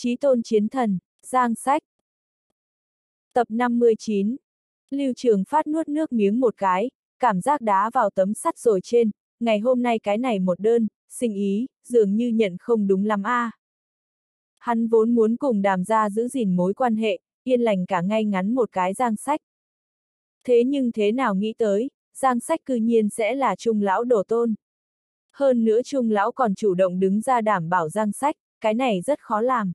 Chí tôn chiến thần, Giang sách. Tập 59 Lưu Trường Phát nuốt nước miếng một cái, cảm giác đá vào tấm sắt rồi trên, ngày hôm nay cái này một đơn, sinh ý, dường như nhận không đúng lắm a. À. Hắn vốn muốn cùng đàm gia giữ gìn mối quan hệ, yên lành cả ngay ngắn một cái giang sách. Thế nhưng thế nào nghĩ tới, giang sách cư nhiên sẽ là trung lão đồ tôn. Hơn nữa trung lão còn chủ động đứng ra đảm bảo giang sách, cái này rất khó làm.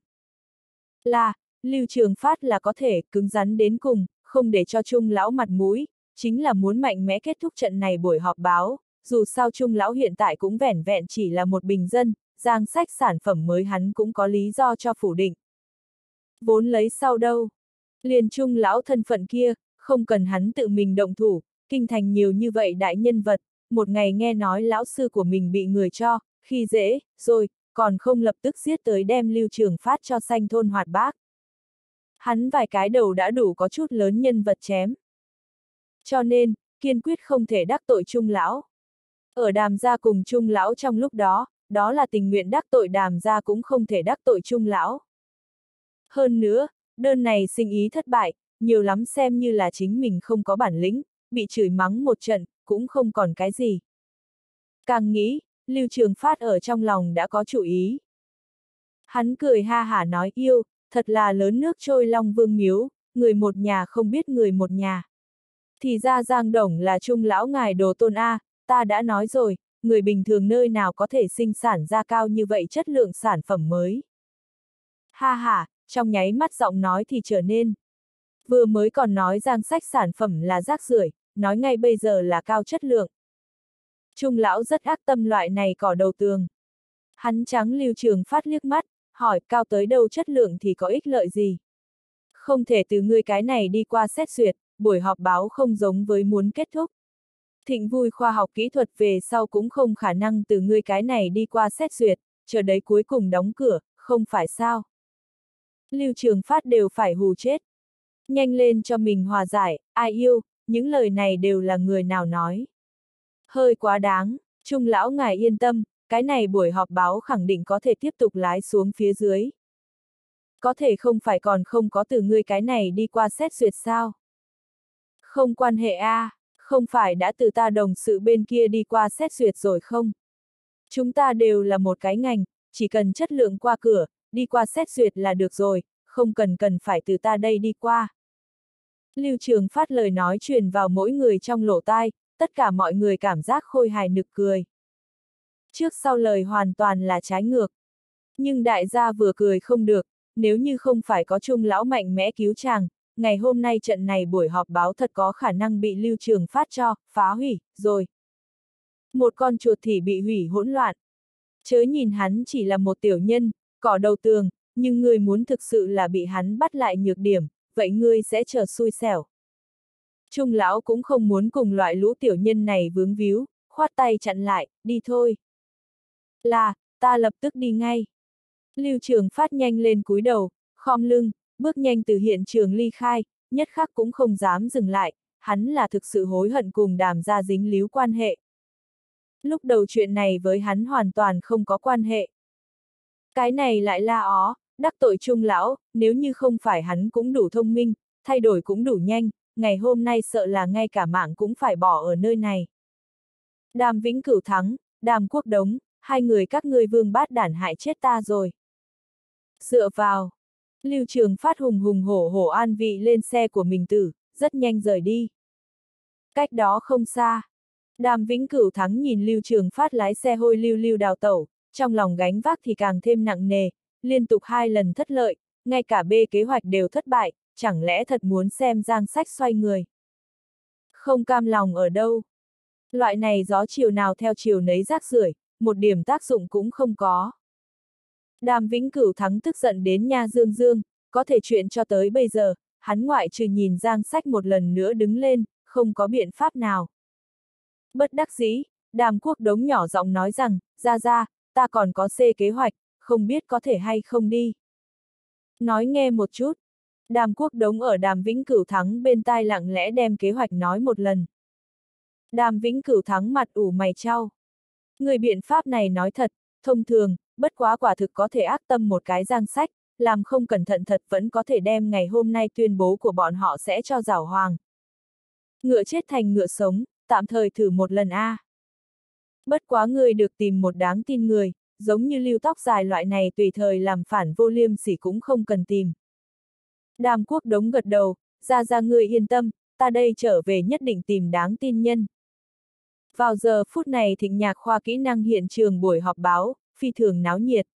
Là, Lưu Trường Phát là có thể cứng rắn đến cùng, không để cho Trung Lão mặt mũi, chính là muốn mạnh mẽ kết thúc trận này buổi họp báo, dù sao Trung Lão hiện tại cũng vẻn vẹn chỉ là một bình dân, giang sách sản phẩm mới hắn cũng có lý do cho phủ định. Vốn lấy sau đâu? Liền Trung Lão thân phận kia, không cần hắn tự mình động thủ, kinh thành nhiều như vậy đại nhân vật, một ngày nghe nói lão sư của mình bị người cho, khi dễ, rồi, còn không lập tức giết tới đem lưu trường phát cho xanh thôn hoạt bác. Hắn vài cái đầu đã đủ có chút lớn nhân vật chém. Cho nên, kiên quyết không thể đắc tội trung lão. Ở đàm gia cùng trung lão trong lúc đó, đó là tình nguyện đắc tội đàm gia cũng không thể đắc tội trung lão. Hơn nữa, đơn này sinh ý thất bại, nhiều lắm xem như là chính mình không có bản lĩnh, bị chửi mắng một trận, cũng không còn cái gì. Càng nghĩ, Lưu Trường Phát ở trong lòng đã có chủ ý. Hắn cười ha hả nói yêu, thật là lớn nước trôi long vương miếu, người một nhà không biết người một nhà. Thì ra Giang Đồng là trung lão ngài đồ tôn A, ta đã nói rồi, người bình thường nơi nào có thể sinh sản ra cao như vậy chất lượng sản phẩm mới. Ha ha, trong nháy mắt giọng nói thì trở nên. Vừa mới còn nói giang sách sản phẩm là rác rưởi, nói ngay bây giờ là cao chất lượng. Trung lão rất ác tâm loại này cỏ đầu tường. Hắn trắng lưu trường phát liếc mắt, hỏi cao tới đâu chất lượng thì có ích lợi gì. Không thể từ ngươi cái này đi qua xét duyệt, buổi họp báo không giống với muốn kết thúc. Thịnh vui khoa học kỹ thuật về sau cũng không khả năng từ ngươi cái này đi qua xét duyệt, chờ đấy cuối cùng đóng cửa, không phải sao. Lưu trường phát đều phải hù chết. Nhanh lên cho mình hòa giải, ai yêu, những lời này đều là người nào nói. Hơi quá đáng, trung lão ngài yên tâm, cái này buổi họp báo khẳng định có thể tiếp tục lái xuống phía dưới. Có thể không phải còn không có từ ngươi cái này đi qua xét duyệt sao? Không quan hệ a, à, không phải đã từ ta đồng sự bên kia đi qua xét duyệt rồi không? Chúng ta đều là một cái ngành, chỉ cần chất lượng qua cửa, đi qua xét duyệt là được rồi, không cần cần phải từ ta đây đi qua. Lưu Trường phát lời nói truyền vào mỗi người trong lỗ tai, tất cả mọi người cảm giác khôi hài nực cười. Trước sau lời hoàn toàn là trái ngược. Nhưng đại gia vừa cười không được, nếu như không phải có trung lão mạnh mẽ cứu chàng, ngày hôm nay trận này buổi họp báo thật có khả năng bị lưu trường phát cho, phá hủy, rồi. Một con chuột thì bị hủy hỗn loạn. Chớ nhìn hắn chỉ là một tiểu nhân, cỏ đầu tường, nhưng người muốn thực sự là bị hắn bắt lại nhược điểm, vậy ngươi sẽ chờ xui xẻo. Trung lão cũng không muốn cùng loại lũ tiểu nhân này vướng víu, khoát tay chặn lại, đi thôi. Là, ta lập tức đi ngay. Lưu trường phát nhanh lên cúi đầu, khom lưng, bước nhanh từ hiện trường ly khai, nhất khắc cũng không dám dừng lại, hắn là thực sự hối hận cùng đàm gia dính líu quan hệ. Lúc đầu chuyện này với hắn hoàn toàn không có quan hệ. Cái này lại la ó, đắc tội trung lão, nếu như không phải hắn cũng đủ thông minh, thay đổi cũng đủ nhanh, ngày hôm nay sợ là ngay cả mạng cũng phải bỏ ở nơi này. Đàm Vĩnh Cửu thắng, đàm quốc đống, hai người các ngươi vương bát đản hại chết ta rồi. Dựa vào. Lưu Trường Phát hùng hùng hổ hổ an vị lên xe của mình tử, rất nhanh rời đi. Cách đó không xa. Đàm Vĩnh Cửu thắng nhìn Lưu Trường Phát lái xe hôi lưu lưu đào tẩu, trong lòng gánh vác thì càng thêm nặng nề, liên tục hai lần thất lợi, ngay cả bê kế hoạch đều thất bại, chẳng lẽ thật muốn xem giang sách xoay người. Không cam lòng ở đâu. Loại này gió chiều nào theo chiều nấy rác rưởi, một điểm tác dụng cũng không có. Đàm Vĩnh Cửu thắng tức giận đến nha dương dương, có thể chuyện cho tới bây giờ, hắn ngoại trừ nhìn giang sách một lần nữa đứng lên, không có biện pháp nào. Bất đắc dĩ, đàm quốc đống nhỏ giọng nói rằng, ra ra, ta còn có xê kế hoạch, không biết có thể hay không đi. Nói nghe một chút. Đàm quốc đống ở đàm vĩnh cửu thắng bên tai lặng lẽ đem kế hoạch nói một lần. Đàm vĩnh cửu thắng mặt ủ mày trao. Người biện pháp này nói thật, thông thường, bất quá quả thực có thể ác tâm một cái giang sách, làm không cẩn thận thật vẫn có thể đem ngày hôm nay tuyên bố của bọn họ sẽ cho rào hoàng. Ngựa chết thành ngựa sống, tạm thời thử một lần a. Bất quá người được tìm một đáng tin người, giống như lưu tóc dài loại này tùy thời làm phản vô liêm sỉ cũng không cần tìm. Đàm quốc đống gật đầu, ra ra người yên tâm, ta đây trở về nhất định tìm đáng tin nhân. Vào giờ phút này thịnh nhạc khoa kỹ năng hiện trường buổi họp báo, phi thường náo nhiệt.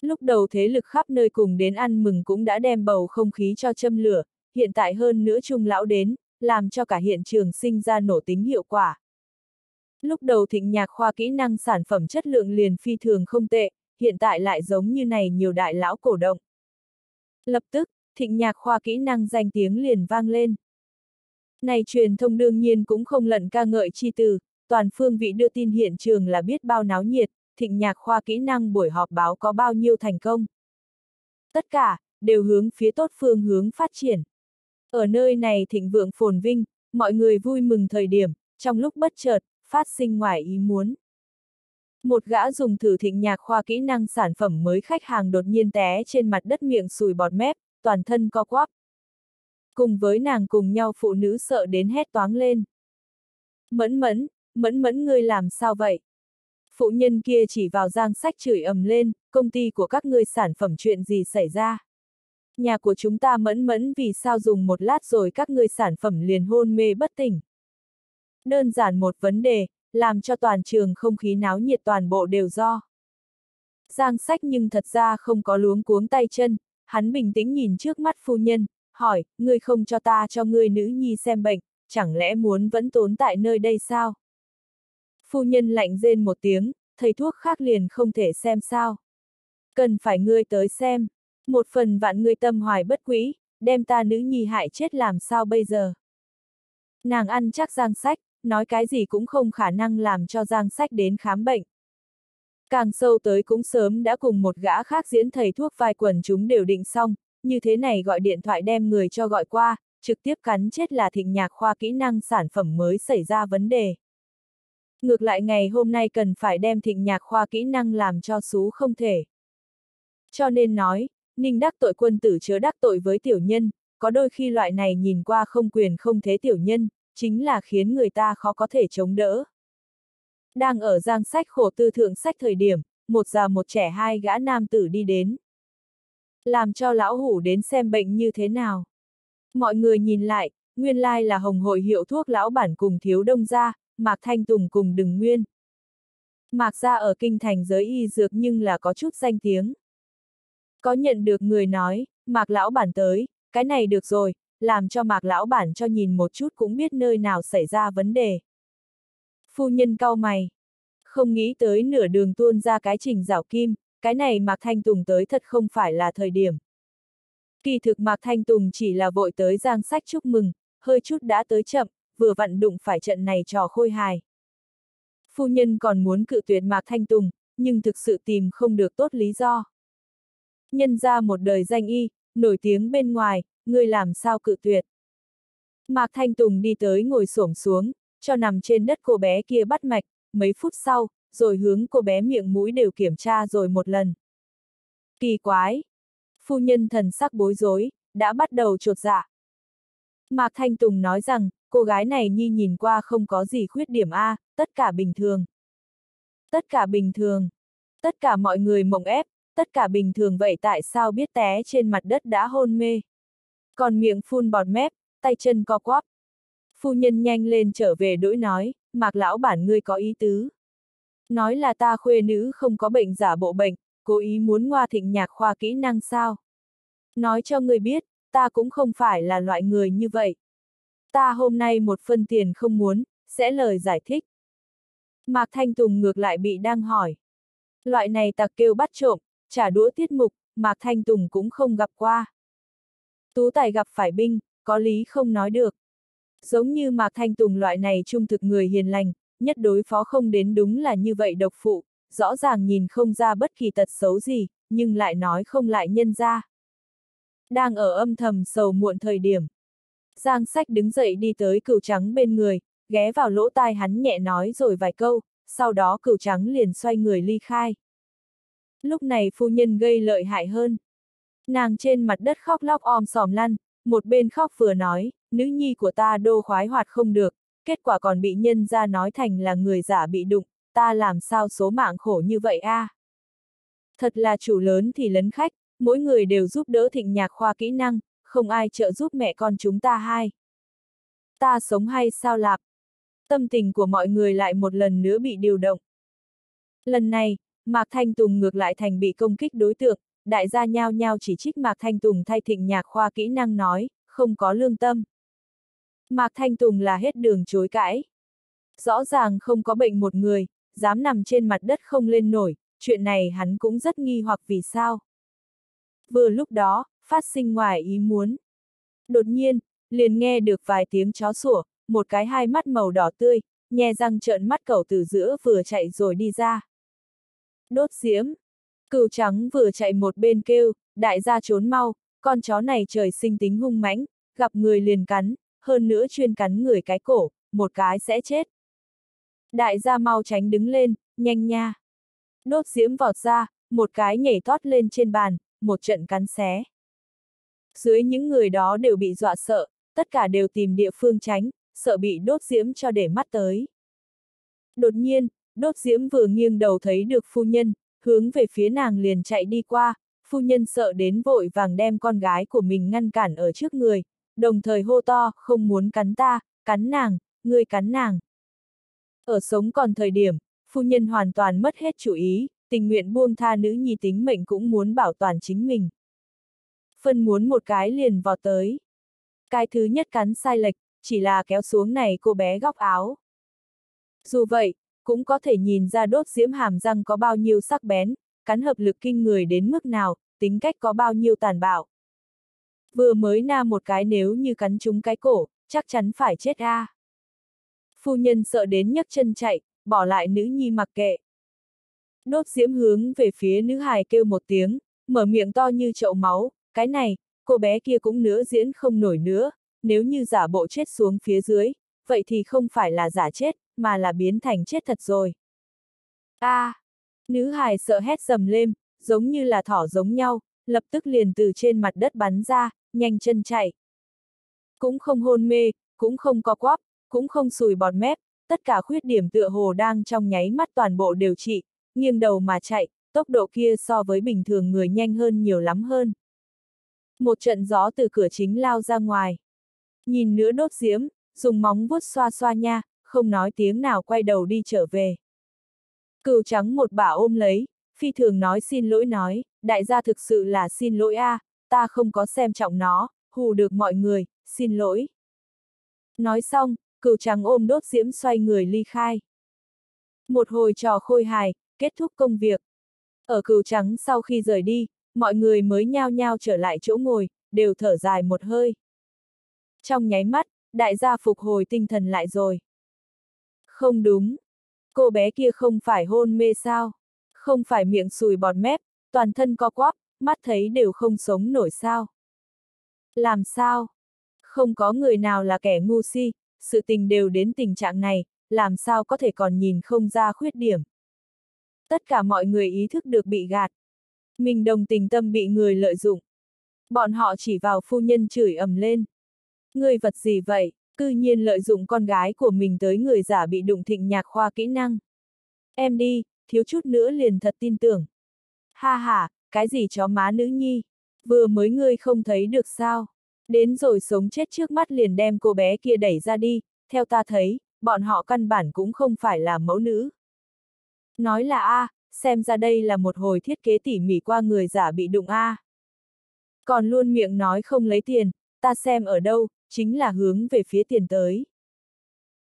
Lúc đầu thế lực khắp nơi cùng đến ăn mừng cũng đã đem bầu không khí cho châm lửa, hiện tại hơn nữa trung lão đến, làm cho cả hiện trường sinh ra nổ tính hiệu quả. Lúc đầu thịnh nhạc khoa kỹ năng sản phẩm chất lượng liền phi thường không tệ, hiện tại lại giống như này nhiều đại lão cổ động. Lập tức, thịnh nhạc khoa kỹ năng danh tiếng liền vang lên. Này truyền thông đương nhiên cũng không lận ca ngợi chi từ, toàn phương vị đưa tin hiện trường là biết bao náo nhiệt, thịnh nhạc khoa kỹ năng buổi họp báo có bao nhiêu thành công. Tất cả, đều hướng phía tốt phương hướng phát triển. Ở nơi này thịnh vượng phồn vinh, mọi người vui mừng thời điểm, trong lúc bất chợt, phát sinh ngoài ý muốn. Một gã dùng thử thịnh nhạc khoa kỹ năng sản phẩm mới khách hàng đột nhiên té trên mặt đất miệng sùi bọt mép, toàn thân co quắp. Cùng với nàng cùng nhau phụ nữ sợ đến hét toáng lên. Mẫn mẫn, mẫn mẫn ngươi làm sao vậy? Phụ nhân kia chỉ vào giang sách chửi ầm lên, công ty của các ngươi sản phẩm chuyện gì xảy ra? Nhà của chúng ta mẫn mẫn vì sao dùng một lát rồi các ngươi sản phẩm liền hôn mê bất tỉnh. Đơn giản một vấn đề, làm cho toàn trường không khí náo nhiệt toàn bộ đều do. Giang sách nhưng thật ra không có luống cuống tay chân, hắn bình tĩnh nhìn trước mắt phu nhân, hỏi, ngươi không cho ta cho ngươi nữ nhi xem bệnh, chẳng lẽ muốn vẫn tốn tại nơi đây sao? Phu nhân lạnh rên một tiếng, thầy thuốc khác liền không thể xem sao. Cần phải ngươi tới xem, một phần vạn ngươi tâm hoài bất quỹ đem ta nữ nhi hại chết làm sao bây giờ? Nàng ăn chắc giang sách, nói cái gì cũng không khả năng làm cho giang sách đến khám bệnh. Càng sâu tới cũng sớm đã cùng một gã khác diễn thầy thuốc vai quần chúng đều định xong, như thế này gọi điện thoại đem người cho gọi qua, trực tiếp cắn chết là thịnh nhạc khoa kỹ năng sản phẩm mới xảy ra vấn đề. Ngược lại ngày hôm nay cần phải đem thịnh nhạc khoa kỹ năng làm cho xú không thể. Cho nên nói, ninh đắc tội quân tử chớ đắc tội với tiểu nhân, có đôi khi loại này nhìn qua không quyền không thế tiểu nhân, chính là khiến người ta khó có thể chống đỡ. Đang ở giang sách khổ tư thượng sách thời điểm, một già một trẻ hai gã nam tử đi đến. Làm cho lão hủ đến xem bệnh như thế nào. Mọi người nhìn lại, nguyên lai là hồng hội hiệu thuốc lão bản cùng thiếu đông gia, Mạc Thanh Tùng cùng đừng nguyên. Mạc gia ở kinh thành giới y dược nhưng là có chút danh tiếng. Có nhận được người nói, Mạc lão bản tới, cái này được rồi, làm cho Mạc lão bản cho nhìn một chút cũng biết nơi nào xảy ra vấn đề. Phu nhân cau mày. Không nghĩ tới nửa đường tuôn ra cái trình rào kim, cái này Mạc Thanh Tùng tới thật không phải là thời điểm. Kỳ thực Mạc Thanh Tùng chỉ là vội tới giang sách chúc mừng, hơi chút đã tới chậm, vừa vặn đụng phải trận này trò khôi hài. Phu nhân còn muốn cự tuyệt Mạc Thanh Tùng, nhưng thực sự tìm không được tốt lý do. Nhân ra một đời danh y, nổi tiếng bên ngoài, người làm sao cự tuyệt. Mạc Thanh Tùng đi tới ngồi xổm xuống, cho nằm trên đất cô bé kia bắt mạch, mấy phút sau, rồi hướng cô bé miệng mũi đều kiểm tra rồi một lần. Kỳ quái! Phu nhân thần sắc bối rối, đã bắt đầu trột dạ. Mạc Thanh Tùng nói rằng, cô gái này nhi nhìn qua không có gì khuyết điểm A, tất cả bình thường. Tất cả bình thường. Tất cả mọi người mộng ép, tất cả bình thường vậy tại sao biết té trên mặt đất đã hôn mê. Còn miệng phun bọt mép, tay chân co quắp. Phu nhân nhanh lên trở về đỗi nói, mạc lão bản ngươi có ý tứ. Nói là ta khuê nữ không có bệnh giả bộ bệnh, cố ý muốn ngoa thịnh nhạc khoa kỹ năng sao. Nói cho ngươi biết, ta cũng không phải là loại người như vậy. Ta hôm nay một phân tiền không muốn, sẽ lời giải thích. Mạc Thanh Tùng ngược lại bị đang hỏi. Loại này tặc kêu bắt trộm, trả đũa tiết mục, Mạc Thanh Tùng cũng không gặp qua. Tú Tài gặp phải binh, có lý không nói được. Giống như Mạc Thanh Tùng loại này trung thực người hiền lành, nhất đối phó không đến đúng là như vậy độc phụ, rõ ràng nhìn không ra bất kỳ tật xấu gì, nhưng lại nói không lại nhân ra. Đang ở âm thầm sầu muộn thời điểm. Giang sách đứng dậy đi tới cửu trắng bên người, ghé vào lỗ tai hắn nhẹ nói rồi vài câu, sau đó cửu trắng liền xoay người ly khai. Lúc này phu nhân gây lợi hại hơn. Nàng trên mặt đất khóc lóc om sòm lăn, một bên khóc vừa nói, nữ nhi của ta đô khoái hoạt không được, kết quả còn bị nhân ra nói thành là người giả bị đụng, ta làm sao số mạng khổ như vậy a? À? Thật là chủ lớn thì lấn khách, mỗi người đều giúp đỡ thịnh nhạc khoa kỹ năng, không ai trợ giúp mẹ con chúng ta hai. Ta sống hay sao lạp? Tâm tình của mọi người lại một lần nữa bị điều động. Lần này, Mạc Thanh Tùng ngược lại thành bị công kích đối tượng, đại gia nhao nhao chỉ trích Mạc Thanh Tùng thay thịnh nhạc khoa kỹ năng nói, không có lương tâm. Mạc Thanh Tùng là hết đường chối cãi. Rõ ràng không có bệnh một người, dám nằm trên mặt đất không lên nổi, chuyện này hắn cũng rất nghi hoặc vì sao. Vừa lúc đó, phát sinh ngoài ý muốn. Đột nhiên, liền nghe được vài tiếng chó sủa, một cái hai mắt màu đỏ tươi, nhe răng trợn mắt cẩu từ giữa vừa chạy rồi đi ra. Đốt diễm. Cừu trắng vừa chạy một bên kêu, đại gia trốn mau, con chó này trời sinh tính hung mãnh, gặp người liền cắn, hơn nữa chuyên cắn người cái cổ, một cái sẽ chết. Đại gia mau tránh đứng lên, nhanh nha. Đốt diễm vọt ra, một cái nhảy thoát lên trên bàn, một trận cắn xé. Dưới những người đó đều bị dọa sợ, tất cả đều tìm địa phương tránh, sợ bị đốt diễm cho để mắt tới. Đột nhiên, đốt diễm vừa nghiêng đầu thấy được phu nhân, hướng về phía nàng liền chạy đi qua, phu nhân sợ đến vội vàng đem con gái của mình ngăn cản ở trước người, đồng thời hô to, không muốn cắn ta, cắn nàng, ngươi cắn nàng. Ở sống còn thời điểm, phu nhân hoàn toàn mất hết chủ ý, tình nguyện buông tha nữ nhi tính mệnh cũng muốn bảo toàn chính mình. Phân muốn một cái liền vào tới. Cái thứ nhất cắn sai lệch, chỉ là kéo xuống này cô bé góc áo. Dù vậy, cũng có thể nhìn ra đốt diễm hàm răng có bao nhiêu sắc bén, cắn hợp lực kinh người đến mức nào, tính cách có bao nhiêu tàn bạo. Vừa mới na một cái nếu như cắn trúng cái cổ, chắc chắn phải chết a. À. Phu nhân sợ đến nhấc chân chạy, bỏ lại nữ nhi mặc kệ. Đốt diễm hướng về phía nữ hài kêu một tiếng, mở miệng to như chậu máu, cái này, cô bé kia cũng nữa diễn không nổi nữa, nếu như giả bộ chết xuống phía dưới, vậy thì không phải là giả chết, mà là biến thành chết thật rồi. a à, nữ hài sợ hét dầm lên, giống như là thỏ giống nhau, lập tức liền từ trên mặt đất bắn ra, nhanh chân chạy. Cũng không hôn mê, cũng không co quắp, cũng không sùi bọt mép, tất cả khuyết điểm tựa hồ đang trong nháy mắt toàn bộ đều trị, nghiêng đầu mà chạy, tốc độ kia so với bình thường người nhanh hơn nhiều lắm hơn. Một trận gió từ cửa chính lao ra ngoài. Nhìn nữa đốt diễm, dùng móng vuốt xoa xoa nha, không nói tiếng nào quay đầu đi trở về. Cừu trắng một bả ôm lấy, phi thường nói xin lỗi nói, đại gia thực sự là xin lỗi a, à, ta không có xem trọng nó, hù được mọi người, xin lỗi. Nói xong, cừu trắng ôm đốt diễm xoay người ly khai. Một hồi trò khôi hài, kết thúc công việc. Ở cừu trắng sau khi rời đi, mọi người mới nhao nhao trở lại chỗ ngồi, đều thở dài một hơi. Trong nháy mắt, đại gia phục hồi tinh thần lại rồi. Không đúng. Cô bé kia không phải hôn mê sao? Không phải miệng sùi bọt mép, toàn thân co quắp, mắt thấy đều không sống nổi sao? Làm sao? Không có người nào là kẻ ngu si, sự tình đều đến tình trạng này, làm sao có thể còn nhìn không ra khuyết điểm. Tất cả mọi người ý thức được bị gạt. Mình đồng tình tâm bị người lợi dụng. Bọn họ chỉ vào phu nhân chửi ầm lên. Người vật gì vậy, cư nhiên lợi dụng con gái của mình tới người giả bị đụng thịnh nhạc khoa kỹ năng. Em đi, thiếu chút nữa liền thật tin tưởng. Ha ha, cái gì chó má nữ nhi, vừa mới ngươi không thấy được sao. Đến rồi sống chết trước mắt liền đem cô bé kia đẩy ra đi, theo ta thấy, bọn họ căn bản cũng không phải là mẫu nữ. Nói là A, xem ra đây là một hồi thiết kế tỉ mỉ qua người giả bị đụng A. Còn luôn miệng nói không lấy tiền, ta xem ở đâu, chính là hướng về phía tiền tới.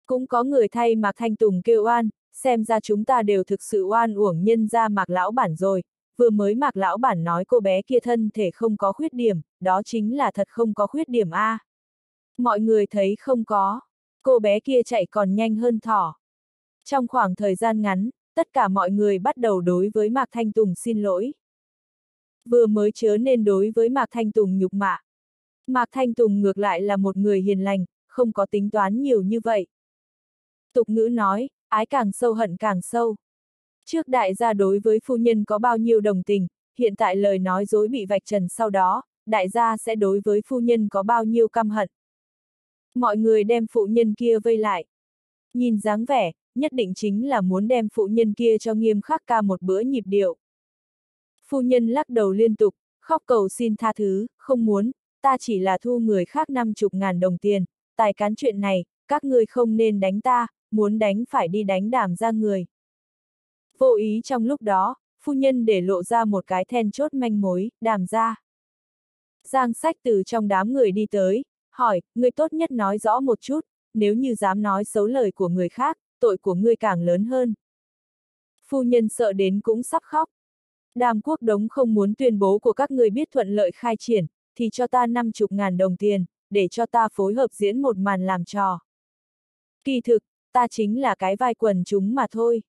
Cũng có người thay Mạc Thanh Tùng kêu oan, xem ra chúng ta đều thực sự oan uổng nhân ra Mạc Lão Bản rồi, vừa mới Mạc Lão Bản nói cô bé kia thân thể không có khuyết điểm, đó chính là thật không có khuyết điểm A. Mọi người thấy không có, cô bé kia chạy còn nhanh hơn thỏ. Trong khoảng thời gian ngắn, tất cả mọi người bắt đầu đối với Mạc Thanh Tùng xin lỗi. Vừa mới chớ nên đối với Mạc Thanh Tùng nhục mạ. Mạc Thanh Tùng ngược lại là một người hiền lành, không có tính toán nhiều như vậy. Tục ngữ nói, ái càng sâu hận càng sâu. Trước đại gia đối với phu nhân có bao nhiêu đồng tình, hiện tại lời nói dối bị vạch trần sau đó, đại gia sẽ đối với phu nhân có bao nhiêu căm hận. Mọi người đem phụ nhân kia vây lại. Nhìn dáng vẻ, nhất định chính là muốn đem phụ nhân kia cho nghiêm khắc ca một bữa nhịp điệu. Phu nhân lắc đầu liên tục, khóc cầu xin tha thứ, không muốn, ta chỉ là thu người khác năm chục ngàn đồng tiền, tài cán chuyện này, các ngươi không nên đánh ta, muốn đánh phải đi đánh đàm ra người. Vô ý trong lúc đó, phu nhân để lộ ra một cái then chốt manh mối, đàm ra. Giang sách từ trong đám người đi tới, hỏi, người tốt nhất nói rõ một chút, nếu như dám nói xấu lời của người khác, tội của ngươi càng lớn hơn. Phu nhân sợ đến cũng sắp khóc. Đàm quốc đống không muốn tuyên bố của các người biết thuận lợi khai triển, thì cho ta năm chục ngàn đồng tiền, để cho ta phối hợp diễn một màn làm trò. Kỳ thực, ta chính là cái vai quần chúng mà thôi.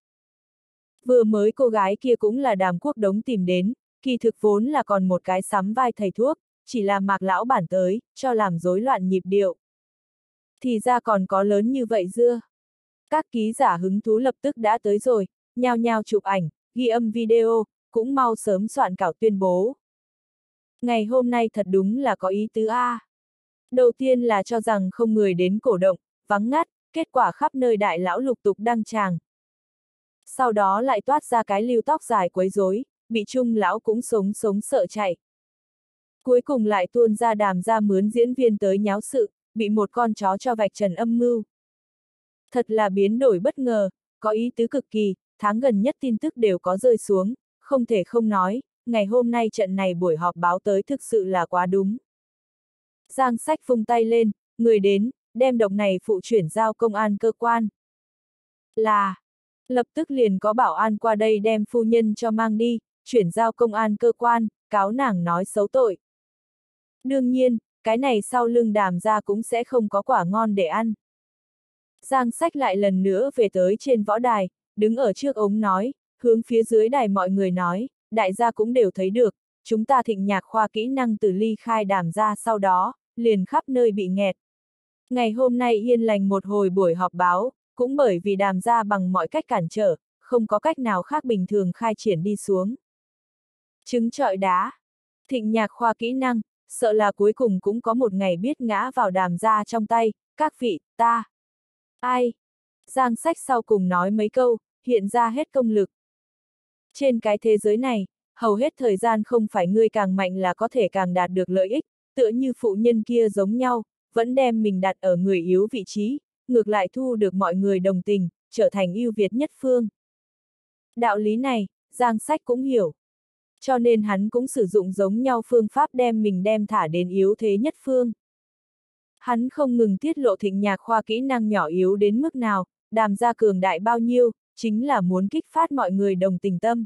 Vừa mới cô gái kia cũng là đàm quốc đống tìm đến, kỳ thực vốn là còn một cái sắm vai thầy thuốc, chỉ là mạc lão bản tới, cho làm rối loạn nhịp điệu. Thì ra còn có lớn như vậy dưa. Các ký giả hứng thú lập tức đã tới rồi, nhao nhao chụp ảnh, ghi âm video, cũng mau sớm soạn cảo tuyên bố. Ngày hôm nay thật đúng là có ý tứ A. Đầu tiên là cho rằng không người đến cổ động, vắng ngắt, kết quả khắp nơi đại lão lục tục đăng tràng. Sau đó lại toát ra cái lưu tóc dài quấy rối, bị trung lão cũng sống sống sợ chạy. Cuối cùng lại tuôn ra đàm ra mướn diễn viên tới nháo sự, bị một con chó cho vạch trần âm mưu. Thật là biến đổi bất ngờ, có ý tứ cực kỳ, tháng gần nhất tin tức đều có rơi xuống, không thể không nói, ngày hôm nay trận này buổi họp báo tới thực sự là quá đúng. Giang sách vung tay lên, người đến, đem độc này phụ chuyển giao công an cơ quan. Là, lập tức liền có bảo an qua đây đem phu nhân cho mang đi, chuyển giao công an cơ quan, cáo nàng nói xấu tội. Đương nhiên, cái này sau lưng đàm ra cũng sẽ không có quả ngon để ăn. Giang sách lại lần nữa về tới trên võ đài, đứng ở trước ống nói, hướng phía dưới đài mọi người nói, đại gia cũng đều thấy được, chúng ta thịnh nhạc khoa kỹ năng từ ly khai đàm ra sau đó, liền khắp nơi bị nghẹt. Ngày hôm nay yên lành một hồi buổi họp báo, cũng bởi vì đàm ra bằng mọi cách cản trở, không có cách nào khác bình thường khai triển đi xuống. Trứng trọi đá. Thịnh nhạc khoa kỹ năng, sợ là cuối cùng cũng có một ngày biết ngã vào đàm ra trong tay, các vị, ta. Ai? Giang sách sau cùng nói mấy câu, hiện ra hết công lực. Trên cái thế giới này, hầu hết thời gian không phải ngươi càng mạnh là có thể càng đạt được lợi ích, tựa như phụ nhân kia giống nhau, vẫn đem mình đặt ở người yếu vị trí, ngược lại thu được mọi người đồng tình, trở thành ưu việt nhất phương. Đạo lý này, Giang Sách cũng hiểu. Cho nên hắn cũng sử dụng giống nhau phương pháp đem mình đem thả đến yếu thế nhất phương. Hắn không ngừng tiết lộ thịnh nhạc khoa kỹ năng nhỏ yếu đến mức nào, đàm ra cường đại bao nhiêu, chính là muốn kích phát mọi người đồng tình tâm.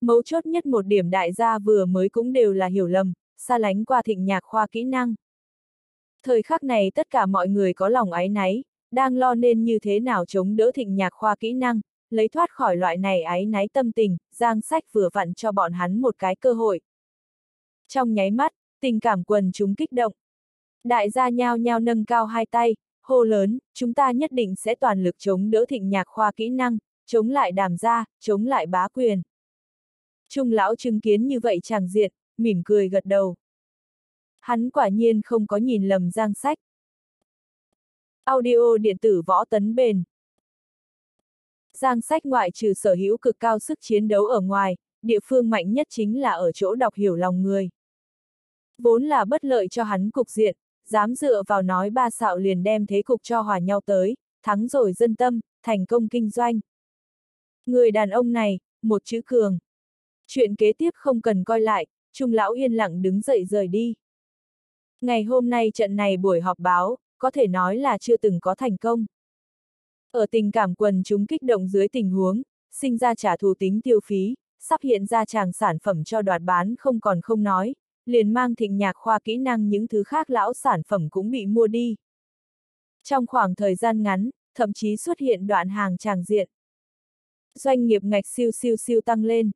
Mấu chốt nhất một điểm đại gia vừa mới cũng đều là hiểu lầm, xa lánh qua thịnh nhạc khoa kỹ năng. Thời khắc này tất cả mọi người có lòng ái náy, đang lo nên như thế nào chống đỡ thịnh nhạc khoa kỹ năng, lấy thoát khỏi loại này ái náy tâm tình, giang sách vừa vặn cho bọn hắn một cái cơ hội. Trong nháy mắt, tình cảm quần chúng kích động. Đại gia nhao nhao nâng cao hai tay, hô lớn, chúng ta nhất định sẽ toàn lực chống đỡ thịnh nhạc khoa kỹ năng, chống lại đàm gia, chống lại bá quyền. Trung lão chứng kiến như vậy chàng diện, mỉm cười gật đầu. Hắn quả nhiên không có nhìn lầm giang sách. Audio điện tử võ tấn bền. Giang sách ngoại trừ sở hữu cực cao sức chiến đấu ở ngoài, địa phương mạnh nhất chính là ở chỗ đọc hiểu lòng người. Vốn là bất lợi cho hắn cục diện, dám dựa vào nói ba xạo liền đem thế cục cho hòa nhau tới, thắng rồi dân tâm, thành công kinh doanh. Người đàn ông này, một chữ cường. Chuyện kế tiếp không cần coi lại, Trung lão yên lặng đứng dậy rời đi. Ngày hôm nay trận này buổi họp báo, có thể nói là chưa từng có thành công. Ở tình cảm quần chúng kích động dưới tình huống, sinh ra trả thù tính tiêu phí, sắp hiện ra chàng sản phẩm cho đoạt bán không còn không nói, liền mang thịnh nhạc khoa kỹ năng những thứ khác lão sản phẩm cũng bị mua đi. Trong khoảng thời gian ngắn, thậm chí xuất hiện đoạn hàng tràng diện. Doanh nghiệp ngạch siêu siêu siêu tăng lên.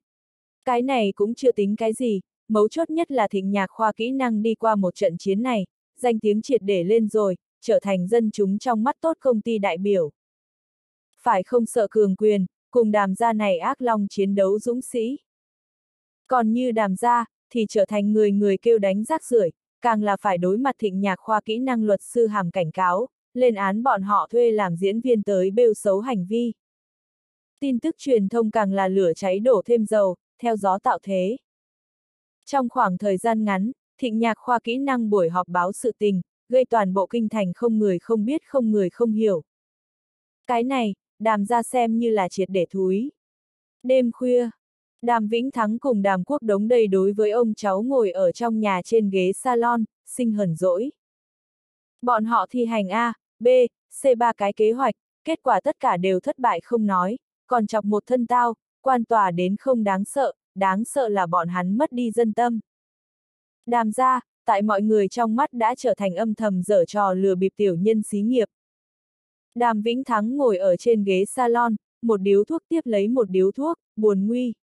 Cái này cũng chưa tính cái gì, mấu chốt nhất là thịnh nhạc khoa kỹ năng đi qua một trận chiến này, danh tiếng triệt để lên rồi, trở thành dân chúng trong mắt tốt công ty đại biểu. Phải không sợ cường quyền, cùng đàm gia này ác long chiến đấu dũng sĩ. Còn như đàm gia, thì trở thành người người kêu đánh rác rưởi, càng là phải đối mặt thịnh nhạc khoa kỹ năng luật sư hàm cảnh cáo, lên án bọn họ thuê làm diễn viên tới bêu xấu hành vi. Tin tức truyền thông càng là lửa cháy đổ thêm dầu, theo gió tạo thế. Trong khoảng thời gian ngắn, thịnh nhạc khoa kỹ năng buổi họp báo sự tình, gây toàn bộ kinh thành không người không biết không người không hiểu. Cái này, đàm ra xem như là triệt để thúi. Đêm khuya, đàm Vĩnh Thắng cùng đàm quốc đống đầy đối với ông cháu ngồi ở trong nhà trên ghế salon, sinh hờn dỗi. Bọn họ thi hành A, B, C ba cái kế hoạch, kết quả tất cả đều thất bại không nói, còn chọc một thân tao, quan tòa đến không đáng sợ, đáng sợ là bọn hắn mất đi dân tâm. Đàm ra, tại mọi người trong mắt đã trở thành âm thầm dở trò lừa bịp tiểu nhân xí nghiệp. Đàm Vĩnh Thắng ngồi ở trên ghế salon, một điếu thuốc tiếp lấy một điếu thuốc, buồn nguy.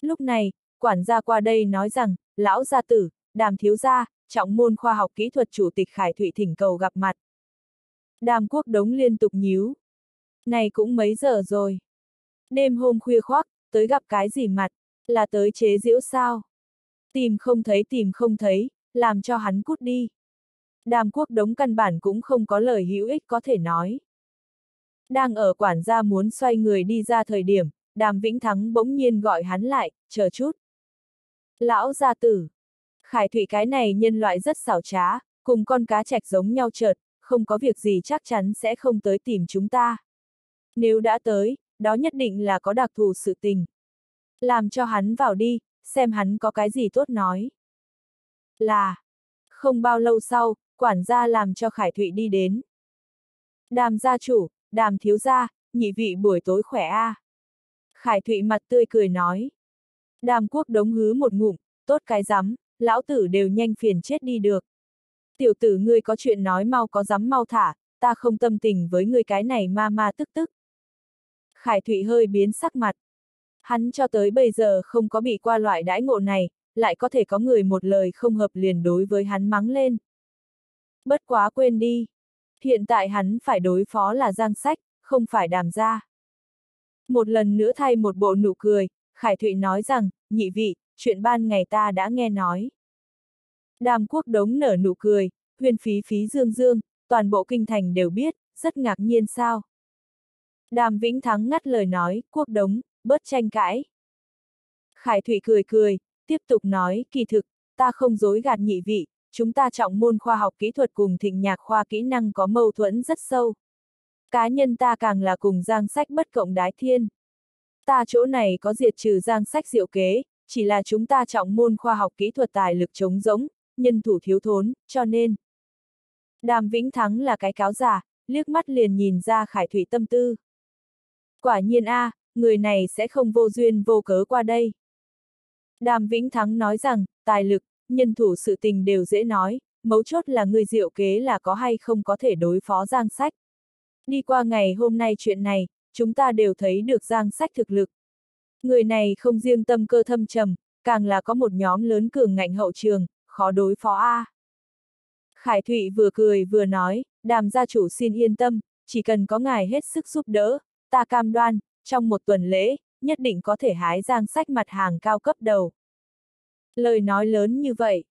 Lúc này, quản gia qua đây nói rằng, lão gia tử, đàm thiếu gia, trọng môn khoa học kỹ thuật chủ tịch Khải Thụy thỉnh cầu gặp mặt. Đàm quốc đống liên tục nhíu. Này cũng mấy giờ rồi. Đêm hôm khuya khoác, tới gặp cái gì mặt, là tới chế diễu sao? Tìm không thấy tìm không thấy, làm cho hắn cút đi. Đàm quốc đống căn bản cũng không có lời hữu ích có thể nói. Đang ở quản gia muốn xoay người đi ra thời điểm, đàm vĩnh thắng bỗng nhiên gọi hắn lại, chờ chút. Lão gia tử. Khải thủy cái này nhân loại rất xảo trá, cùng con cá trạch giống nhau chợt, không có việc gì chắc chắn sẽ không tới tìm chúng ta. Nếu đã tới, đó nhất định là có đặc thù sự tình. Làm cho hắn vào đi, xem hắn có cái gì tốt nói. Là, không bao lâu sau, quản gia làm cho Khải Thụy đi đến. Đàm gia chủ, đàm thiếu gia, nhị vị buổi tối khỏe a. À. Khải Thụy mặt tươi cười nói. Đàm quốc đống hứ một ngụm, tốt cái rắm, lão tử đều nhanh phiền chết đi được. Tiểu tử ngươi có chuyện nói mau có dám mau thả, ta không tâm tình với ngươi cái này ma ma tức tức. Khải Thụy hơi biến sắc mặt. Hắn cho tới bây giờ không có bị qua loại đãi ngộ này, lại có thể có người một lời không hợp liền đối với hắn mắng lên. Bất quá quên đi. Hiện tại hắn phải đối phó là giang sách, không phải đàm gia. Một lần nữa thay một bộ nụ cười, Khải Thụy nói rằng, nhị vị, chuyện ban ngày ta đã nghe nói. Đàm quốc đống nở nụ cười, huyền phí phí dương dương, toàn bộ kinh thành đều biết, rất ngạc nhiên sao. Đàm Vĩnh Thắng ngắt lời nói, quốc đống, bớt tranh cãi. Khải Thụy cười cười, tiếp tục nói, kỳ thực, ta không dối gạt nhị vị, chúng ta trọng môn khoa học kỹ thuật cùng thịnh nhạc khoa kỹ năng có mâu thuẫn rất sâu. Cá nhân ta càng là cùng giang sách bất cộng đái thiên. Ta chỗ này có diệt trừ giang sách diệu kế, chỉ là chúng ta trọng môn khoa học kỹ thuật tài lực chống giống, nhân thủ thiếu thốn, cho nên. Đàm Vĩnh Thắng là cái cáo giả, liếc mắt liền nhìn ra khải thủy tâm tư. Quả nhiên a, à, người này sẽ không vô duyên vô cớ qua đây. Đàm Vĩnh Thắng nói rằng, tài lực, nhân thủ sự tình đều dễ nói, mấu chốt là người diệu kế là có hay không có thể đối phó giang sách. Đi qua ngày hôm nay chuyện này, chúng ta đều thấy được giang sách thực lực. Người này không riêng tâm cơ thâm trầm, càng là có một nhóm lớn cường ngạnh hậu trường, khó đối phó A. Khải Thụy vừa cười vừa nói, đàm gia chủ xin yên tâm, chỉ cần có ngài hết sức giúp đỡ, ta cam đoan, trong một tuần lễ, nhất định có thể hái giang sách mặt hàng cao cấp đầu. Lời nói lớn như vậy.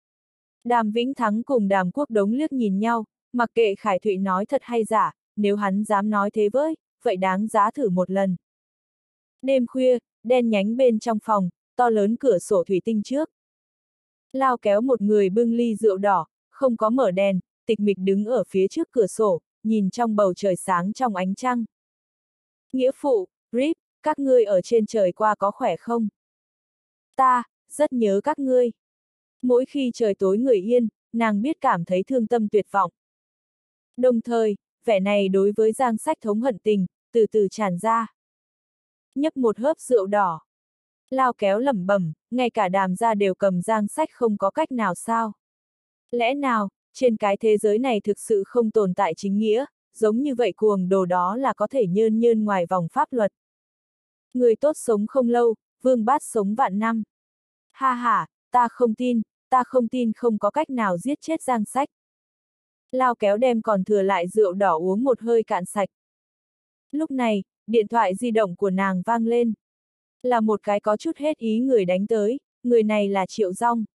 Đàm Vĩnh Thắng cùng đàm quốc đống liếc nhìn nhau, mặc kệ Khải Thụy nói thật hay giả, nếu hắn dám nói thế với, vậy đáng giá thử một lần. Đêm khuya, đen nhánh bên trong phòng, to lớn cửa sổ thủy tinh trước. Lao kéo một người bưng ly rượu đỏ, không có mở đèn, tịch mịch đứng ở phía trước cửa sổ, nhìn trong bầu trời sáng trong ánh trăng. Nghĩa phụ, Rip, các ngươi ở trên trời qua có khỏe không? Ta, rất nhớ các ngươi. Mỗi khi trời tối người yên, nàng biết cảm thấy thương tâm tuyệt vọng. Đồng thời, vẻ này đối với giang sách thống hận tình, từ từ tràn ra. Nhấp một hớp rượu đỏ. Lao kéo lẩm bẩm, ngay cả đàm ra đều cầm giang sách không có cách nào sao. Lẽ nào, trên cái thế giới này thực sự không tồn tại chính nghĩa, giống như vậy cuồng đồ đó là có thể nhơn nhơn ngoài vòng pháp luật. Người tốt sống không lâu, vương bát sống vạn năm. Ha ha, ta không tin, ta không tin không có cách nào giết chết giang sách. Lao kéo đem còn thừa lại rượu đỏ uống một hơi cạn sạch. Lúc này, điện thoại di động của nàng vang lên. Là một cái có chút hết ý người đánh tới, người này là Triệu Rong.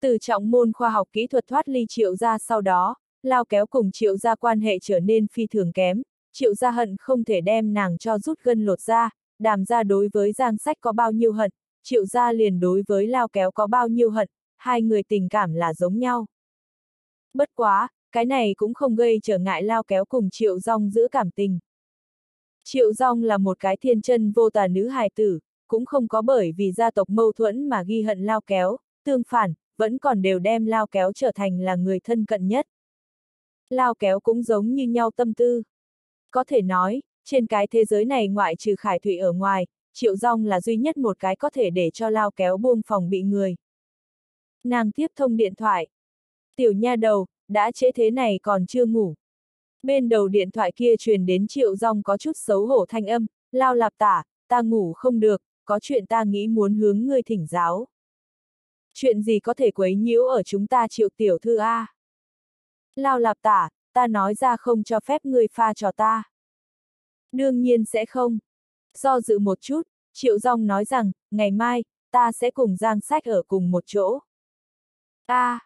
Từ trọng môn khoa học kỹ thuật thoát ly Triệu gia sau đó, lao kéo cùng Triệu gia quan hệ trở nên phi thường kém, Triệu gia hận không thể đem nàng cho rút gân lột ra, đàm ra đối với Giang Sách có bao nhiêu hận, Triệu gia liền đối với lao kéo có bao nhiêu hận, hai người tình cảm là giống nhau. Bất quá, cái này cũng không gây trở ngại lao kéo cùng Triệu Rong giữ cảm tình. Triệu Rong là một cái thiên chân vô tà nữ hài tử, cũng không có bởi vì gia tộc mâu thuẫn mà ghi hận lao kéo, tương phản, vẫn còn đều đem lao kéo trở thành là người thân cận nhất. Lao kéo cũng giống như nhau tâm tư. Có thể nói, trên cái thế giới này ngoại trừ khải thụy ở ngoài, triệu rong là duy nhất một cái có thể để cho lao kéo buông phòng bị người. Nàng tiếp thông điện thoại. Tiểu nha đầu, đã trễ thế này còn chưa ngủ. Bên đầu điện thoại kia truyền đến triệu rong có chút xấu hổ thanh âm, lao lạp tả, ta ngủ không được, có chuyện ta nghĩ muốn hướng ngươi thỉnh giáo. Chuyện gì có thể quấy nhiễu ở chúng ta triệu tiểu thư A? Lao lạp tả, ta nói ra không cho phép ngươi pha trò ta. Đương nhiên sẽ không. Do dự một chút, Triệu Dòng nói rằng, ngày mai, ta sẽ cùng Giang Sách ở cùng một chỗ. a à,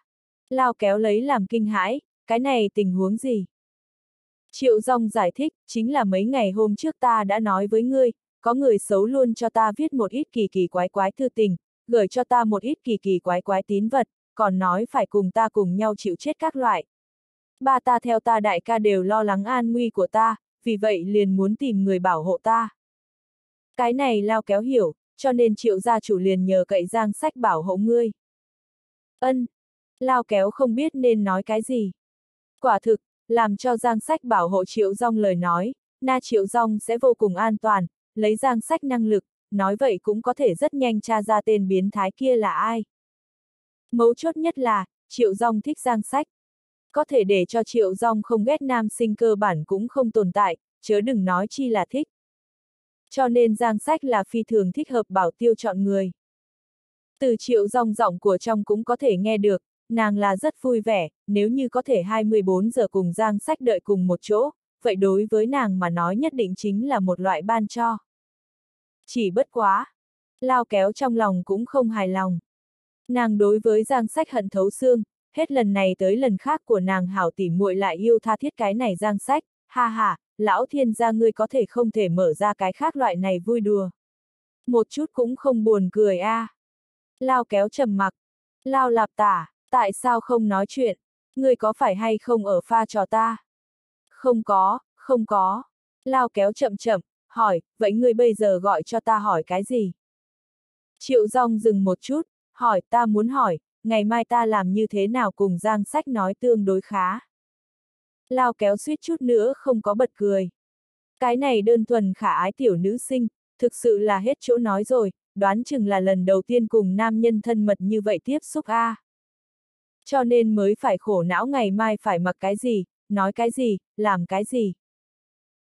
Lao kéo lấy làm kinh hãi, cái này tình huống gì? Triệu Dòng giải thích, chính là mấy ngày hôm trước ta đã nói với ngươi, có người xấu luôn cho ta viết một ít kỳ kỳ quái quái thư tình, gửi cho ta một ít kỳ kỳ quái quái tín vật, còn nói phải cùng ta cùng nhau chịu chết các loại. Ba ta theo ta đại ca đều lo lắng an nguy của ta, vì vậy liền muốn tìm người bảo hộ ta. Cái này lao kéo hiểu, cho nên triệu gia chủ liền nhờ cậy giang sách bảo hộ ngươi. Ân, lao kéo không biết nên nói cái gì. Quả thực, làm cho giang sách bảo hộ triệu rong lời nói, na triệu rong sẽ vô cùng an toàn, lấy giang sách năng lực, nói vậy cũng có thể rất nhanh tra ra tên biến thái kia là ai. Mấu chốt nhất là, triệu rong thích giang sách. Có thể để cho triệu rong không ghét nam sinh cơ bản cũng không tồn tại, chớ đừng nói chi là thích. Cho nên giang sách là phi thường thích hợp bảo tiêu chọn người. Từ triệu rong giọng của trong cũng có thể nghe được, nàng là rất vui vẻ, nếu như có thể 24 giờ cùng giang sách đợi cùng một chỗ, vậy đối với nàng mà nói nhất định chính là một loại ban cho. Chỉ bất quá. Lao kéo trong lòng cũng không hài lòng. Nàng đối với giang sách hận thấu xương, hết lần này tới lần khác của nàng hảo tỉ muội lại yêu tha thiết cái này giang sách, ha ha, lão thiên gia ngươi có thể không thể mở ra cái khác loại này vui đùa. Một chút cũng không buồn cười a. À. Lao kéo trầm mặc. Lao lạp tả, tại sao không nói chuyện? Ngươi có phải hay không ở pha trò ta? Không có, không có. Lao kéo chậm chậm, hỏi, vậy ngươi bây giờ gọi cho ta hỏi cái gì? Triệu Dung dừng một chút, hỏi, ta muốn hỏi, ngày mai ta làm như thế nào cùng Giang Sách nói tương đối khá. Lao kéo suýt chút nữa không có bật cười. Cái này đơn thuần khả ái tiểu nữ sinh, thực sự là hết chỗ nói rồi, đoán chừng là lần đầu tiên cùng nam nhân thân mật như vậy tiếp xúc a. À. Cho nên mới phải khổ não ngày mai phải mặc cái gì, nói cái gì, làm cái gì.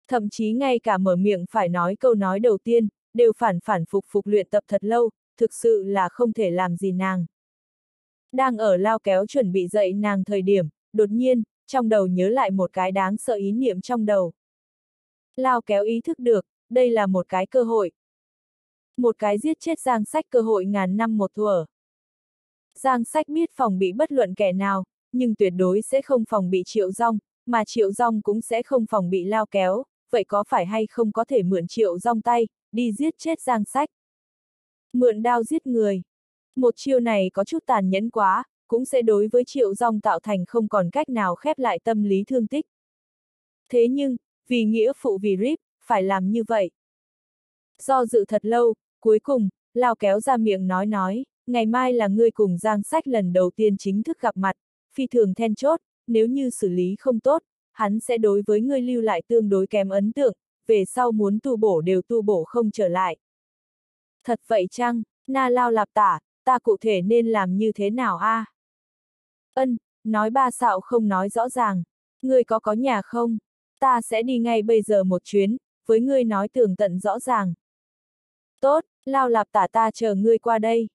Thậm chí ngay cả mở miệng phải nói câu nói đầu tiên, đều phản phản phục phục luyện tập thật lâu, thực sự là không thể làm gì nàng. Đang ở lao kéo chuẩn bị dậy nàng thời điểm, đột nhiên, trong đầu nhớ lại một cái đáng sợ ý niệm trong đầu. Lao kéo ý thức được, đây là một cái cơ hội. Một cái giết chết Giang Sách cơ hội ngàn năm một thuở. Giang Sách biết phòng bị bất luận kẻ nào, nhưng tuyệt đối sẽ không phòng bị triệu rong, mà triệu rong cũng sẽ không phòng bị lao kéo, vậy có phải hay không có thể mượn triệu rong tay, đi giết chết Giang Sách? Mượn đao giết người. Một chiêu này có chút tàn nhẫn quá, cũng sẽ đối với triệu rong tạo thành không còn cách nào khép lại tâm lý thương tích. Thế nhưng, vì nghĩa phụ vì rip, phải làm như vậy. Do dự thật lâu, cuối cùng, Lao kéo ra miệng nói nói, ngày mai là ngươi cùng Giang Sách lần đầu tiên chính thức gặp mặt, phi thường then chốt, nếu như xử lý không tốt, hắn sẽ đối với ngươi lưu lại tương đối kém ấn tượng, về sau muốn tu bổ đều tu bổ không trở lại. Thật vậy chăng, na lao lạp tả, ta cụ thể nên làm như thế nào a? À? Ân, nói ba xạo không nói rõ ràng. Ngươi có có nhà không? Ta sẽ đi ngay bây giờ một chuyến, với ngươi nói tường tận rõ ràng. Tốt, lao lạp tả ta chờ ngươi qua đây.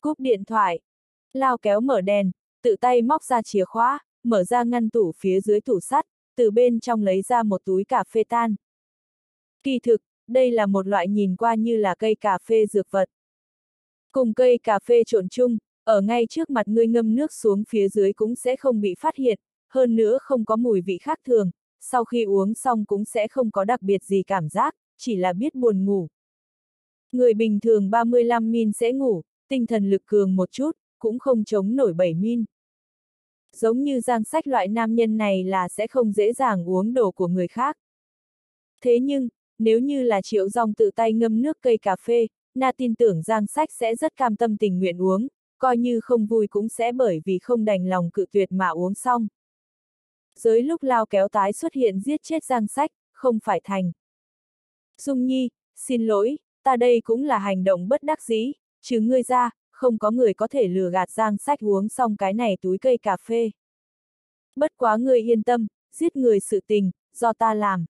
Cúp điện thoại. Lao kéo mở đèn, tự tay móc ra chìa khóa, mở ra ngăn tủ phía dưới tủ sắt, từ bên trong lấy ra một túi cà phê tan. Kỳ thực, đây là một loại nhìn qua như là cây cà phê dược vật. Cùng cây cà phê trộn chung, ở ngay trước mặt ngươi ngâm nước xuống phía dưới cũng sẽ không bị phát hiện, hơn nữa không có mùi vị khác thường, sau khi uống xong cũng sẽ không có đặc biệt gì cảm giác, chỉ là biết buồn ngủ. Người bình thường 35 min sẽ ngủ, tinh thần lực cường một chút, cũng không chống nổi bảy min. Giống như giang sách loại nam nhân này là sẽ không dễ dàng uống đồ của người khác. Thế nhưng, nếu như là triệu dòng tự tay ngâm nước cây cà phê, na tin tưởng giang sách sẽ rất cam tâm tình nguyện uống, coi như không vui cũng sẽ bởi vì không đành lòng cự tuyệt mà uống xong. Giới lúc lao kéo tái xuất hiện giết chết giang sách, không phải thành. Dung Nhi, xin lỗi, ta đây cũng là hành động bất đắc dĩ, chứ ngươi ra, không có người có thể lừa gạt giang sách uống xong cái này túi cây cà phê. Bất quá ngươi yên tâm, giết người sự tình, do ta làm.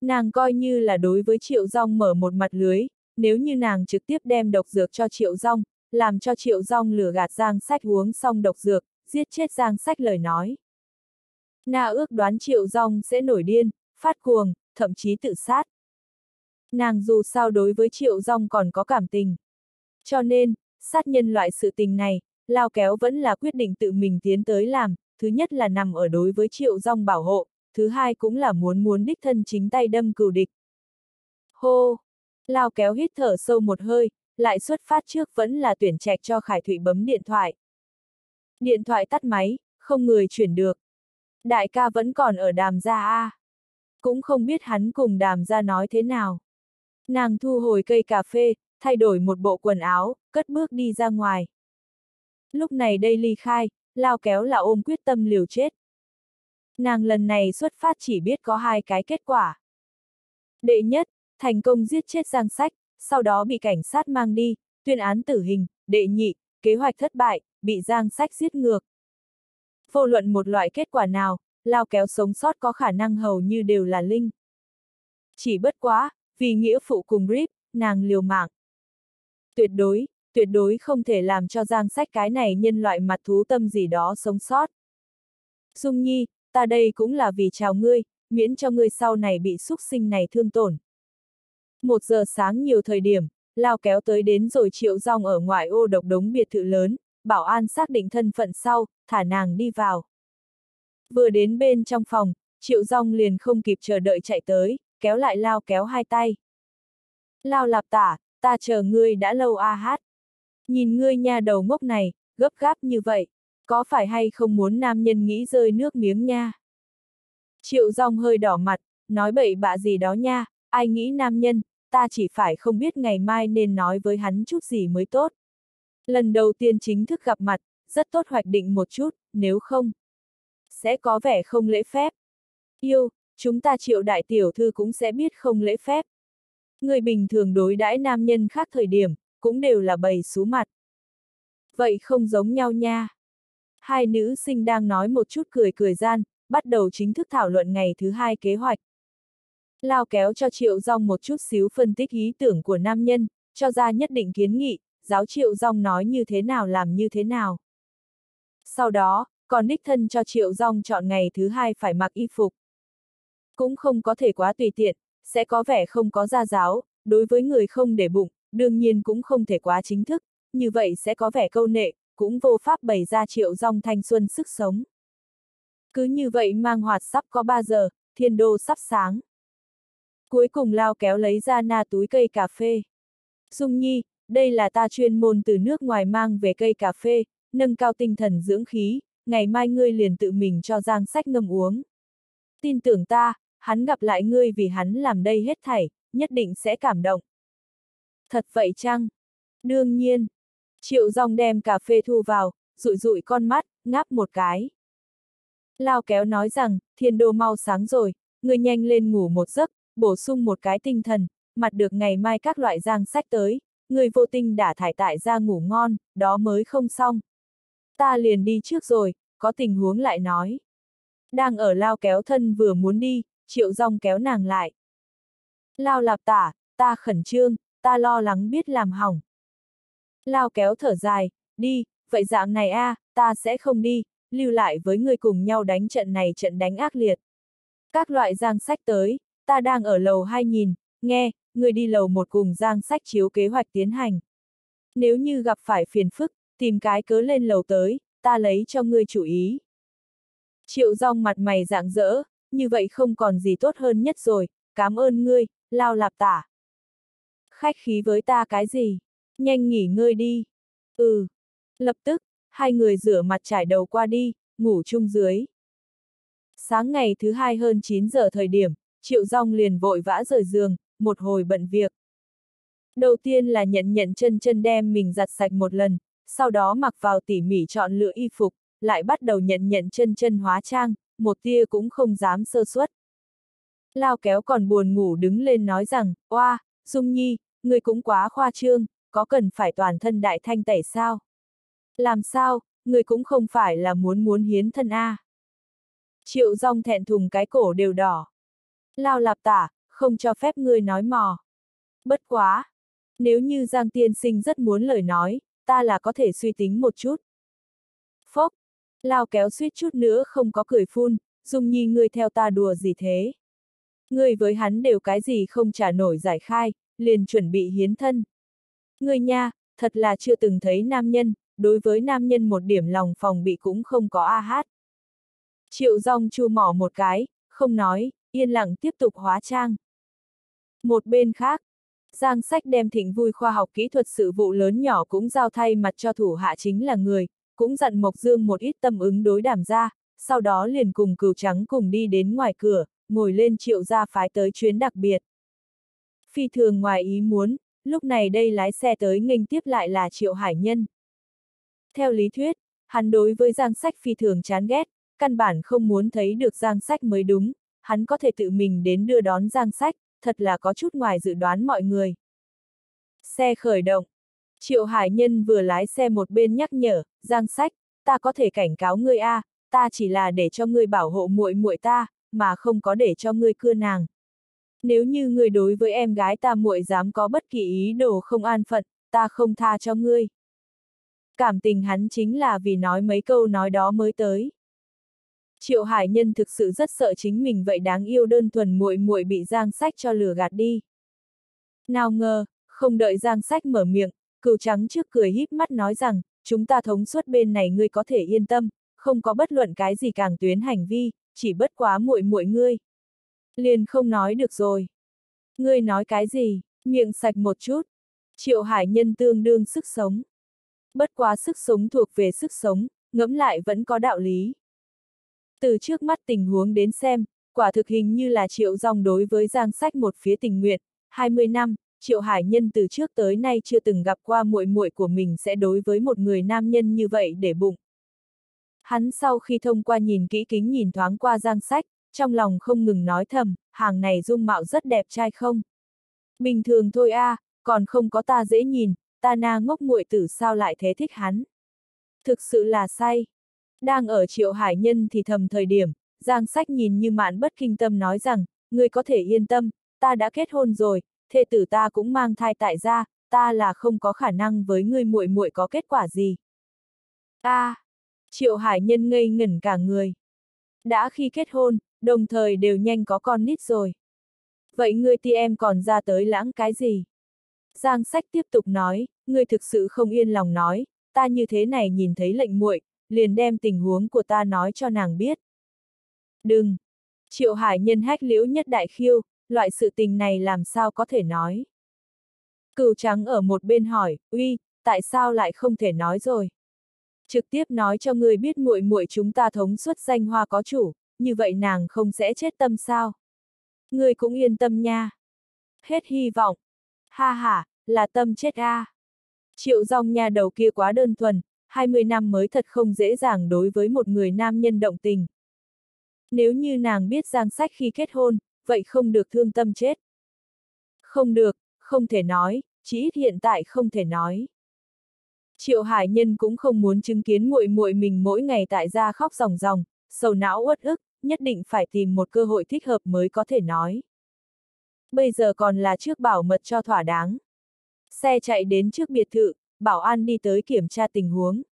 Nàng coi như là đối với Triệu Rong mở một mặt lưới, nếu như nàng trực tiếp đem độc dược cho Triệu Rong, làm cho Triệu Rong lừa gạt Giang Sách uống xong độc dược, giết chết Giang Sách lời nói. Na ước đoán Triệu Rong sẽ nổi điên, phát cuồng, thậm chí tự sát. Nàng dù sao đối với Triệu Rong còn có cảm tình. Cho nên, sát nhân loại sự tình này, lao kéo vẫn là quyết định tự mình tiến tới làm, thứ nhất là nằm ở đối với Triệu Rong bảo hộ, thứ hai cũng là muốn muốn đích thân chính tay đâm cừu địch. Hô! Lao kéo hít thở sâu một hơi, lại xuất phát trước vẫn là tuyển trạch cho Khải Thụy bấm điện thoại. Điện thoại tắt máy, không người chuyển được. Đại ca vẫn còn ở đàm gia A. Cũng không biết hắn cùng đàm gia nói thế nào. Nàng thu hồi cây cà phê, thay đổi một bộ quần áo, cất bước đi ra ngoài. Lúc này đây ly khai, lao kéo là ôm quyết tâm liều chết. Nàng lần này xuất phát chỉ biết có hai cái kết quả. Đệ nhất, thành công giết chết Giang Sách, sau đó bị cảnh sát mang đi, tuyên án tử hình, đệ nhị, kế hoạch thất bại, bị Giang Sách giết ngược. Vô luận một loại kết quả nào, lao kéo sống sót có khả năng hầu như đều là linh. Chỉ bất quá, vì nghĩa phụ cùng Rip, nàng liều mạng. Tuyệt đối, tuyệt đối không thể làm cho Giang Sách cái này nhân loại mặt thú tâm gì đó sống sót. Dung Nhi, ta đây cũng là vì chào ngươi, miễn cho ngươi sau này bị xúc sinh này thương tổn. Một giờ sáng nhiều thời điểm, lao kéo tới đến rồi triệu rong ở ngoại ô độc đống biệt thự lớn, bảo an xác định thân phận sau, thả nàng đi vào. Vừa đến bên trong phòng, triệu rong liền không kịp chờ đợi chạy tới, kéo lại lao kéo hai tay. Lao lạp tả, ta chờ ngươi đã lâu a hát. Nhìn ngươi nha đầu ngốc này, gấp gáp như vậy, có phải hay không muốn nam nhân nghĩ rơi nước miếng nha? Triệu rong hơi đỏ mặt, nói bậy bạ gì đó nha, ai nghĩ nam nhân, ta chỉ phải không biết ngày mai nên nói với hắn chút gì mới tốt. Lần đầu tiên chính thức gặp mặt, rất tốt hoạch định một chút, nếu không, sẽ có vẻ không lễ phép. Yêu, chúng ta triệu đại tiểu thư cũng sẽ biết không lễ phép. Người bình thường đối đãi nam nhân khác thời điểm, cũng đều là bầy xú mặt. Vậy không giống nhau nha. Hai nữ sinh đang nói một chút cười cười gian, bắt đầu chính thức thảo luận ngày thứ hai kế hoạch. Lao kéo cho Triệu Dòng một chút xíu phân tích ý tưởng của nam nhân, cho ra nhất định kiến nghị, giáo Triệu Dòng nói như thế nào làm như thế nào. Sau đó, còn đích thân cho Triệu Dòng chọn ngày thứ hai phải mặc y phục. Cũng không có thể quá tùy tiện, sẽ có vẻ không có gia giáo, đối với người không để bụng, đương nhiên cũng không thể quá chính thức, như vậy sẽ có vẻ câu nệ, cũng vô pháp bày ra Triệu Dòng thanh xuân sức sống. Cứ như vậy mang hoạt sắp có 3 giờ, thiên đô sắp sáng. Cuối cùng lao kéo lấy ra na túi cây cà phê. Dung Nhi, đây là ta chuyên môn từ nước ngoài mang về cây cà phê, nâng cao tinh thần dưỡng khí, ngày mai ngươi liền tự mình cho Giang sách ngâm uống. Tin tưởng ta, hắn gặp lại ngươi vì hắn làm đây hết thảy, nhất định sẽ cảm động. Thật vậy chăng? Đương nhiên. Triệu dòng đem cà phê thu vào, rụi rụi con mắt, ngáp một cái. Lao kéo nói rằng, thiên đô mau sáng rồi, ngươi nhanh lên ngủ một giấc, bổ sung một cái tinh thần, mặt được ngày mai các loại giang sách tới, người vô tinh đã thải tại ra ngủ ngon, đó mới không xong. Ta liền đi trước rồi, có tình huống lại nói. Đang ở lao kéo thân vừa muốn đi, triệu rong kéo nàng lại. Lao lạp tả, ta khẩn trương, ta lo lắng biết làm hỏng. Lao kéo thở dài, đi, vậy dạng này a, ta sẽ không đi, lưu lại với người cùng nhau đánh trận này trận đánh ác liệt. Các loại giang sách tới, ta đang ở lầu hai nhìn, nghe, người đi lầu một cùng giang sách chiếu kế hoạch tiến hành. Nếu như gặp phải phiền phức, tìm cái cớ lên lầu tới, ta lấy cho ngươi chủ ý. Triệu rong mặt mày dạng dỡ, như vậy không còn gì tốt hơn nhất rồi, cảm ơn ngươi, lao lạp tả. Khách khí với ta cái gì? Nhanh nghỉ ngơi đi. Ừ. Lập tức, hai người rửa mặt trải đầu qua đi, ngủ chung dưới. Sáng ngày thứ hai hơn 9 giờ thời điểm, Triệu Rong liền vội vã rời giường, một hồi bận việc. Đầu tiên là nhận nhận chân chân đem mình giặt sạch một lần, sau đó mặc vào tỉ mỉ chọn lựa y phục, lại bắt đầu nhận nhận chân chân hóa trang, một tia cũng không dám sơ suất. Lao kéo còn buồn ngủ đứng lên nói rằng, oa, Dung Nhi, người cũng quá khoa trương, có cần phải toàn thân đại thanh tẩy sao? Làm sao, người cũng không phải là muốn muốn hiến thân a. À. Triệu rong thẹn thùng cái cổ đều đỏ. Lao lạp tả, không cho phép ngươi nói mò. Bất quá. Nếu như Giang tiên sinh rất muốn lời nói, ta là có thể suy tính một chút. Lao kéo suýt chút nữa không có cười phun, Dung Nhi ngươi theo ta đùa gì thế? Ngươi với hắn đều cái gì không trả nổi giải khai, liền chuẩn bị hiến thân. Ngươi nha, thật là chưa từng thấy nam nhân, đối với nam nhân một điểm lòng phòng bị cũng không có a hát. Triệu rong chu mỏ một cái, không nói, yên lặng tiếp tục hóa trang. Một bên khác, Giang Sách đem thịnh vui khoa học kỹ thuật sự vụ lớn nhỏ cũng giao thay mặt cho thủ hạ chính là người, cũng dặn Mộc Dương một ít tâm ứng đối đảm ra, sau đó liền cùng cừu trắng cùng đi đến ngoài cửa, ngồi lên triệu gia phái tới chuyến đặc biệt. Phi thường ngoài ý muốn, lúc này đây lái xe tới nghênh tiếp lại là triệu hải nhân. Theo lý thuyết, hắn đối với Giang Sách phi thường chán ghét, căn bản không muốn thấy được Giang Sách mới đúng, hắn có thể tự mình đến đưa đón Giang Sách, thật là có chút ngoài dự đoán mọi người. Xe khởi động. Triệu Hải Nhân vừa lái xe một bên nhắc nhở, Giang Sách, ta có thể cảnh cáo ngươi a, à, ta chỉ là để cho ngươi bảo hộ muội muội ta, mà không có để cho ngươi cưa nàng. Nếu như ngươi đối với em gái ta muội dám có bất kỳ ý đồ không an phận, ta không tha cho ngươi. Cảm tình hắn chính là vì nói mấy câu nói đó mới tới. Triệu Hải Nhân thực sự rất sợ chính mình vậy đáng yêu đơn thuần muội muội bị Giang Sách cho lừa gạt đi. Nào ngờ, không đợi Giang Sách mở miệng, cừu trắng trước cười híp mắt nói rằng, chúng ta thống suốt bên này ngươi có thể yên tâm, không có bất luận cái gì càng tuyến hành vi, chỉ bất quá muội muội ngươi. Liền không nói được rồi. Ngươi nói cái gì, miệng sạch một chút. Triệu Hải Nhân tương đương sức sống. Bất quá sức sống thuộc về sức sống, ngẫm lại vẫn có đạo lý. Từ trước mắt tình huống đến xem, quả thực hình như là triệu dòng đối với giang sách một phía tình nguyện, 20 năm, triệu hải nhân từ trước tới nay chưa từng gặp qua muội muội của mình sẽ đối với một người nam nhân như vậy để bụng. Hắn sau khi thông qua nhìn kỹ kính nhìn thoáng qua giang sách, trong lòng không ngừng nói thầm, hàng này dung mạo rất đẹp trai không? Bình thường thôi a, à, còn không có ta dễ nhìn, ta na ngốc muội tử sao lại thế thích hắn? Thực sự là say. Đang ở triệu hải nhân thì thầm thời điểm, Giang Sách nhìn như mạn bất kinh tâm nói rằng, ngươi có thể yên tâm, ta đã kết hôn rồi, thê tử ta cũng mang thai tại gia, ta là không có khả năng với ngươi muội muội có kết quả gì. A, à, triệu hải nhân ngây ngẩn cả người. Đã khi kết hôn, đồng thời đều nhanh có con nít rồi. Vậy ngươi ti em còn ra tới lãng cái gì? Giang sách tiếp tục nói, ngươi thực sự không yên lòng nói, ta như thế này nhìn thấy lệnh muội, liền đem tình huống của ta nói cho nàng biết. Đừng! Triệu Hải nhân hách liễu nhất đại khiêu, loại sự tình này làm sao có thể nói. Cừu trắng ở một bên hỏi, uy, tại sao lại không thể nói rồi? Trực tiếp nói cho người biết muội muội chúng ta thống suất danh hoa có chủ, như vậy nàng không sẽ chết tâm sao? Người cũng yên tâm nha. Hết hy vọng. Ha ha, là tâm chết a. À. Triệu dòng nhà đầu kia quá đơn thuần, 20 năm mới thật không dễ dàng đối với một người nam nhân động tình. Nếu như nàng biết Giang Sách khi kết hôn, vậy không được thương tâm chết. Không được, không thể nói, chỉ ít hiện tại không thể nói. Triệu Hải Nhân cũng không muốn chứng kiến muội muội mình mỗi ngày tại gia khóc ròng ròng, sầu não uất ức, nhất định phải tìm một cơ hội thích hợp mới có thể nói. Bây giờ còn là trước bảo mật cho thỏa đáng. Xe chạy đến trước biệt thự, bảo an đi tới kiểm tra tình huống.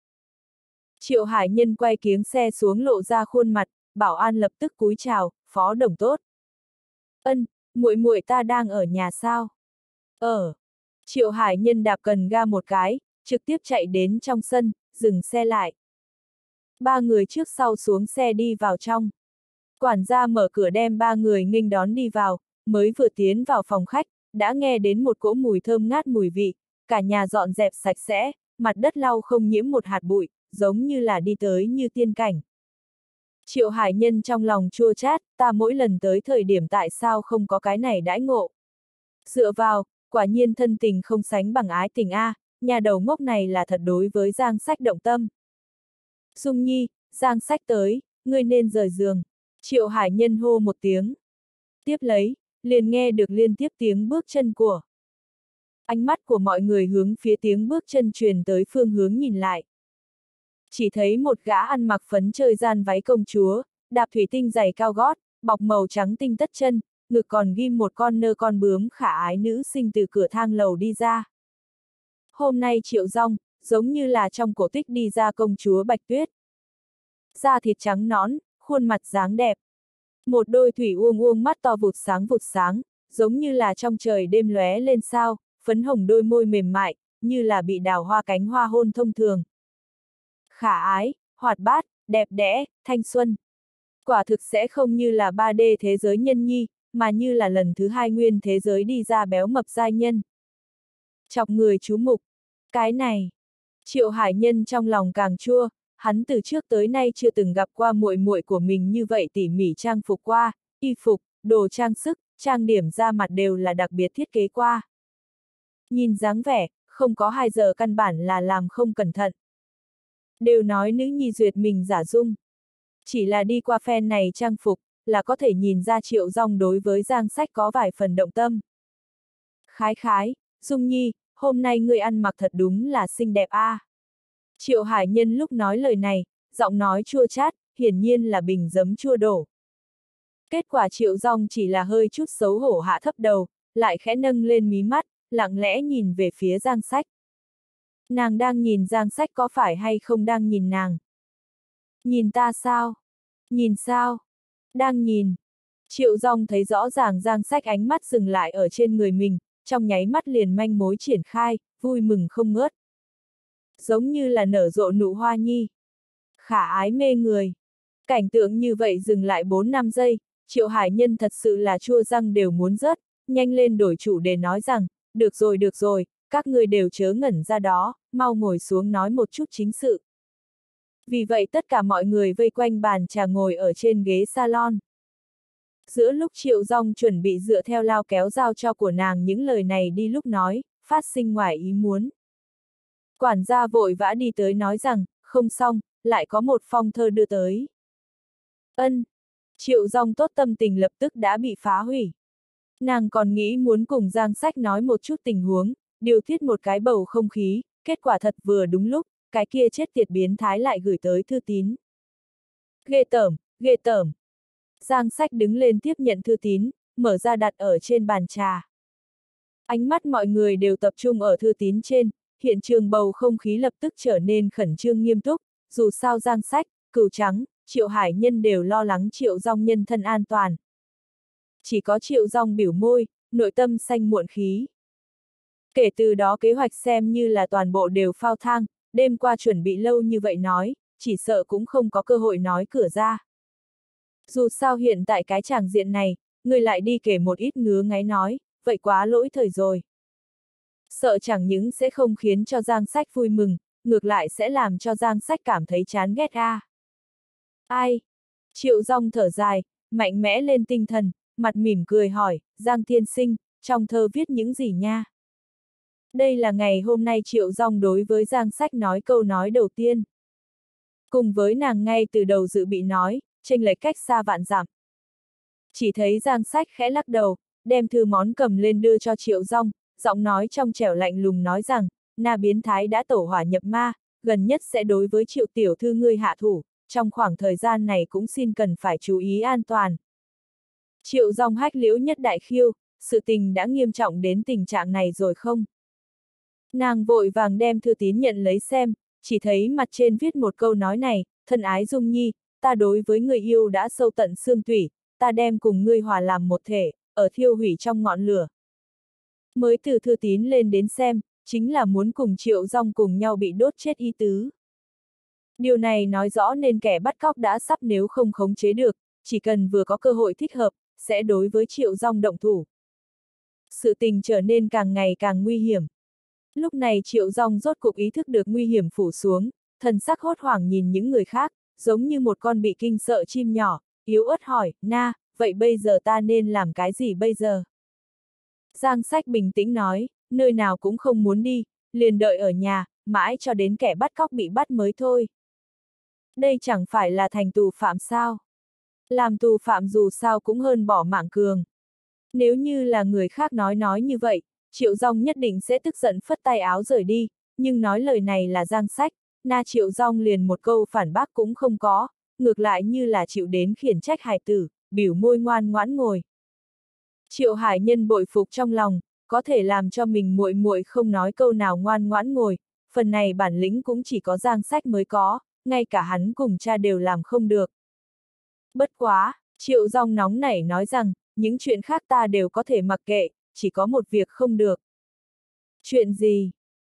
Triệu Hải Nhân quay kiếng xe xuống lộ ra khuôn mặt, bảo an lập tức cúi chào, phó đồng tốt. Ân, muội muội ta đang ở nhà sao? Ở. Triệu Hải Nhân đạp cần ga một cái, trực tiếp chạy đến trong sân, dừng xe lại. Ba người trước sau xuống xe đi vào trong. Quản gia mở cửa đem ba người nghênh đón đi vào, mới vừa tiến vào phòng khách, đã nghe đến một cỗ mùi thơm ngát mùi vị, cả nhà dọn dẹp sạch sẽ, mặt đất lau không nhiễm một hạt bụi, giống như là đi tới như tiên cảnh. Triệu Hải Nhân trong lòng chua chát, ta mỗi lần tới thời điểm tại sao không có cái này đãi ngộ. Dựa vào, quả nhiên thân tình không sánh bằng ái tình A, nhà đầu ngốc này là thật đối với Giang Sách động tâm. Dung Nhi, Giang Sách tới, ngươi nên rời giường. Triệu Hải Nhân hô một tiếng. Tiếp lấy, liền nghe được liên tiếp tiếng bước chân của. Ánh mắt của mọi người hướng phía tiếng bước chân truyền tới phương hướng nhìn lại. Chỉ thấy một gã ăn mặc phấn chơi gian váy công chúa, đạp thủy tinh giày cao gót, bọc màu trắng tinh tất chân, ngực còn ghim một con nơ con bướm khả ái nữ sinh từ cửa thang lầu đi ra. Hôm nay triệu rong, giống như là trong cổ tích đi ra công chúa Bạch Tuyết. Da thịt trắng nõn, khuôn mặt dáng đẹp. Một đôi thủy uông uông mắt to vụt sáng vụt sáng, giống như là trong trời đêm lóe lên sao, phấn hồng đôi môi mềm mại, như là bị đào hoa cánh hoa hôn thông thường. Khả ái, hoạt bát, đẹp đẽ, thanh xuân. Quả thực sẽ không như là 3D thế giới nhân nhi, mà như là lần thứ hai nguyên thế giới đi ra béo mập giai nhân. Chọc người chú mục. Cái này. Triệu Hải Nhân trong lòng càng chua, hắn từ trước tới nay chưa từng gặp qua muội muội của mình như vậy tỉ mỉ trang phục qua, y phục, đồ trang sức, trang điểm da mặt đều là đặc biệt thiết kế qua. Nhìn dáng vẻ, không có hai giờ căn bản là làm không cẩn thận. Đều nói nữ nhi duyệt mình giả dung. Chỉ là đi qua phen này trang phục, là có thể nhìn ra triệu rong đối với giang sách có vài phần động tâm. Khái khái, Dung Nhi, hôm nay ngươi ăn mặc thật đúng là xinh đẹp a. À. Triệu Hải Nhân lúc nói lời này, giọng nói chua chát, hiển nhiên là bình giấm chua đổ. Kết quả triệu rong chỉ là hơi chút xấu hổ hạ thấp đầu, lại khẽ nâng lên mí mắt, lặng lẽ nhìn về phía giang sách. Nàng đang nhìn giang sách có phải hay không đang nhìn nàng? Nhìn ta sao? Nhìn sao? Đang nhìn. Triệu rong thấy rõ ràng giang sách ánh mắt dừng lại ở trên người mình, trong nháy mắt liền manh mối triển khai, vui mừng không ngớt. Giống như là nở rộ nụ hoa nhi. Khả ái mê người. Cảnh tượng như vậy dừng lại 4 năm giây, triệu hải nhân thật sự là chua răng đều muốn rớt, nhanh lên đổi chủ để nói rằng, được rồi được rồi, các người đều chớ ngẩn ra đó, mau ngồi xuống nói một chút chính sự. Vì vậy tất cả mọi người vây quanh bàn trà ngồi ở trên ghế salon. Giữa lúc Triệu Dòng chuẩn bị dựa theo lao kéo giao cho của nàng những lời này đi lúc nói, phát sinh ngoài ý muốn. Quản gia vội vã đi tới nói rằng, không xong, lại có một phong thơ đưa tới. Ân. Triệu Dòng tốt tâm tình lập tức đã bị phá hủy. Nàng còn nghĩ muốn cùng Giang Sách nói một chút tình huống, điều tiết một cái bầu không khí, kết quả thật vừa đúng lúc, cái kia chết tiệt biến thái lại gửi tới thư tín. Ghê tởm, ghê tởm. Giang sách đứng lên tiếp nhận thư tín, mở ra đặt ở trên bàn trà. Ánh mắt mọi người đều tập trung ở thư tín trên, hiện trường bầu không khí lập tức trở nên khẩn trương nghiêm túc, dù sao giang sách, cửu trắng, triệu hải nhân đều lo lắng triệu dòng nhân thân an toàn. Chỉ có triệu dòng biểu môi, nội tâm xanh muộn khí. Kể từ đó kế hoạch xem như là toàn bộ đều phao thang, đêm qua chuẩn bị lâu như vậy nói, chỉ sợ cũng không có cơ hội nói cửa ra. Dù sao hiện tại cái tràng diện này, người lại đi kể một ít ngứa ngáy nói, vậy quá lỗi thời rồi. Sợ chẳng những sẽ không khiến cho Giang Sách vui mừng, ngược lại sẽ làm cho Giang Sách cảm thấy chán ghét a. À. Ai? Triệu Dung thở dài, mạnh mẽ lên tinh thần, mặt mỉm cười hỏi, Giang Thiên Sinh, trong thơ viết những gì nha? Đây là ngày hôm nay Triệu Dòng đối với Giang Sách nói câu nói đầu tiên. Cùng với nàng ngay từ đầu dự bị nói, tranh lệch cách xa vạn dặm. Chỉ thấy Giang Sách khẽ lắc đầu, đem thư món cầm lên đưa cho Triệu Dòng, giọng nói trong trẻo lạnh lùng nói rằng, na biến thái đã tổ hỏa nhập ma, gần nhất sẽ đối với Triệu Tiểu Thư ngươi hạ thủ, trong khoảng thời gian này cũng xin cần phải chú ý an toàn. Triệu Dòng hách liễu nhất đại khiêu, sự tình đã nghiêm trọng đến tình trạng này rồi không? Nàng vội vàng đem thư tín nhận lấy xem, chỉ thấy mặt trên viết một câu nói này, thân ái Dung Nhi, ta đối với người yêu đã sâu tận xương tủy, ta đem cùng ngươi hòa làm một thể, ở thiêu hủy trong ngọn lửa. Mới từ thư tín lên đến xem, chính là muốn cùng Triệu Rong cùng nhau bị đốt chết y tứ. Điều này nói rõ nên kẻ bắt cóc đã sắp nếu không khống chế được, chỉ cần vừa có cơ hội thích hợp, sẽ đối với Triệu Rong động thủ. Sự tình trở nên càng ngày càng nguy hiểm. Lúc này Triệu Rong rốt cục ý thức được nguy hiểm phủ xuống, thần sắc hốt hoảng nhìn những người khác, giống như một con bị kinh sợ chim nhỏ, yếu ớt hỏi, na, vậy bây giờ ta nên làm cái gì bây giờ? Giang sách bình tĩnh nói, nơi nào cũng không muốn đi, liền đợi ở nhà, mãi cho đến kẻ bắt cóc bị bắt mới thôi. Đây chẳng phải là thành tù phạm sao? Làm tù phạm dù sao cũng hơn bỏ mạng cường. Nếu như là người khác nói nói như vậy, Triệu Dòng nhất định sẽ tức giận phất tay áo rời đi, nhưng nói lời này là giang sách, na Triệu Dòng liền một câu phản bác cũng không có, ngược lại như là chịu đến khiển trách hài tử, biểu môi ngoan ngoãn ngồi. Triệu Hải Nhân bội phục trong lòng, có thể làm cho mình muội muội không nói câu nào ngoan ngoãn ngồi, phần này bản lĩnh cũng chỉ có giang sách mới có, ngay cả hắn cùng cha đều làm không được. Bất quá, Triệu Dòng nóng nảy nói rằng, những chuyện khác ta đều có thể mặc kệ, chỉ có một việc không được. Chuyện gì?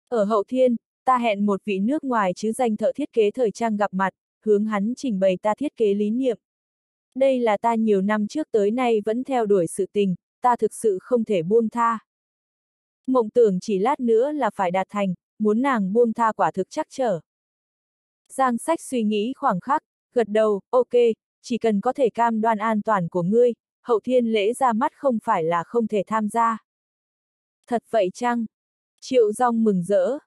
Ở hậu thiên, ta hẹn một vị nước ngoài chứ danh thợ thiết kế thời trang gặp mặt, hướng hắn trình bày ta thiết kế lý niệm. Đây là ta nhiều năm trước tới nay vẫn theo đuổi sự tình, ta thực sự không thể buông tha. Mộng tưởng chỉ lát nữa là phải đạt thành, muốn nàng buông tha quả thực chắc trở. Giang sách suy nghĩ khoảng khắc, gật đầu, ok, chỉ cần có thể cam đoan an toàn của ngươi, hậu thiên lễ ra mắt không phải là không thể tham gia. Thật vậy chăng? Triệu Dung mừng rỡ.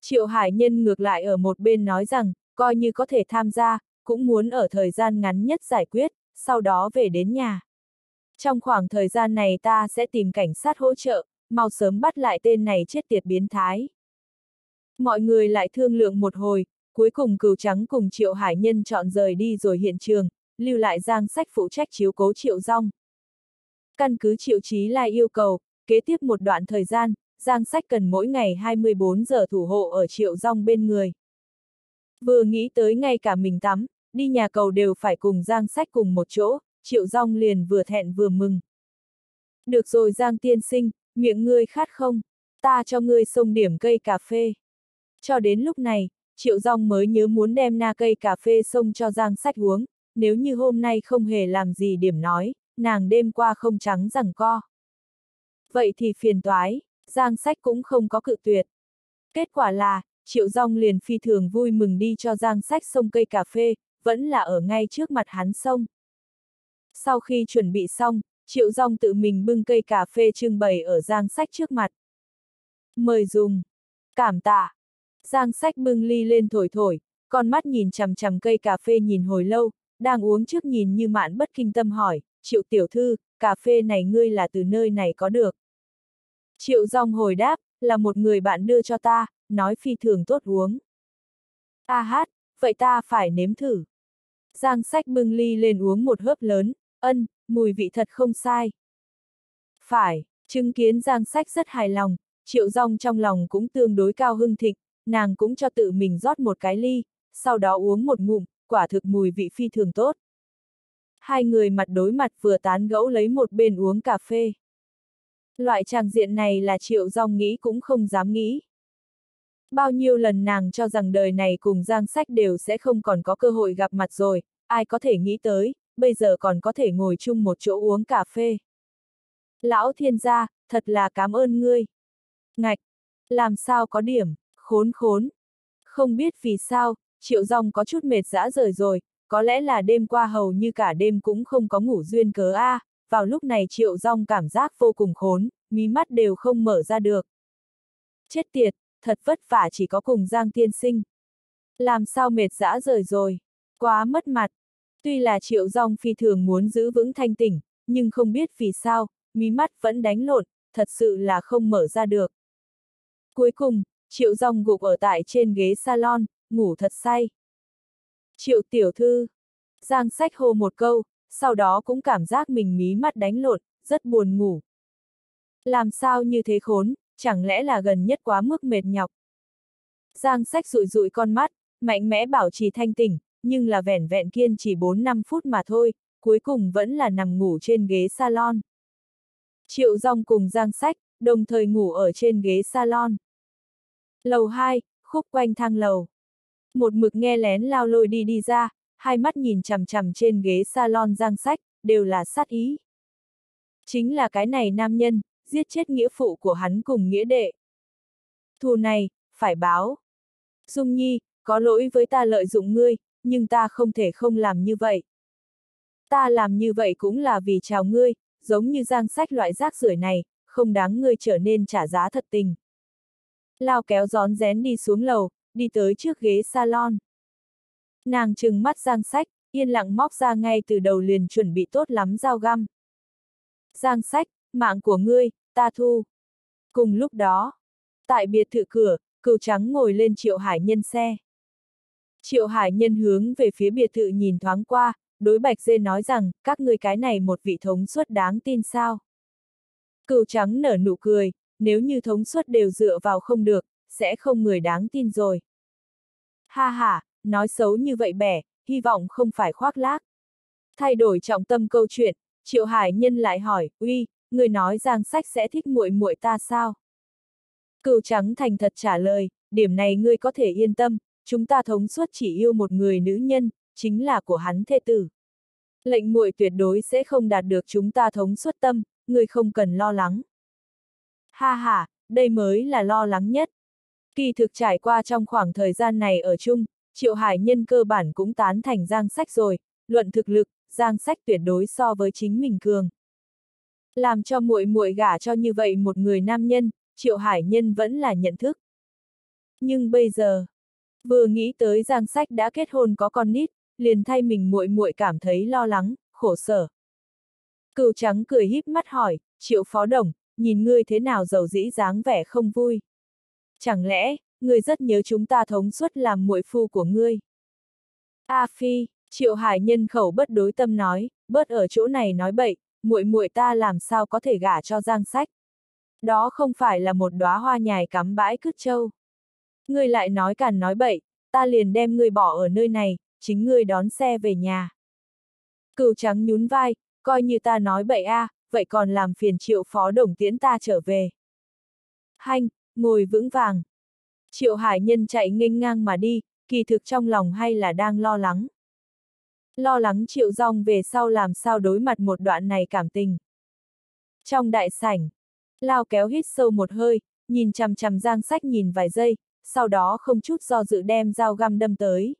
Triệu Hải Nhân ngược lại ở một bên nói rằng, coi như có thể tham gia, cũng muốn ở thời gian ngắn nhất giải quyết, sau đó về đến nhà. Trong khoảng thời gian này ta sẽ tìm cảnh sát hỗ trợ, mau sớm bắt lại tên này chết tiệt biến thái. Mọi người lại thương lượng một hồi, cuối cùng cừu trắng cùng Triệu Hải Nhân chọn rời đi rồi hiện trường, lưu lại giang sách phụ trách chiếu cố Triệu Rong. Căn cứ Triệu Chí Lai yêu cầu, kế tiếp một đoạn thời gian, giang sách cần mỗi ngày 24 giờ thủ hộ ở Triệu Rong bên người. Vừa nghĩ tới ngay cả mình tắm, đi nhà cầu đều phải cùng Giang Sách cùng một chỗ, Triệu Rong liền vừa thẹn vừa mừng. Được rồi Giang tiên sinh, miệng ngươi khát không? Ta cho ngươi xông điểm cây cà phê. Cho đến lúc này, Triệu Rong mới nhớ muốn đem na cây cà phê xông cho Giang Sách uống, nếu như hôm nay không hề làm gì điểm nói, nàng đêm qua không trắng rằng co. Vậy thì phiền toái, Giang Sách cũng không có cự tuyệt. Kết quả là, Triệu Rong liền phi thường vui mừng đi cho Giang Sách sông cây cà phê, vẫn là ở ngay trước mặt hắn sông. Sau khi chuẩn bị xong, Triệu Rong tự mình bưng cây cà phê trưng bày ở Giang Sách trước mặt. Mời dùng. Cảm tạ. Giang Sách bưng ly lên thổi thổi, con mắt nhìn chằm chằm cây cà phê nhìn hồi lâu, đang uống trước nhìn như mạn bất kinh tâm hỏi, Triệu tiểu thư, cà phê này ngươi là từ nơi này có được. Triệu Rong hồi đáp, là một người bạn đưa cho ta, nói phi thường tốt uống. A hát, vậy ta phải nếm thử. Giang sách bưng ly lên uống một hớp lớn, ân, mùi vị thật không sai. Phải, chứng kiến Giang sách rất hài lòng, triệu rong trong lòng cũng tương đối cao hưng thịnh, nàng cũng cho tự mình rót một cái ly, sau đó uống một ngụm, quả thực mùi vị phi thường tốt. Hai người mặt đối mặt vừa tán gẫu lấy một bên uống cà phê. Loại tràng diện này là triệu dòng nghĩ cũng không dám nghĩ. Bao nhiêu lần nàng cho rằng đời này cùng Giang Sách đều sẽ không còn có cơ hội gặp mặt rồi, ai có thể nghĩ tới, bây giờ còn có thể ngồi chung một chỗ uống cà phê. Lão thiên gia, thật là cảm ơn ngươi. Ngạch, làm sao có điểm, khốn khốn. Không biết vì sao, Triệu Dòng có chút mệt dã rời rồi, có lẽ là đêm qua hầu như cả đêm cũng không có ngủ duyên cớ a. À, vào lúc này Triệu Dòng cảm giác vô cùng khốn, mí mắt đều không mở ra được. Chết tiệt, thật vất vả chỉ có cùng Giang tiên sinh. Làm sao mệt dã rời rồi, quá mất mặt. Tuy là Triệu Dòng phi thường muốn giữ vững thanh tỉnh, nhưng không biết vì sao, mí mắt vẫn đánh lộn, thật sự là không mở ra được. Cuối cùng, Triệu Dòng gục ở tại trên ghế salon, ngủ thật say. Triệu tiểu thư, Giang sách hô một câu, sau đó cũng cảm giác mình mí mắt đánh lộn, rất buồn ngủ. Làm sao như thế khốn, chẳng lẽ là gần nhất quá mức mệt nhọc. Giang sách rụi rụi con mắt, mạnh mẽ bảo trì thanh tỉnh, nhưng là vẻn vẹn kiên chỉ 4-5 phút mà thôi, cuối cùng vẫn là nằm ngủ trên ghế salon. Triệu Dòng cùng Giang sách, đồng thời ngủ ở trên ghế salon. Lầu 2, khúc quanh thang lầu. Một mực nghe lén lao lôi đi đi ra, hai mắt nhìn chằm chằm trên ghế salon giang sách, đều là sát ý. Chính là cái này nam nhân, giết chết nghĩa phụ của hắn cùng nghĩa đệ. Thù này, phải báo. Dung Nhi, có lỗi với ta lợi dụng ngươi, nhưng ta không thể không làm như vậy. Ta làm như vậy cũng là vì chào ngươi, giống như giang sách loại rác rưởi này, không đáng ngươi trở nên trả giá thật tình. Lao kéo gión rén đi xuống lầu, đi tới trước ghế salon. Nàng trừng mắt giang sách, yên lặng móc ra ngay từ đầu liền chuẩn bị tốt lắm dao găm. Giang sách, mạng của ngươi, ta thu. Cùng lúc đó, tại biệt thự cửa, cừu trắng ngồi lên triệu hải nhân xe. Triệu hải nhân hướng về phía biệt thự nhìn thoáng qua, đối bạch dê nói rằng, các ngươi cái này một vị thống suất đáng tin sao. Cừu trắng nở nụ cười, nếu như thống suất đều dựa vào không được, sẽ không người đáng tin rồi. Ha ha, nói xấu như vậy bẻ, hy vọng không phải khoác lác. Thay đổi trọng tâm câu chuyện, Triệu Hải Nhân lại hỏi, uy, người nói Giang Sách sẽ thích muội muội ta sao? Cừu trắng thành thật trả lời, điểm này ngươi có thể yên tâm, chúng ta thống suốt chỉ yêu một người nữ nhân, chính là của hắn thê tử. Lệnh muội tuyệt đối sẽ không đạt được chúng ta thống suốt tâm, ngươi không cần lo lắng. Ha ha, đây mới là lo lắng nhất. Kỳ thực trải qua trong khoảng thời gian này ở chung, Triệu Hải Nhân cơ bản cũng tán thành Giang Sách rồi, luận thực lực, Giang Sách tuyệt đối so với chính mình cường. Làm cho muội muội gả cho như vậy một người nam nhân, Triệu Hải Nhân vẫn là nhận thức. Nhưng bây giờ, vừa nghĩ tới Giang Sách đã kết hôn có con nít, liền thay mình muội muội cảm thấy lo lắng, khổ sở. Cừu trắng cười híp mắt hỏi, Triệu Phó Đồng, nhìn ngươi thế nào giàu dĩ dáng vẻ không vui. Chẳng lẽ, ngươi rất nhớ chúng ta thống suất làm muội phu của ngươi? A Phi, Triệu Hải nhân khẩu bất đối tâm nói, bớt ở chỗ này nói bậy, muội muội ta làm sao có thể gả cho Giang Sách. Đó không phải là một đóa hoa nhài cắm bãi cứt châu. Ngươi lại nói càn nói bậy, ta liền đem ngươi bỏ ở nơi này, chính ngươi đón xe về nhà. Cừu trắng nhún vai, coi như ta nói bậy a, à, vậy còn làm phiền triệu phó đồng tiễn ta trở về. Hanh, ngồi vững vàng. Triệu hải nhân chạy nghênh ngang mà đi, kỳ thực trong lòng hay là đang lo lắng. Lo lắng triệu rong về sau làm sao đối mặt một đoạn này cảm tình. Trong đại sảnh, lao kéo hít sâu một hơi, nhìn chằm chằm giang sách nhìn vài giây, sau đó không chút do dự đem dao găm đâm tới.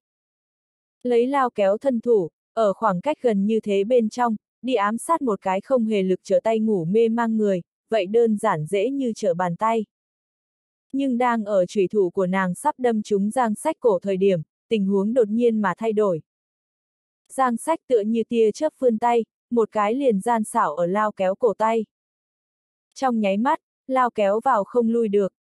Lấy lao kéo thân thủ, ở khoảng cách gần như thế bên trong, đi ám sát một cái không hề lực trở tay ngủ mê mang người, vậy đơn giản dễ như trở bàn tay. Nhưng đang ở trùy thủ của nàng sắp đâm trúng giang sách cổ thời điểm, tình huống đột nhiên mà thay đổi. Giang sách tựa như tia chớp vươn tay, một cái liền gian xảo ở lao kéo cổ tay. Trong nháy mắt, lao kéo vào không lui được.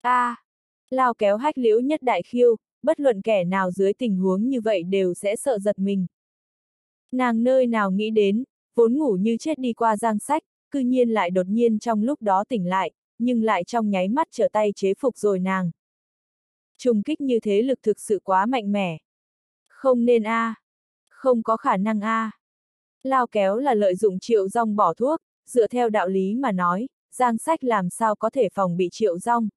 a à, lao kéo hách liễu nhất đại khiêu, bất luận kẻ nào dưới tình huống như vậy đều sẽ sợ giật mình. Nàng nơi nào nghĩ đến, vốn ngủ như chết đi qua giang sách, cư nhiên lại đột nhiên trong lúc đó tỉnh lại, nhưng lại trong nháy mắt trở tay chế phục rồi nàng. Trùng kích như thế lực thực sự quá mạnh mẽ. Không nên a, à. Không có khả năng a. À. Lao kéo là lợi dụng triệu rong bỏ thuốc, dựa theo đạo lý mà nói, giang sách làm sao có thể phòng bị triệu rong.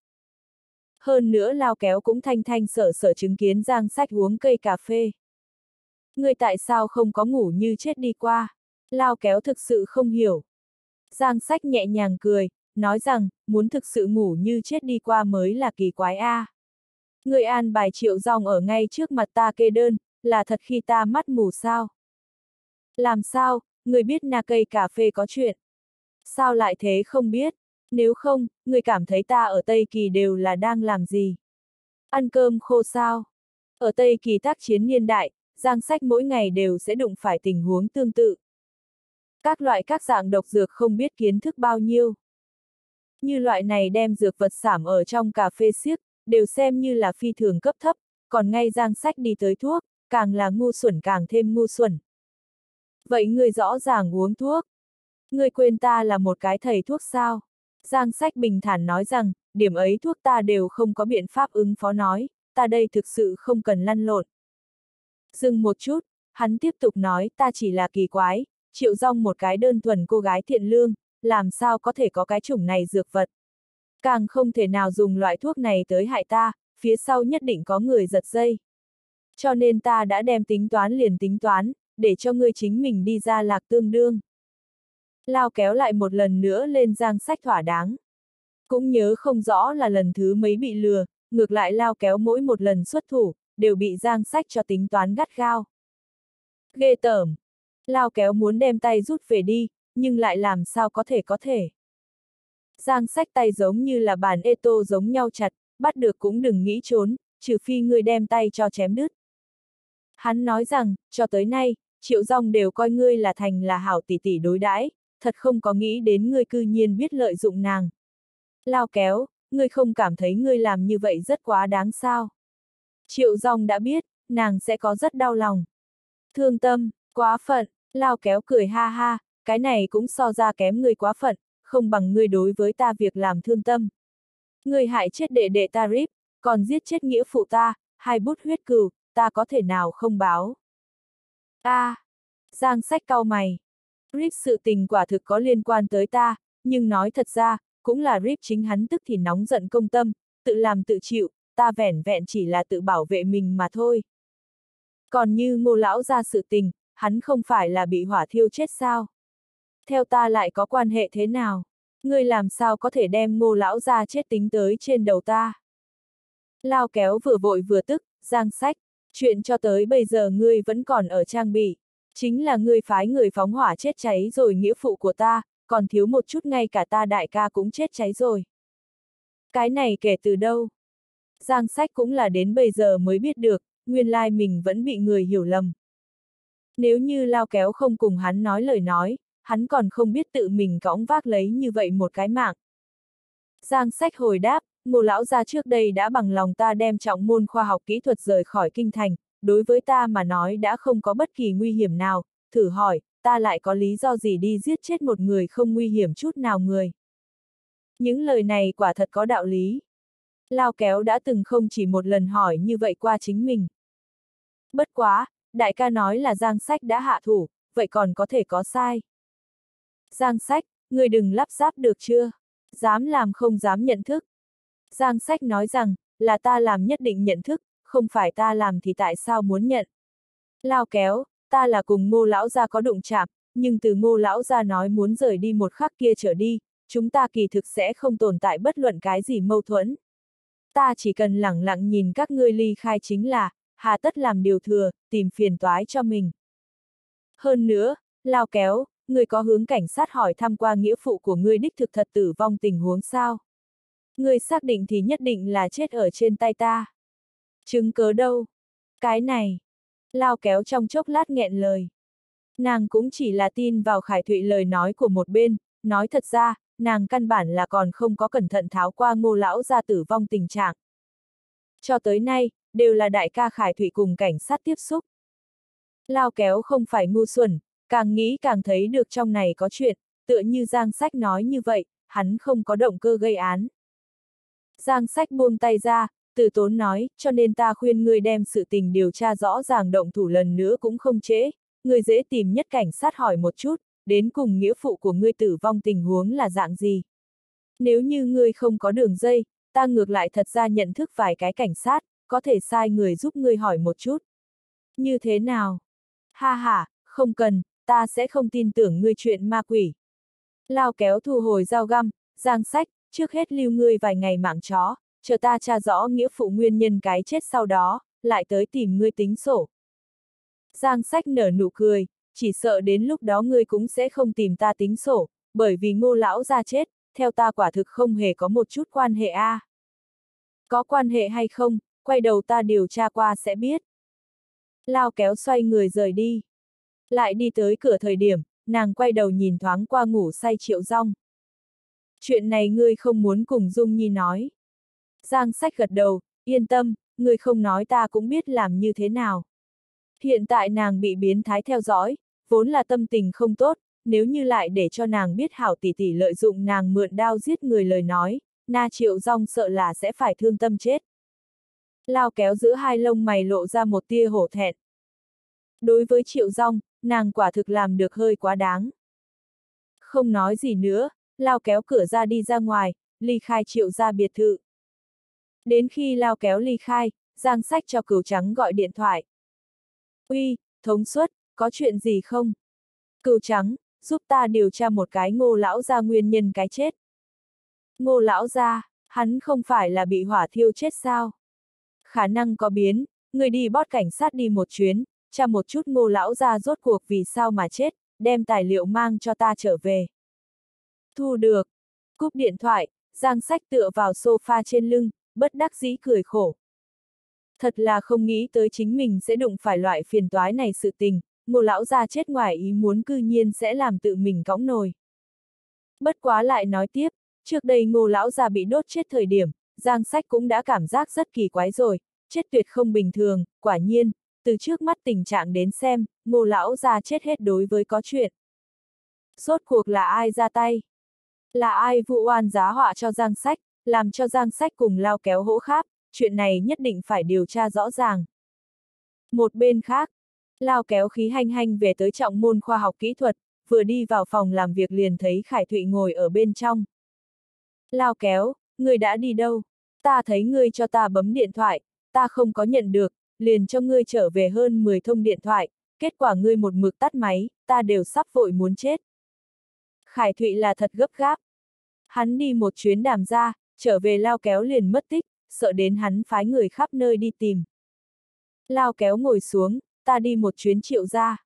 Hơn nữa lao kéo cũng thanh thanh sở sở chứng kiến giang sách uống cây cà phê. Người tại sao không có ngủ như chết đi qua? Lao kéo thực sự không hiểu. Giang sách nhẹ nhàng cười, nói rằng, muốn thực sự ngủ như chết đi qua mới là kỳ quái a. À. Người an bài triệu rong ở ngay trước mặt ta kê đơn, là thật khi ta mắt mù sao? Làm sao, người biết na cây cà phê có chuyện? Sao lại thế không biết? Nếu không, người cảm thấy ta ở Tây Kỳ đều là đang làm gì? Ăn cơm khô sao? Ở Tây Kỳ tác chiến niên đại, giang sách mỗi ngày đều sẽ đụng phải tình huống tương tự. Các loại các dạng độc dược không biết kiến thức bao nhiêu. Như loại này đem dược vật sảm ở trong cà phê siếc, đều xem như là phi thường cấp thấp, còn ngay giang sách đi tới thuốc, càng là ngu xuẩn càng thêm ngu xuẩn. Vậy người rõ ràng uống thuốc. Người quên ta là một cái thầy thuốc sao? Giang sách bình thản nói rằng, điểm ấy thuốc ta đều không có biện pháp ứng phó nói, ta đây thực sự không cần lăn lộn. Dừng một chút, hắn tiếp tục nói ta chỉ là kỳ quái, triệu rong một cái đơn thuần cô gái thiện lương, làm sao có thể có cái chủng này dược vật. Càng không thể nào dùng loại thuốc này tới hại ta, phía sau nhất định có người giật dây. Cho nên ta đã đem tính toán liền tính toán, để cho ngươi chính mình đi ra lạc tương đương. Lao kéo lại một lần nữa lên giang sách thỏa đáng. Cũng nhớ không rõ là lần thứ mấy bị lừa, ngược lại lao kéo mỗi một lần xuất thủ, đều bị giang sách cho tính toán gắt gao. Ghê tởm. Lao kéo muốn đem tay rút về đi, nhưng lại làm sao có thể có thể. Giang sách tay giống như là bàn ê tô giống nhau chặt, bắt được cũng đừng nghĩ trốn, trừ phi người đem tay cho chém đứt. Hắn nói rằng, cho tới nay, triệu rong đều coi ngươi là thành là hảo tỷ tỷ đối đãi, thật không có nghĩ đến ngươi cư nhiên biết lợi dụng nàng. Lao kéo, ngươi không cảm thấy ngươi làm như vậy rất quá đáng sao. Triệu rong đã biết, nàng sẽ có rất đau lòng. Thương tâm, quá phận, lao kéo cười ha ha, cái này cũng so ra kém ngươi quá phận, không bằng ngươi đối với ta việc làm thương tâm. Ngươi hại chết đệ đệ ta rip, còn giết chết nghĩa phụ ta, hai bút huyết cừu, ta có thể nào không báo. a à, Giang sách cau mày. Rip sự tình quả thực có liên quan tới ta, nhưng nói thật ra, cũng là Rip chính hắn tức thì nóng giận công tâm, tự làm tự chịu, ta vẻn vẹn chỉ là tự bảo vệ mình mà thôi. Còn như ngô lão ra sự tình, hắn không phải là bị hỏa thiêu chết sao? Theo ta lại có quan hệ thế nào? Ngươi làm sao có thể đem ngô lão ra chết tính tới trên đầu ta? Lao kéo vừa vội vừa tức, giang sách, chuyện cho tới bây giờ ngươi vẫn còn ở trang bị. Chính là ngươi phái người phóng hỏa chết cháy rồi nghĩa phụ của ta, còn thiếu một chút ngay cả ta đại ca cũng chết cháy rồi. Cái này kể từ đâu? Giang sách cũng là đến bây giờ mới biết được, nguyên lai mình vẫn bị người hiểu lầm. Nếu như lao kéo không cùng hắn nói lời nói, hắn còn không biết tự mình cõng vác lấy như vậy một cái mạng. Giang sách hồi đáp, ngô lão gia trước đây đã bằng lòng ta đem trọng môn khoa học kỹ thuật rời khỏi kinh thành, đối với ta mà nói đã không có bất kỳ nguy hiểm nào, thử hỏi, ta lại có lý do gì đi giết chết một người không nguy hiểm chút nào người. Những lời này quả thật có đạo lý. Lao kéo đã từng không chỉ một lần hỏi như vậy qua chính mình. Bất quá, đại ca nói là Giang Sách đã hạ thủ, vậy còn có thể có sai. Giang Sách, người đừng lắp ráp được chưa? Dám làm không dám nhận thức. Giang Sách nói rằng, là ta làm nhất định nhận thức, không phải ta làm thì tại sao muốn nhận. Lao kéo, ta là cùng ngô lão gia có đụng chạm, nhưng từ ngô lão gia nói muốn rời đi một khắc kia trở đi, chúng ta kỳ thực sẽ không tồn tại bất luận cái gì mâu thuẫn. Ta chỉ cần lẳng lặng nhìn các ngươi ly khai chính là, hà tất làm điều thừa, tìm phiền toái cho mình. Hơn nữa, lao kéo, người có hướng cảnh sát hỏi thăm qua nghĩa phụ của ngươi đích thực thật tử vong tình huống sao? Ngươi xác định thì nhất định là chết ở trên tay ta. Chứng cớ đâu? Cái này. Lao kéo trong chốc lát nghẹn lời. Nàng cũng chỉ là tin vào Khải Thụy lời nói của một bên, nói thật ra, nàng căn bản là còn không có cẩn thận tháo qua ngô lão ra tử vong tình trạng. Cho tới nay, đều là đại ca Khải Thụy cùng cảnh sát tiếp xúc. Lao kéo không phải ngu xuẩn, càng nghĩ càng thấy được trong này có chuyện, tựa như Giang Sách nói như vậy, hắn không có động cơ gây án. Giang Sách buông tay ra, từ tốn nói, cho nên ta khuyên ngươi đem sự tình điều tra rõ ràng động thủ lần nữa cũng không trễ, ngươi dễ tìm nhất cảnh sát hỏi một chút, đến cùng nghĩa phụ của ngươi tử vong tình huống là dạng gì. Nếu như ngươi không có đường dây, ta ngược lại thật ra nhận thức vài cái cảnh sát, có thể sai người giúp ngươi hỏi một chút. Như thế nào? Ha ha, không cần, ta sẽ không tin tưởng ngươi chuyện ma quỷ. Lao kéo thu hồi dao găm, giang sách, trước hết lưu ngươi vài ngày mạng chó, chờ ta tra rõ nghĩa phụ nguyên nhân cái chết sau đó, lại tới tìm ngươi tính sổ. Giang sách nở nụ cười, chỉ sợ đến lúc đó ngươi cũng sẽ không tìm ta tính sổ, bởi vì ngô lão ra chết, theo ta quả thực không hề có một chút quan hệ a. À. Có quan hệ hay không, quay đầu ta điều tra qua sẽ biết. Lao kéo xoay người rời đi. Lại đi tới cửa thời điểm, nàng quay đầu nhìn thoáng qua ngủ say triệu rong. Chuyện này ngươi không muốn cùng Dung Nhi nói. Giang sách gật đầu, yên tâm, ngươi không nói ta cũng biết làm như thế nào. Hiện tại nàng bị biến thái theo dõi, vốn là tâm tình không tốt, nếu như lại để cho nàng biết hảo tỷ tỷ lợi dụng nàng mượn đao giết người lời nói, na triệu rong sợ là sẽ phải thương tâm chết. Lao kéo giữa hai lông mày lộ ra một tia hổ thẹn. Đối với triệu rong, nàng quả thực làm được hơi quá đáng. Không nói gì nữa, lao kéo cửa ra đi ra ngoài, ly khai triệu ra biệt thự. Đến khi lao kéo ly khai, Giang Sách cho cửu trắng gọi điện thoại. Uy, thống suất, có chuyện gì không? Cửu trắng, giúp ta điều tra một cái ngô lão ra nguyên nhân cái chết. Ngô lão ra, hắn không phải là bị hỏa thiêu chết sao? Khả năng có biến, người đi bót cảnh sát đi một chuyến, tra một chút ngô lão ra rốt cuộc vì sao mà chết, đem tài liệu mang cho ta trở về. Thu được. Cúp điện thoại, Giang sách tựa vào sofa trên lưng, bất đắc dĩ cười khổ. Thật là không nghĩ tới chính mình sẽ đụng phải loại phiền toái này sự tình, ngô lão ra chết ngoài ý muốn cư nhiên sẽ làm tự mình cõng nồi. Bất quá lại nói tiếp, trước đây ngô lão ra bị đốt chết thời điểm, Giang sách cũng đã cảm giác rất kỳ quái rồi, chết tuyệt không bình thường, quả nhiên, từ trước mắt tình trạng đến xem, ngô lão già chết hết đối với có chuyện. Rốt cuộc là ai ra tay? Là ai vụ oan giá họa cho Giang sách, làm cho Giang sách cùng lao kéo hỗ kháp, chuyện này nhất định phải điều tra rõ ràng. Một bên khác, lao kéo khí hanh hanh về tới trọng môn khoa học kỹ thuật, vừa đi vào phòng làm việc liền thấy Khải Thụy ngồi ở bên trong. Lao kéo, người đã đi đâu? Ta thấy ngươi cho ta bấm điện thoại, ta không có nhận được, liền cho ngươi trở về hơn 10 thông điện thoại, kết quả ngươi một mực tắt máy, ta đều sắp vội muốn chết. Khải Thụy là thật gấp gáp. Hắn đi một chuyến đàm ra, trở về lao kéo liền mất tích, sợ đến hắn phái người khắp nơi đi tìm. Lao kéo ngồi xuống, ta đi một chuyến triệu ra.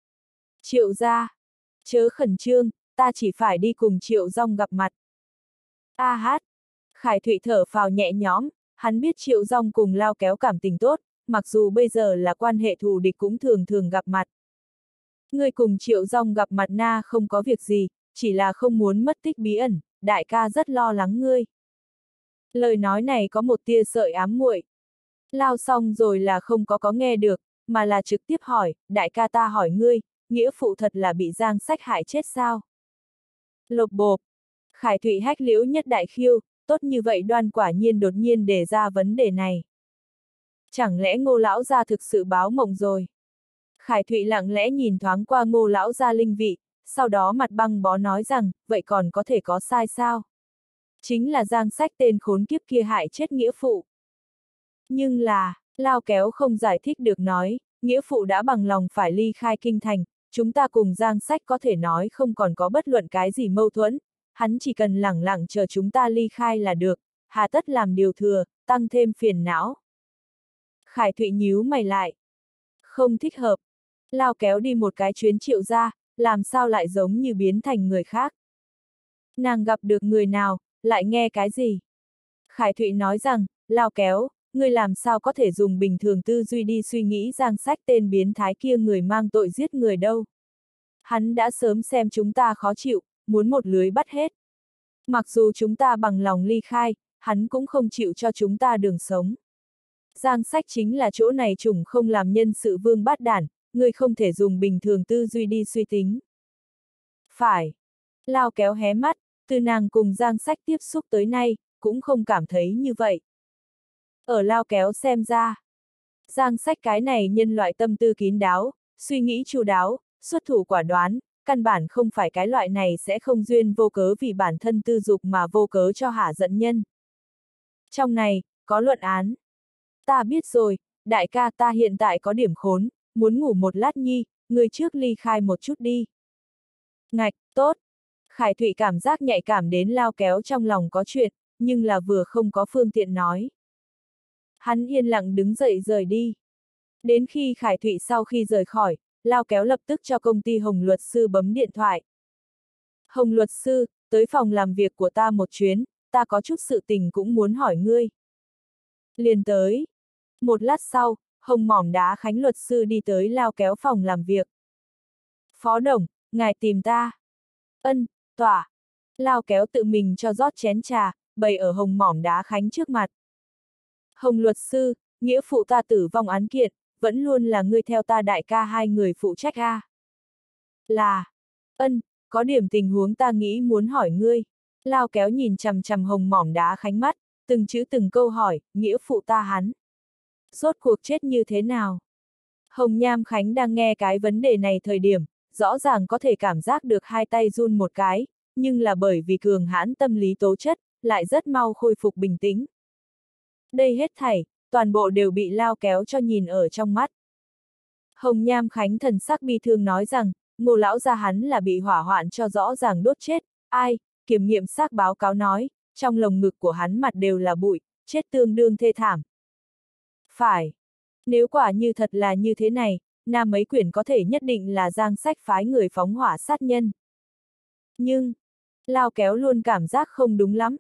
Triệu ra. Chớ khẩn trương, ta chỉ phải đi cùng triệu rong gặp mặt. A hát. Khải Thụy thở phào nhẹ nhõm, hắn biết triệu rong cùng lao kéo cảm tình tốt, mặc dù bây giờ là quan hệ thù địch cũng thường thường gặp mặt. Người cùng triệu rong gặp mặt na không có việc gì, chỉ là không muốn mất tích bí ẩn, đại ca rất lo lắng ngươi. Lời nói này có một tia sợi ám muội. Lao xong rồi là không có có nghe được, mà là trực tiếp hỏi, đại ca ta hỏi ngươi, nghĩa phụ thật là bị giang sách hại chết sao? Lộc bộp. Khải Thụy hách liễu nhất đại khiêu, tốt như vậy đoan quả nhiên đột nhiên đề ra vấn đề này. Chẳng lẽ ngô lão gia thực sự báo mộng rồi? Khải Thụy lặng lẽ nhìn thoáng qua ngô lão gia linh vị, sau đó mặt băng bó nói rằng, vậy còn có thể có sai sao? Chính là giang sách tên khốn kiếp kia hại chết nghĩa phụ. Nhưng là, lao kéo không giải thích được nói, nghĩa phụ đã bằng lòng phải ly khai kinh thành, chúng ta cùng giang sách có thể nói không còn có bất luận cái gì mâu thuẫn, hắn chỉ cần lẳng lặng chờ chúng ta ly khai là được, hà tất làm điều thừa, tăng thêm phiền não. Khải Thụy nhíu mày lại. Không thích hợp. Lao kéo đi một cái chuyến triệu ra, làm sao lại giống như biến thành người khác. Nàng gặp được người nào, lại nghe cái gì? Khải Thụy nói rằng, lao kéo, người làm sao có thể dùng bình thường tư duy đi suy nghĩ giang sách tên biến thái kia người mang tội giết người đâu. Hắn đã sớm xem chúng ta khó chịu, muốn một lưới bắt hết. Mặc dù chúng ta bằng lòng ly khai, hắn cũng không chịu cho chúng ta đường sống. Giang sách chính là chỗ này trùng không làm nhân sự vương bát đản, người không thể dùng bình thường tư duy đi suy tính. Phải. Lao kéo hé mắt, từ nàng cùng Giang sách tiếp xúc tới nay, cũng không cảm thấy như vậy. Ở Lao kéo xem ra. Giang sách cái này nhân loại tâm tư kín đáo, suy nghĩ chu đáo, xuất thủ quả đoán, căn bản không phải cái loại này sẽ không duyên vô cớ vì bản thân tư dục mà vô cớ cho hạ giận nhân. Trong này, có luận án. Ta biết rồi, đại ca ta hiện tại có điểm khốn, muốn ngủ một lát nhi, người trước ly khai một chút đi. Ngạch, tốt. Khải Thụy cảm giác nhạy cảm đến lao kéo trong lòng có chuyện, nhưng là vừa không có phương tiện nói. Hắn yên lặng đứng dậy rời đi. Đến khi Khải Thụy sau khi rời khỏi, lao kéo lập tức cho công ty Hồng Luật Sư bấm điện thoại. Hồng Luật Sư, tới phòng làm việc của ta một chuyến, ta có chút sự tình cũng muốn hỏi ngươi. Liền tới. Một lát sau, Hồng mỏm đá Khánh Luật Sư đi tới lao kéo phòng làm việc. Phó Đồng, ngài tìm ta. Ân, tỏa. Lao kéo tự mình cho rót chén trà, bày ở hồng mỏm đá Khánh trước mặt. Hồng luật sư, nghĩa phụ ta tử vong án kiện, vẫn luôn là ngươi theo ta đại ca hai người phụ trách a. Là, ân, có điểm tình huống ta nghĩ muốn hỏi ngươi. Lao kéo nhìn chằm chằm hồng mỏm đá khánh mắt, từng chữ từng câu hỏi, nghĩa phụ ta hắn. Rốt cuộc chết như thế nào? Hồng Nham Khánh đang nghe cái vấn đề này thời điểm, rõ ràng có thể cảm giác được hai tay run một cái, nhưng là bởi vì cường hãn tâm lý tố chất, lại rất mau khôi phục bình tĩnh. Đây hết thảy, toàn bộ đều bị lao kéo cho nhìn ở trong mắt. Hồng Nham Khánh thần sắc bi thương nói rằng, ngô lão gia hắn là bị hỏa hoạn cho rõ ràng đốt chết, ai, kiểm nghiệm xác báo cáo nói, trong lồng ngực của hắn mặt đều là bụi, chết tương đương thê thảm. Phải. Nếu quả như thật là như thế này, nam mấy quyển có thể nhất định là giang sách phái người phóng hỏa sát nhân. Nhưng, lao kéo luôn cảm giác không đúng lắm.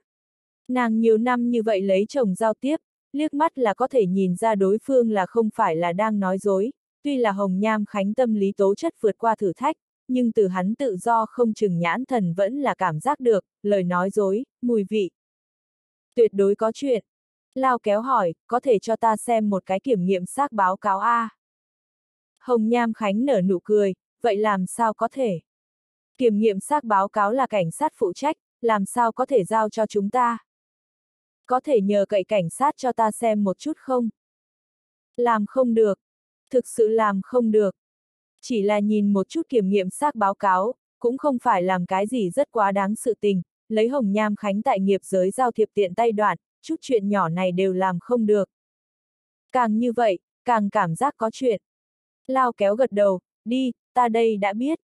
Nàng nhiều năm như vậy lấy chồng giao tiếp, liếc mắt là có thể nhìn ra đối phương là không phải là đang nói dối, tuy là hồng nham khánh tâm lý tố chất vượt qua thử thách, nhưng từ hắn tự do không chừng nhãn thần vẫn là cảm giác được, lời nói dối, mùi vị. Tuyệt đối có chuyện. Lao kéo hỏi, có thể cho ta xem một cái kiểm nghiệm xác báo cáo A. Hồng Nham Khánh nở nụ cười, vậy làm sao có thể? Kiểm nghiệm xác báo cáo là cảnh sát phụ trách, làm sao có thể giao cho chúng ta? Có thể nhờ cậy cảnh sát cho ta xem một chút không? Làm không được. Thực sự làm không được. Chỉ là nhìn một chút kiểm nghiệm xác báo cáo, cũng không phải làm cái gì rất quá đáng sự tình, lấy Hồng Nham Khánh tại nghiệp giới giao thiệp tiện tay đoạn, chút chuyện nhỏ này đều làm không được. Càng như vậy, càng cảm giác có chuyện. Lao kéo gật đầu, đi, ta đây đã biết.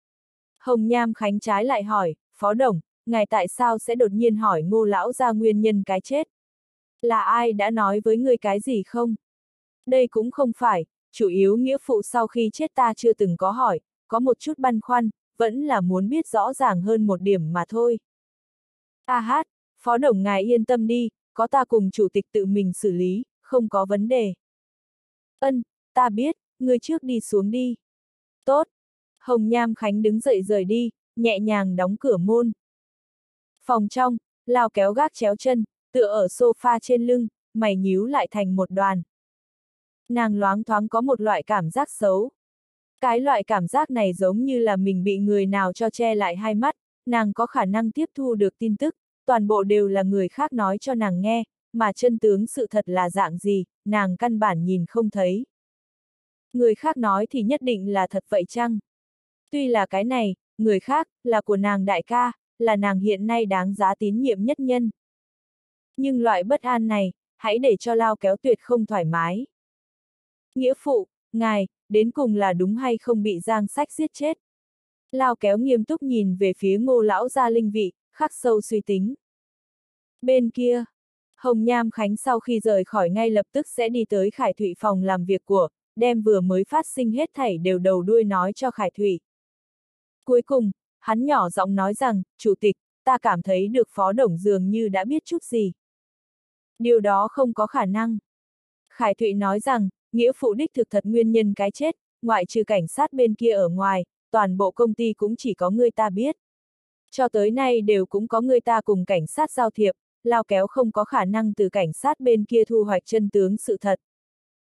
Hồng Nham Khánh trái lại hỏi, Phó Đồng, ngài tại sao sẽ đột nhiên hỏi ngô lão ra nguyên nhân cái chết? Là ai đã nói với người cái gì không? Đây cũng không phải, chủ yếu nghĩa phụ sau khi chết ta chưa từng có hỏi, có một chút băn khoăn, vẫn là muốn biết rõ ràng hơn một điểm mà thôi. A hát, Phó Đồng ngài yên tâm đi, có ta cùng chủ tịch tự mình xử lý, không có vấn đề. Ân, ta biết, người trước đi xuống đi. Tốt. Hồng Nham Khánh đứng dậy rời đi, nhẹ nhàng đóng cửa môn. Phòng trong, lao kéo gác chéo chân, tựa ở sofa trên lưng, mày nhíu lại thành một đoàn. Nàng loáng thoáng có một loại cảm giác xấu. Cái loại cảm giác này giống như là mình bị người nào cho che lại hai mắt, nàng có khả năng tiếp thu được tin tức, toàn bộ đều là người khác nói cho nàng nghe, mà chân tướng sự thật là dạng gì, nàng căn bản nhìn không thấy. Người khác nói thì nhất định là thật vậy chăng? Tuy là cái này, người khác, là của nàng đại ca, là nàng hiện nay đáng giá tín nhiệm nhất nhân. Nhưng loại bất an này, hãy để cho lao kéo tuyệt không thoải mái. Nghĩa phụ, ngài, đến cùng là đúng hay không bị giang sách giết chết. Lao kéo nghiêm túc nhìn về phía ngô lão gia linh vị, khắc sâu suy tính. Bên kia, Hồng Nham Khánh sau khi rời khỏi ngay lập tức sẽ đi tới Khải Thụy phòng làm việc của, đem vừa mới phát sinh hết thảy đều đầu đuôi nói cho Khải Thụy. Cuối cùng, hắn nhỏ giọng nói rằng, Chủ tịch, ta cảm thấy được Phó Đồng dường như đã biết chút gì. Điều đó không có khả năng. Khải Thụy nói rằng, nghĩa phụ đích thực thật nguyên nhân cái chết, ngoại trừ cảnh sát bên kia ở ngoài, toàn bộ công ty cũng chỉ có người ta biết. Cho tới nay đều cũng có người ta cùng cảnh sát giao thiệp, lao kéo không có khả năng từ cảnh sát bên kia thu hoạch chân tướng sự thật.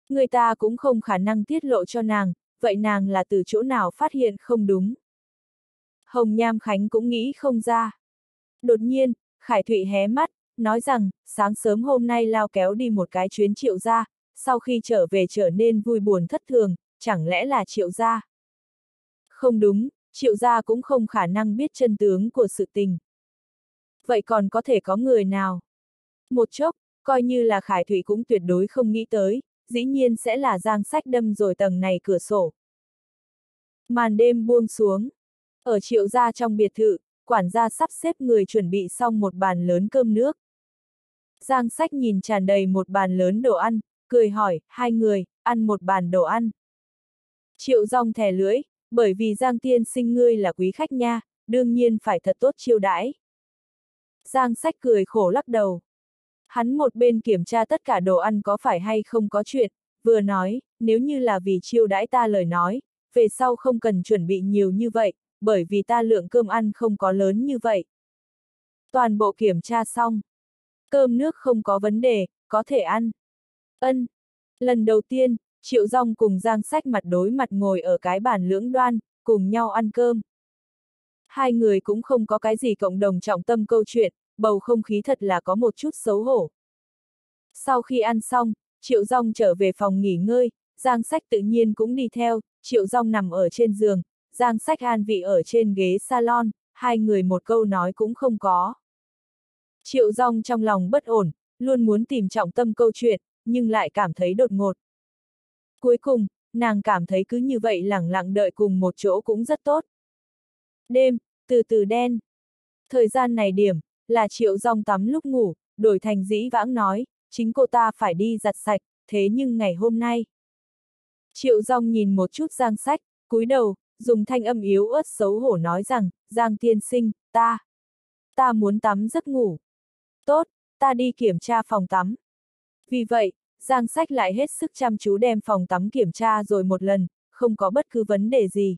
Người ta cũng không khả năng tiết lộ cho nàng, vậy nàng là từ chỗ nào phát hiện không đúng. Hồng Nham Khánh cũng nghĩ không ra. Đột nhiên, Khải Thụy hé mắt, nói rằng, sáng sớm hôm nay lao kéo đi một cái chuyến triệu gia, sau khi trở về trở nên vui buồn thất thường, chẳng lẽ là triệu gia? Không đúng, triệu gia cũng không khả năng biết chân tướng của sự tình. Vậy còn có thể có người nào? Một chốc, coi như là Khải thủy cũng tuyệt đối không nghĩ tới, dĩ nhiên sẽ là giang sách đâm rồi tầng này cửa sổ. Màn đêm buông xuống. Ở triệu gia trong biệt thự, quản gia sắp xếp người chuẩn bị xong một bàn lớn cơm nước. Giang sách nhìn tràn đầy một bàn lớn đồ ăn, cười hỏi, hai người, ăn một bàn đồ ăn. Triệu rong thẻ lưỡi, bởi vì Giang tiên sinh ngươi là quý khách nha, đương nhiên phải thật tốt chiêu đãi. Giang sách cười khổ lắc đầu. Hắn một bên kiểm tra tất cả đồ ăn có phải hay không có chuyện, vừa nói, nếu như là vì chiêu đãi ta lời nói, về sau không cần chuẩn bị nhiều như vậy, bởi vì ta lượng cơm ăn không có lớn như vậy. Toàn bộ kiểm tra xong. Cơm nước không có vấn đề, có thể ăn. Ân. Lần đầu tiên, Triệu Dòng cùng Giang Sách mặt đối mặt ngồi ở cái bàn lưỡng đoan, cùng nhau ăn cơm. Hai người cũng không có cái gì cộng đồng trọng tâm câu chuyện, bầu không khí thật là có một chút xấu hổ. Sau khi ăn xong, Triệu Dòng trở về phòng nghỉ ngơi, Giang Sách tự nhiên cũng đi theo, Triệu Dòng nằm ở trên giường, Giang Sách an vị ở trên ghế salon, hai người một câu nói cũng không có. Triệu Dòng trong lòng bất ổn, luôn muốn tìm trọng tâm câu chuyện, nhưng lại cảm thấy đột ngột. Cuối cùng, nàng cảm thấy cứ như vậy lẳng lặng đợi cùng một chỗ cũng rất tốt. Đêm, từ từ đen. Thời gian này điểm, là Triệu Rong tắm lúc ngủ, đổi thành dĩ vãng nói, chính cô ta phải đi giặt sạch, thế nhưng ngày hôm nay. Triệu Rong nhìn một chút Giang Sách, cúi đầu, dùng thanh âm yếu ớt xấu hổ nói rằng, Giang tiên sinh, ta, ta muốn tắm giấc ngủ. Tốt, ta đi kiểm tra phòng tắm. Vì vậy, Giang Sách lại hết sức chăm chú đem phòng tắm kiểm tra rồi một lần, không có bất cứ vấn đề gì.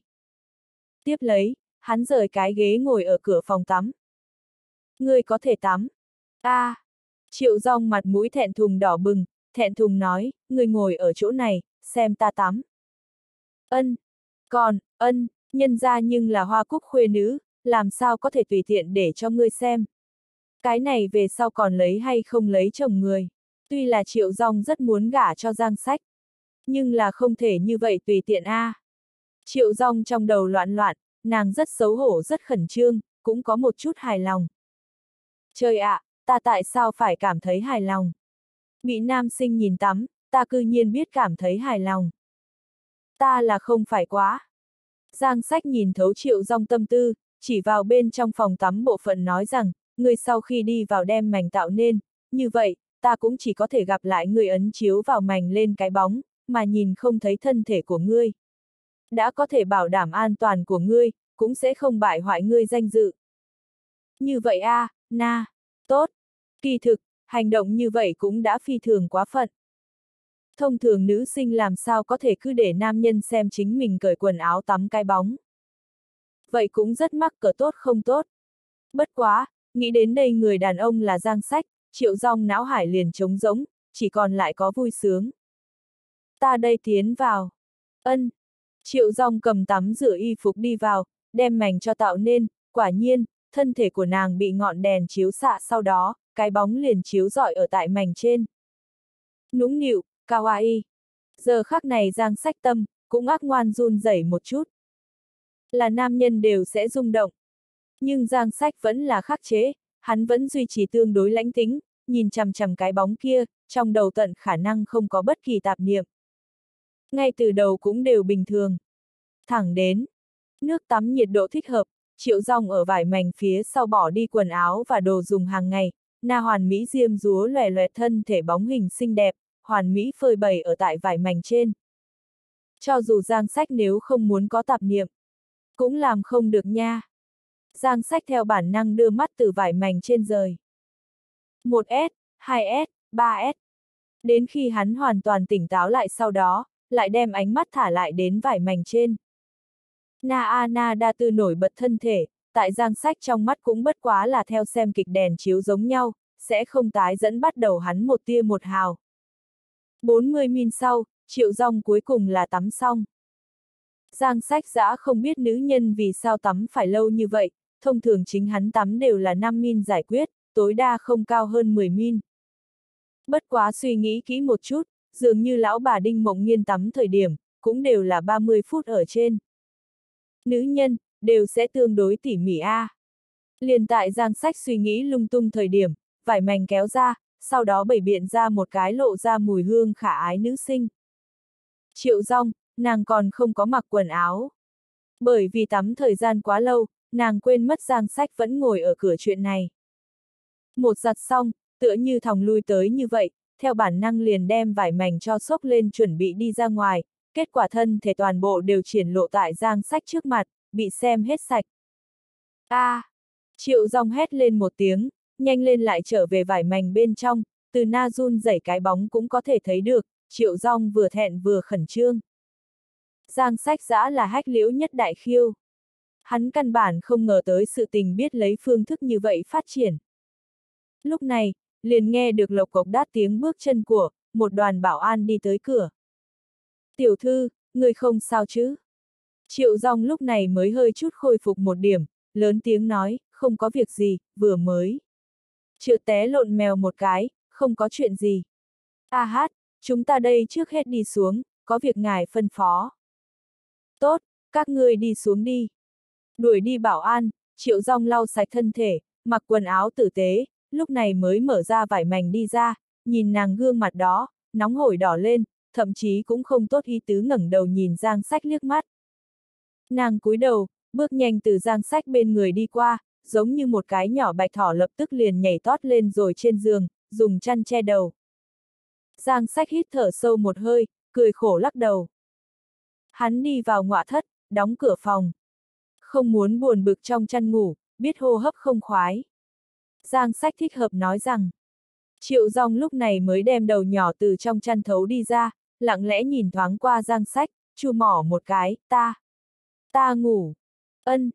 Tiếp lấy, hắn rời cái ghế ngồi ở cửa phòng tắm. Ngươi có thể tắm. a à, Triệu rong mặt mũi thẹn thùng đỏ bừng, thẹn thùng nói, ngươi ngồi ở chỗ này, xem ta tắm. Ân. Còn, ân, nhân ra nhưng là hoa cúc khuê nữ, làm sao có thể tùy tiện để cho ngươi xem. Cái này về sau còn lấy hay không lấy chồng người. Tuy là triệu rong rất muốn gả cho giang sách. Nhưng là không thể như vậy tùy tiện a. À. Triệu rong trong đầu loạn loạn, nàng rất xấu hổ rất khẩn trương, cũng có một chút hài lòng. Trời ạ, à, ta tại sao phải cảm thấy hài lòng? Mỹ nam sinh nhìn tắm, ta cư nhiên biết cảm thấy hài lòng. Ta là không phải quá. Giang sách nhìn thấu triệu rong tâm tư, chỉ vào bên trong phòng tắm bộ phận nói rằng, người sau khi đi vào đem mảnh tạo nên, như vậy, ta cũng chỉ có thể gặp lại người ấn chiếu vào mảnh lên cái bóng, mà nhìn không thấy thân thể của ngươi. Đã có thể bảo đảm an toàn của ngươi, cũng sẽ không bại hoại ngươi danh dự. Như vậy a, à, na, tốt. Kỳ thực, hành động như vậy cũng đã phi thường quá phận. Thông thường nữ sinh làm sao có thể cứ để nam nhân xem chính mình cởi quần áo tắm cái bóng. Vậy cũng rất mắc cỡ tốt không tốt. Bất quá, nghĩ đến đây người đàn ông là giang sách, triệu rong não hải liền trống rỗng, chỉ còn lại có vui sướng. Ta đây tiến vào. Ân. Triệu rong cầm tắm rửa y phục đi vào, đem mảnh cho tạo nên, quả nhiên, thân thể của nàng bị ngọn đèn chiếu xạ sau đó, cái bóng liền chiếu rọi ở tại mảnh trên. Nũng nịu, kawaii. Giờ khắc này giang sách tâm, cũng ác ngoan run rẩy một chút. Là nam nhân đều sẽ rung động. Nhưng giang sách vẫn là khắc chế, hắn vẫn duy trì tương đối lãnh tính, nhìn chằm chằm cái bóng kia, trong đầu tận khả năng không có bất kỳ tạp niệm. Ngay từ đầu cũng đều bình thường. Thẳng đến, nước tắm nhiệt độ thích hợp, triệu rong ở vải mảnh phía sau bỏ đi quần áo và đồ dùng hàng ngày, na hoàn mỹ diêm rúa lòe lòe thân thể bóng hình xinh đẹp, hoàn mỹ phơi bày ở tại vải mảnh trên. Cho dù giang sách nếu không muốn có tạp niệm, cũng làm không được nha. Giang sách theo bản năng đưa mắt từ vải mảnh trên rời. 1S, 2S, 3S. Đến khi hắn hoàn toàn tỉnh táo lại sau đó, lại đem ánh mắt thả lại đến vải mảnh trên. Na A Na đa tư nổi bật thân thể, tại giang sách trong mắt cũng bất quá là theo xem kịch đèn chiếu giống nhau, sẽ không tái dẫn bắt đầu hắn một tia một hào. 40 min sau, triệu rong cuối cùng là tắm xong. Giang sách giã không biết nữ nhân vì sao tắm phải lâu như vậy, thông thường chính hắn tắm đều là 5 min giải quyết, tối đa không cao hơn 10 min. Bất quá suy nghĩ kỹ một chút, dường như lão bà Đinh Mộng Nghiên tắm thời điểm, cũng đều là 30 phút ở trên. Nữ nhân, đều sẽ tương đối tỉ mỉ A. À. Liền tại giang sách suy nghĩ lung tung thời điểm, vải mảnh kéo ra, sau đó bảy biện ra một cái lộ ra mùi hương khả ái nữ sinh. Triệu rong, nàng còn không có mặc quần áo. Bởi vì tắm thời gian quá lâu, nàng quên mất giang sách vẫn ngồi ở cửa chuyện này. Một giặt xong, tựa như thòng lui tới như vậy, theo bản năng liền đem vải mảnh cho sốc lên chuẩn bị đi ra ngoài, kết quả thân thể toàn bộ đều triển lộ tại giang sách trước mặt, bị xem hết sạch. a à, Triệu rong hét lên một tiếng, nhanh lên lại trở về vải mảnh bên trong, từ na run dẩy cái bóng cũng có thể thấy được, triệu rong vừa thẹn vừa khẩn trương. Giang sách giã là hách liễu nhất đại khiêu. Hắn căn bản không ngờ tới sự tình biết lấy phương thức như vậy phát triển. Lúc này, liền nghe được lộc cộc đát tiếng bước chân của, một đoàn bảo an đi tới cửa. Tiểu thư, người không sao chứ? Triệu rong lúc này mới hơi chút khôi phục một điểm, lớn tiếng nói, không có việc gì, vừa mới. Trượt té lộn mèo một cái, không có chuyện gì. A hát, chúng ta đây trước hết đi xuống, có việc ngài phân phó. Tốt, các ngươi đi xuống đi. Đuổi đi bảo an, triệu rong lau sạch thân thể, mặc quần áo tử tế, lúc này mới mở ra vải mảnh đi ra, nhìn nàng gương mặt đó, nóng hổi đỏ lên, thậm chí cũng không tốt ý tứ ngẩng đầu nhìn Giang Sách liếc mắt. Nàng cúi đầu, bước nhanh từ Giang Sách bên người đi qua, giống như một cái nhỏ bạch thỏ lập tức liền nhảy tót lên rồi trên giường, dùng chăn che đầu. Giang Sách hít thở sâu một hơi, cười khổ lắc đầu. Hắn đi vào ngọa thất, đóng cửa phòng. Không muốn buồn bực trong chăn ngủ, biết hô hấp không khoái. Giang Sách thích hợp nói rằng, Triệu Dòng lúc này mới đem đầu nhỏ từ trong chăn thấu đi ra, lặng lẽ nhìn thoáng qua Giang Sách, chu mỏ một cái, ta. Ta ngủ. Ân.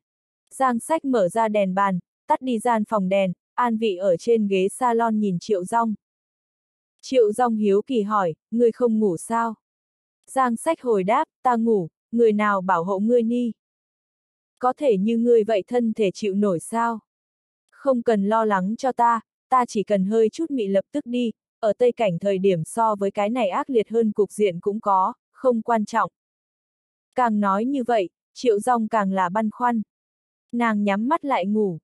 Giang Sách mở ra đèn bàn, tắt đi gian phòng đèn, an vị ở trên ghế salon nhìn Triệu Dòng. Triệu Dòng hiếu kỳ hỏi, người không ngủ sao? Giang Sách hồi đáp, ta ngủ, người nào bảo hộ ngươi ni? Có thể như ngươi vậy thân thể chịu nổi sao? Không cần lo lắng cho ta, ta chỉ cần hơi chút mị lập tức đi, ở Tây Cảnh thời điểm so với cái này ác liệt hơn cục diện cũng có, không quan trọng. Càng nói như vậy, Triệu rong càng là băn khoăn. Nàng nhắm mắt lại ngủ.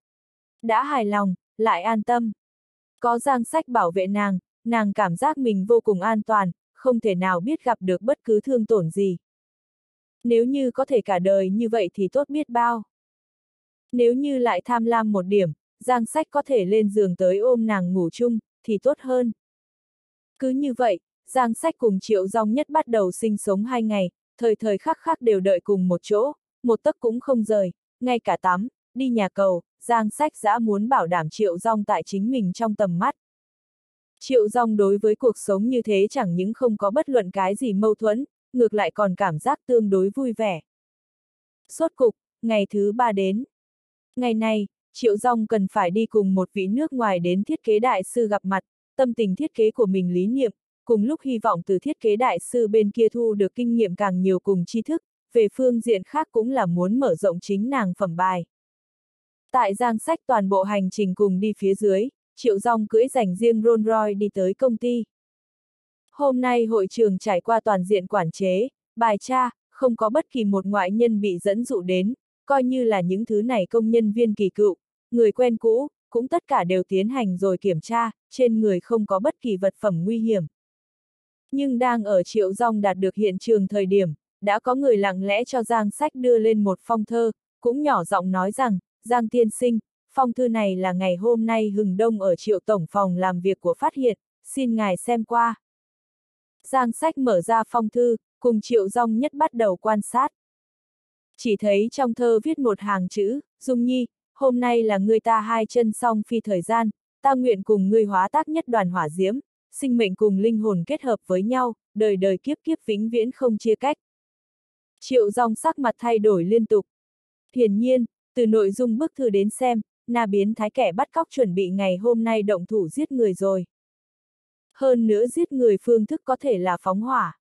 Đã hài lòng, lại an tâm. Có giang sách bảo vệ nàng, nàng cảm giác mình vô cùng an toàn, không thể nào biết gặp được bất cứ thương tổn gì. Nếu như có thể cả đời như vậy thì tốt biết bao. Nếu như lại tham lam một điểm, Giang Sách có thể lên giường tới ôm nàng ngủ chung, thì tốt hơn. Cứ như vậy, Giang Sách cùng Triệu Dòng nhất bắt đầu sinh sống hai ngày, thời thời khắc khắc đều đợi cùng một chỗ, một tấc cũng không rời, ngay cả tắm, đi nhà cầu, Giang Sách đã muốn bảo đảm Triệu Dòng tại chính mình trong tầm mắt. Triệu Dòng đối với cuộc sống như thế chẳng những không có bất luận cái gì mâu thuẫn, ngược lại còn cảm giác tương đối vui vẻ. Sốt cục, ngày thứ ba đến. Ngày này, Triệu Dòng cần phải đi cùng một vị nước ngoài đến thiết kế đại sư gặp mặt, tâm tình thiết kế của mình lý niệm, cùng lúc hy vọng từ thiết kế đại sư bên kia thu được kinh nghiệm càng nhiều cùng tri thức, về phương diện khác cũng là muốn mở rộng chính nàng phẩm bài. Tại giang sách toàn bộ hành trình cùng đi phía dưới, Triệu Dòng cưỡi dành riêng Rolls Royce đi tới công ty. Hôm nay hội trường trải qua toàn diện quản chế, bài tra, không có bất kỳ một ngoại nhân bị dẫn dụ đến, coi như là những thứ này công nhân viên kỳ cựu, người quen cũ, cũng tất cả đều tiến hành rồi kiểm tra, trên người không có bất kỳ vật phẩm nguy hiểm. Nhưng đang ở Triệu rong đạt được hiện trường thời điểm, đã có người lặng lẽ cho Giang Sách đưa lên một phong thơ, cũng nhỏ giọng nói rằng, Giang Tiên Sinh, phong thư này là ngày hôm nay hừng đông ở Triệu Tổng phòng làm việc của phát hiện, xin ngài xem qua. Giang Sách mở ra phong thư, cùng Triệu rong nhất bắt đầu quan sát. Chỉ thấy trong thơ viết một hàng chữ, Dung Nhi, hôm nay là người ta hai chân song phi thời gian, ta nguyện cùng ngươi hóa tác nhất đoàn hỏa diễm, sinh mệnh cùng linh hồn kết hợp với nhau, đời đời kiếp kiếp vĩnh viễn không chia cách. Triệu rong sắc mặt thay đổi liên tục. Hiển nhiên, từ nội dung bức thư đến xem, na biến thái kẻ bắt cóc chuẩn bị ngày hôm nay động thủ giết người rồi. Hơn nữa giết người phương thức có thể là phóng hỏa.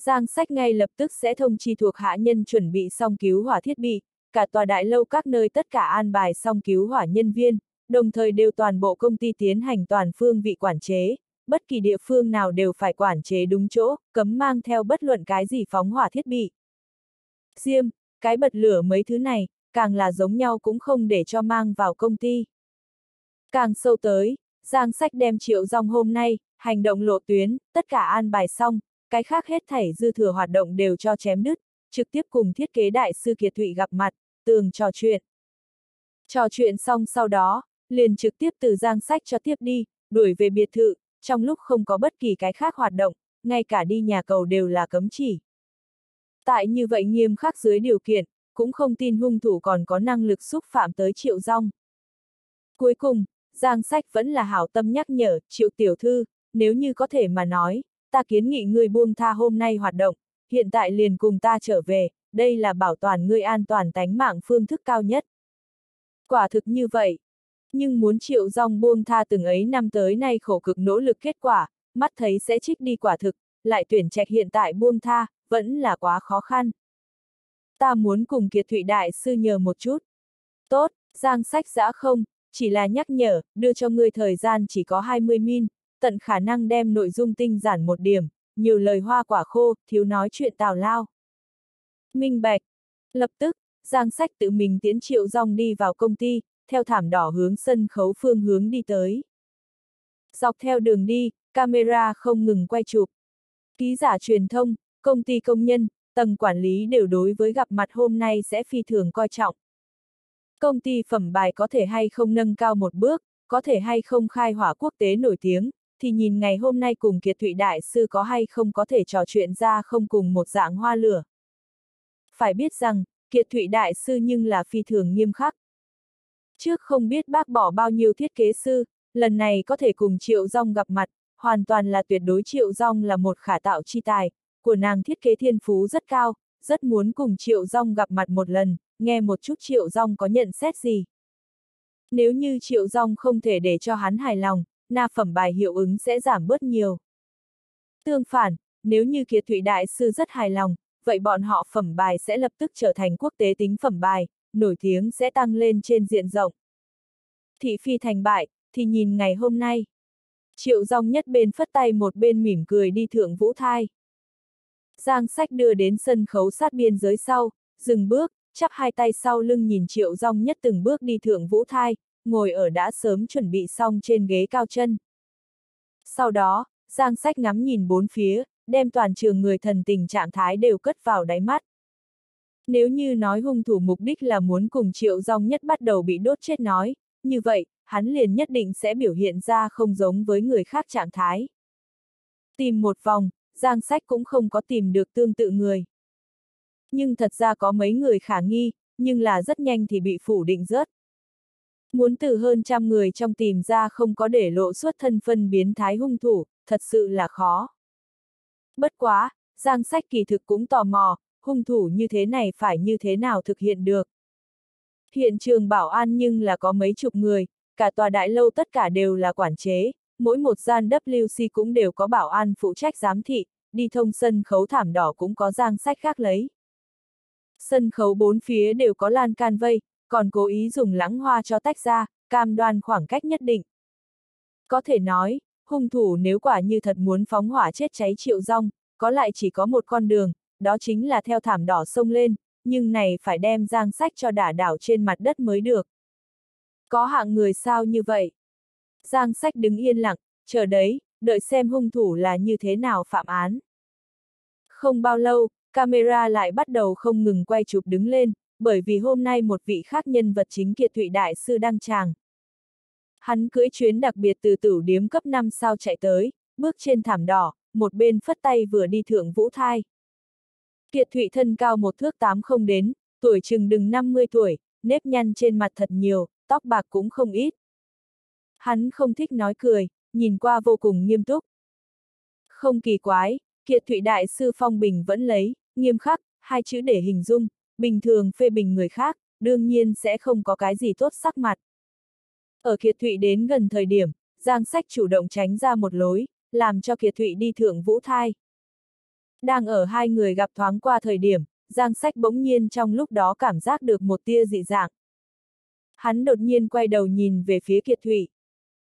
Giang sách ngay lập tức sẽ thông chi thuộc hạ nhân chuẩn bị xong cứu hỏa thiết bị, cả tòa đại lâu các nơi tất cả an bài xong cứu hỏa nhân viên, đồng thời đều toàn bộ công ty tiến hành toàn phương vị quản chế, bất kỳ địa phương nào đều phải quản chế đúng chỗ, cấm mang theo bất luận cái gì phóng hỏa thiết bị. Diêm, cái bật lửa mấy thứ này, càng là giống nhau cũng không để cho mang vào công ty. Càng sâu tới, Giang Sách đem triệu dòng hôm nay, hành động lộ tuyến, tất cả an bài xong, cái khác hết thảy dư thừa hoạt động đều cho chém đứt, trực tiếp cùng thiết kế đại sư Kiệt Thụy gặp mặt, tường trò chuyện. Trò chuyện xong sau đó, liền trực tiếp từ giang sách cho tiếp đi, đuổi về biệt thự, trong lúc không có bất kỳ cái khác hoạt động, ngay cả đi nhà cầu đều là cấm chỉ. Tại như vậy nghiêm khắc dưới điều kiện, cũng không tin hung thủ còn có năng lực xúc phạm tới triệu rong. Cuối cùng, Giang Sách vẫn là hảo tâm nhắc nhở, triệu tiểu thư, nếu như có thể mà nói, ta kiến nghị ngươi buông tha hôm nay hoạt động, hiện tại liền cùng ta trở về, đây là bảo toàn ngươi an toàn tánh mạng phương thức cao nhất. Quả thực như vậy. Nhưng muốn triệu rong buông tha từng ấy năm tới nay khổ cực nỗ lực kết quả, mắt thấy sẽ trích đi quả thực, lại tuyển trạch hiện tại buông tha, vẫn là quá khó khăn. Ta muốn cùng Kiệt Thụy Đại sư nhờ một chút. Tốt, giang sách giã không, chỉ là nhắc nhở, đưa cho ngươi thời gian chỉ có 20 min, tận khả năng đem nội dung tinh giản một điểm, nhiều lời hoa quả khô, thiếu nói chuyện tào lao. Minh bạch. Lập tức, Giang Sách tự mình tiến triệu rong đi vào công ty, theo thảm đỏ hướng sân khấu phương hướng đi tới. Dọc theo đường đi, camera không ngừng quay chụp. Ký giả truyền thông, công ty công nhân, tầng quản lý đều đối với gặp mặt hôm nay sẽ phi thường coi trọng. Công ty phẩm bài có thể hay không nâng cao một bước, có thể hay không khai hỏa quốc tế nổi tiếng, thì nhìn ngày hôm nay cùng Kiệt Thụy Đại Sư có hay không có thể trò chuyện ra không cùng một dạng hoa lửa. Phải biết rằng, Kiệt Thụy Đại Sư nhưng là phi thường nghiêm khắc. Trước không biết bác bỏ bao nhiêu thiết kế sư, lần này có thể cùng Triệu Rong gặp mặt, hoàn toàn là tuyệt đối Triệu Rong là một khả tạo chi tài, của nàng thiết kế thiên phú rất cao, rất muốn cùng Triệu Rong gặp mặt một lần, nghe một chút Triệu Rong có nhận xét gì. Nếu như Triệu Rong không thể để cho hắn hài lòng, na phẩm bài hiệu ứng sẽ giảm bớt nhiều. Tương phản, nếu như Kiệt Thụy Đại Sư rất hài lòng, vậy bọn họ phẩm bài sẽ lập tức trở thành quốc tế tính phẩm bài, nổi tiếng sẽ tăng lên trên diện rộng. Thị phi thành bại, thì nhìn ngày hôm nay. Triệu dòng nhất bên phất tay một bên mỉm cười đi thượng vũ thai. Giang sách đưa đến sân khấu sát biên giới sau, dừng bước, chắp hai tay sau lưng nhìn triệu rong nhất từng bước đi thượng vũ thai, ngồi ở đã sớm chuẩn bị xong trên ghế cao chân. Sau đó, Giang sách ngắm nhìn bốn phía, đem toàn trường người thần tình trạng thái đều cất vào đáy mắt. Nếu như nói hung thủ mục đích là muốn cùng triệu rong nhất bắt đầu bị đốt chết nói, như vậy, hắn liền nhất định sẽ biểu hiện ra không giống với người khác trạng thái. Tìm một vòng, Giang Sách cũng không có tìm được tương tự người. Nhưng thật ra có mấy người khả nghi, nhưng là rất nhanh thì bị phủ định rớt. Muốn từ hơn trăm người trong tìm ra không có để lộ xuất thân phân biến thái hung thủ, thật sự là khó. Bất quá, Giang Sách kỳ thực cũng tò mò, hung thủ như thế này phải như thế nào thực hiện được. Hiện trường bảo an nhưng là có mấy chục người, cả tòa đại lâu tất cả đều là quản chế, mỗi một gian WC cũng đều có bảo an phụ trách giám thị, đi thông sân khấu thảm đỏ cũng có giang sách khác lấy. Sân khấu bốn phía đều có lan can vây, còn cố ý dùng lãng hoa cho tách ra, cam đoan khoảng cách nhất định. Có thể nói, hung thủ nếu quả như thật muốn phóng hỏa chết cháy triệu rong, có lại chỉ có một con đường, đó chính là theo thảm đỏ sông lên, nhưng này phải đem giang sách cho đả đảo trên mặt đất mới được. Có hạng người sao như vậy? Giang sách đứng yên lặng, chờ đấy, đợi xem hung thủ là như thế nào phạm án. Không bao lâu, camera lại bắt đầu không ngừng quay chụp đứng lên, bởi vì hôm nay một vị khác nhân vật chính kiệt thụy đại sư đăng tràng. Hắn cưỡi chuyến đặc biệt từ tử điếm cấp 5 sao chạy tới, bước trên thảm đỏ, một bên phất tay vừa đi thượng vũ thai. Kiệt Thụy thân cao một thước tám không đến, tuổi chừng đừng 50 tuổi, nếp nhăn trên mặt thật nhiều, tóc bạc cũng không ít. Hắn không thích nói cười, nhìn qua vô cùng nghiêm túc. Không kỳ quái, Kiệt Thụy Đại sư Phong Bình vẫn lấy, nghiêm khắc, hai chữ để hình dung, bình thường phê bình người khác, đương nhiên sẽ không có cái gì tốt sắc mặt. Ở Kiệt Thụy đến gần thời điểm, Giang Sách chủ động tránh ra một lối, làm cho Kiệt Thụy đi thượng vũ thai. Đang ở hai người gặp thoáng qua thời điểm, Giang Sách bỗng nhiên trong lúc đó cảm giác được một tia dị dạng. Hắn đột nhiên quay đầu nhìn về phía Kiệt Thụy.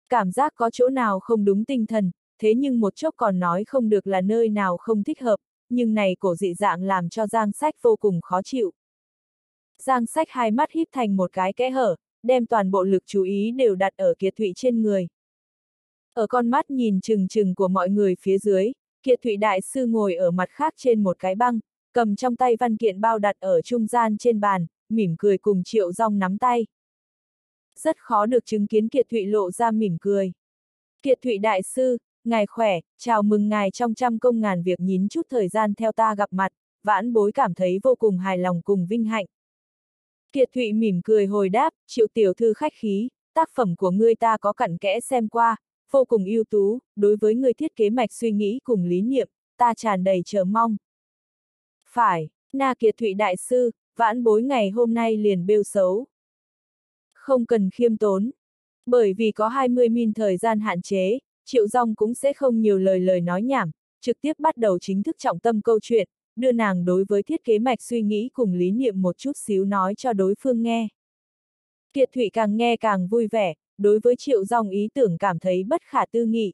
Cảm giác có chỗ nào không đúng tinh thần, thế nhưng một chốc còn nói không được là nơi nào không thích hợp, nhưng này cổ dị dạng làm cho Giang Sách vô cùng khó chịu. Giang Sách hai mắt híp thành một cái kẽ hở, đem toàn bộ lực chú ý đều đặt ở Kiệt Thụy trên người. Ở con mắt nhìn chừng chừng của mọi người phía dưới, Kiệt Thụy Đại Sư ngồi ở mặt khác trên một cái băng, cầm trong tay văn kiện bao đặt ở trung gian trên bàn, mỉm cười cùng Triệu Rong nắm tay. Rất khó được chứng kiến Kiệt Thụy lộ ra mỉm cười. Kiệt Thụy Đại Sư, ngài khỏe, chào mừng ngài trong trăm công ngàn việc nhín chút thời gian theo ta gặp mặt, vãn bối cảm thấy vô cùng hài lòng cùng vinh hạnh. Kiệt Thụy mỉm cười hồi đáp, triệu tiểu thư khách khí, tác phẩm của ngươi ta có cặn kẽ xem qua, vô cùng ưu tú, đối với người thiết kế mạch suy nghĩ cùng lý niệm, ta tràn đầy chờ mong. Phải, Na Kiệt Thụy Đại Sư, vãn bối ngày hôm nay liền bêu xấu. Không cần khiêm tốn. Bởi vì có 20 min thời gian hạn chế, Triệu Dòng cũng sẽ không nhiều lời lời nói nhảm, trực tiếp bắt đầu chính thức trọng tâm câu chuyện, đưa nàng đối với thiết kế mạch suy nghĩ cùng lý niệm một chút xíu nói cho đối phương nghe. Kiệt Thụy càng nghe càng vui vẻ, đối với Triệu Dòng ý tưởng cảm thấy bất khả tư nghị.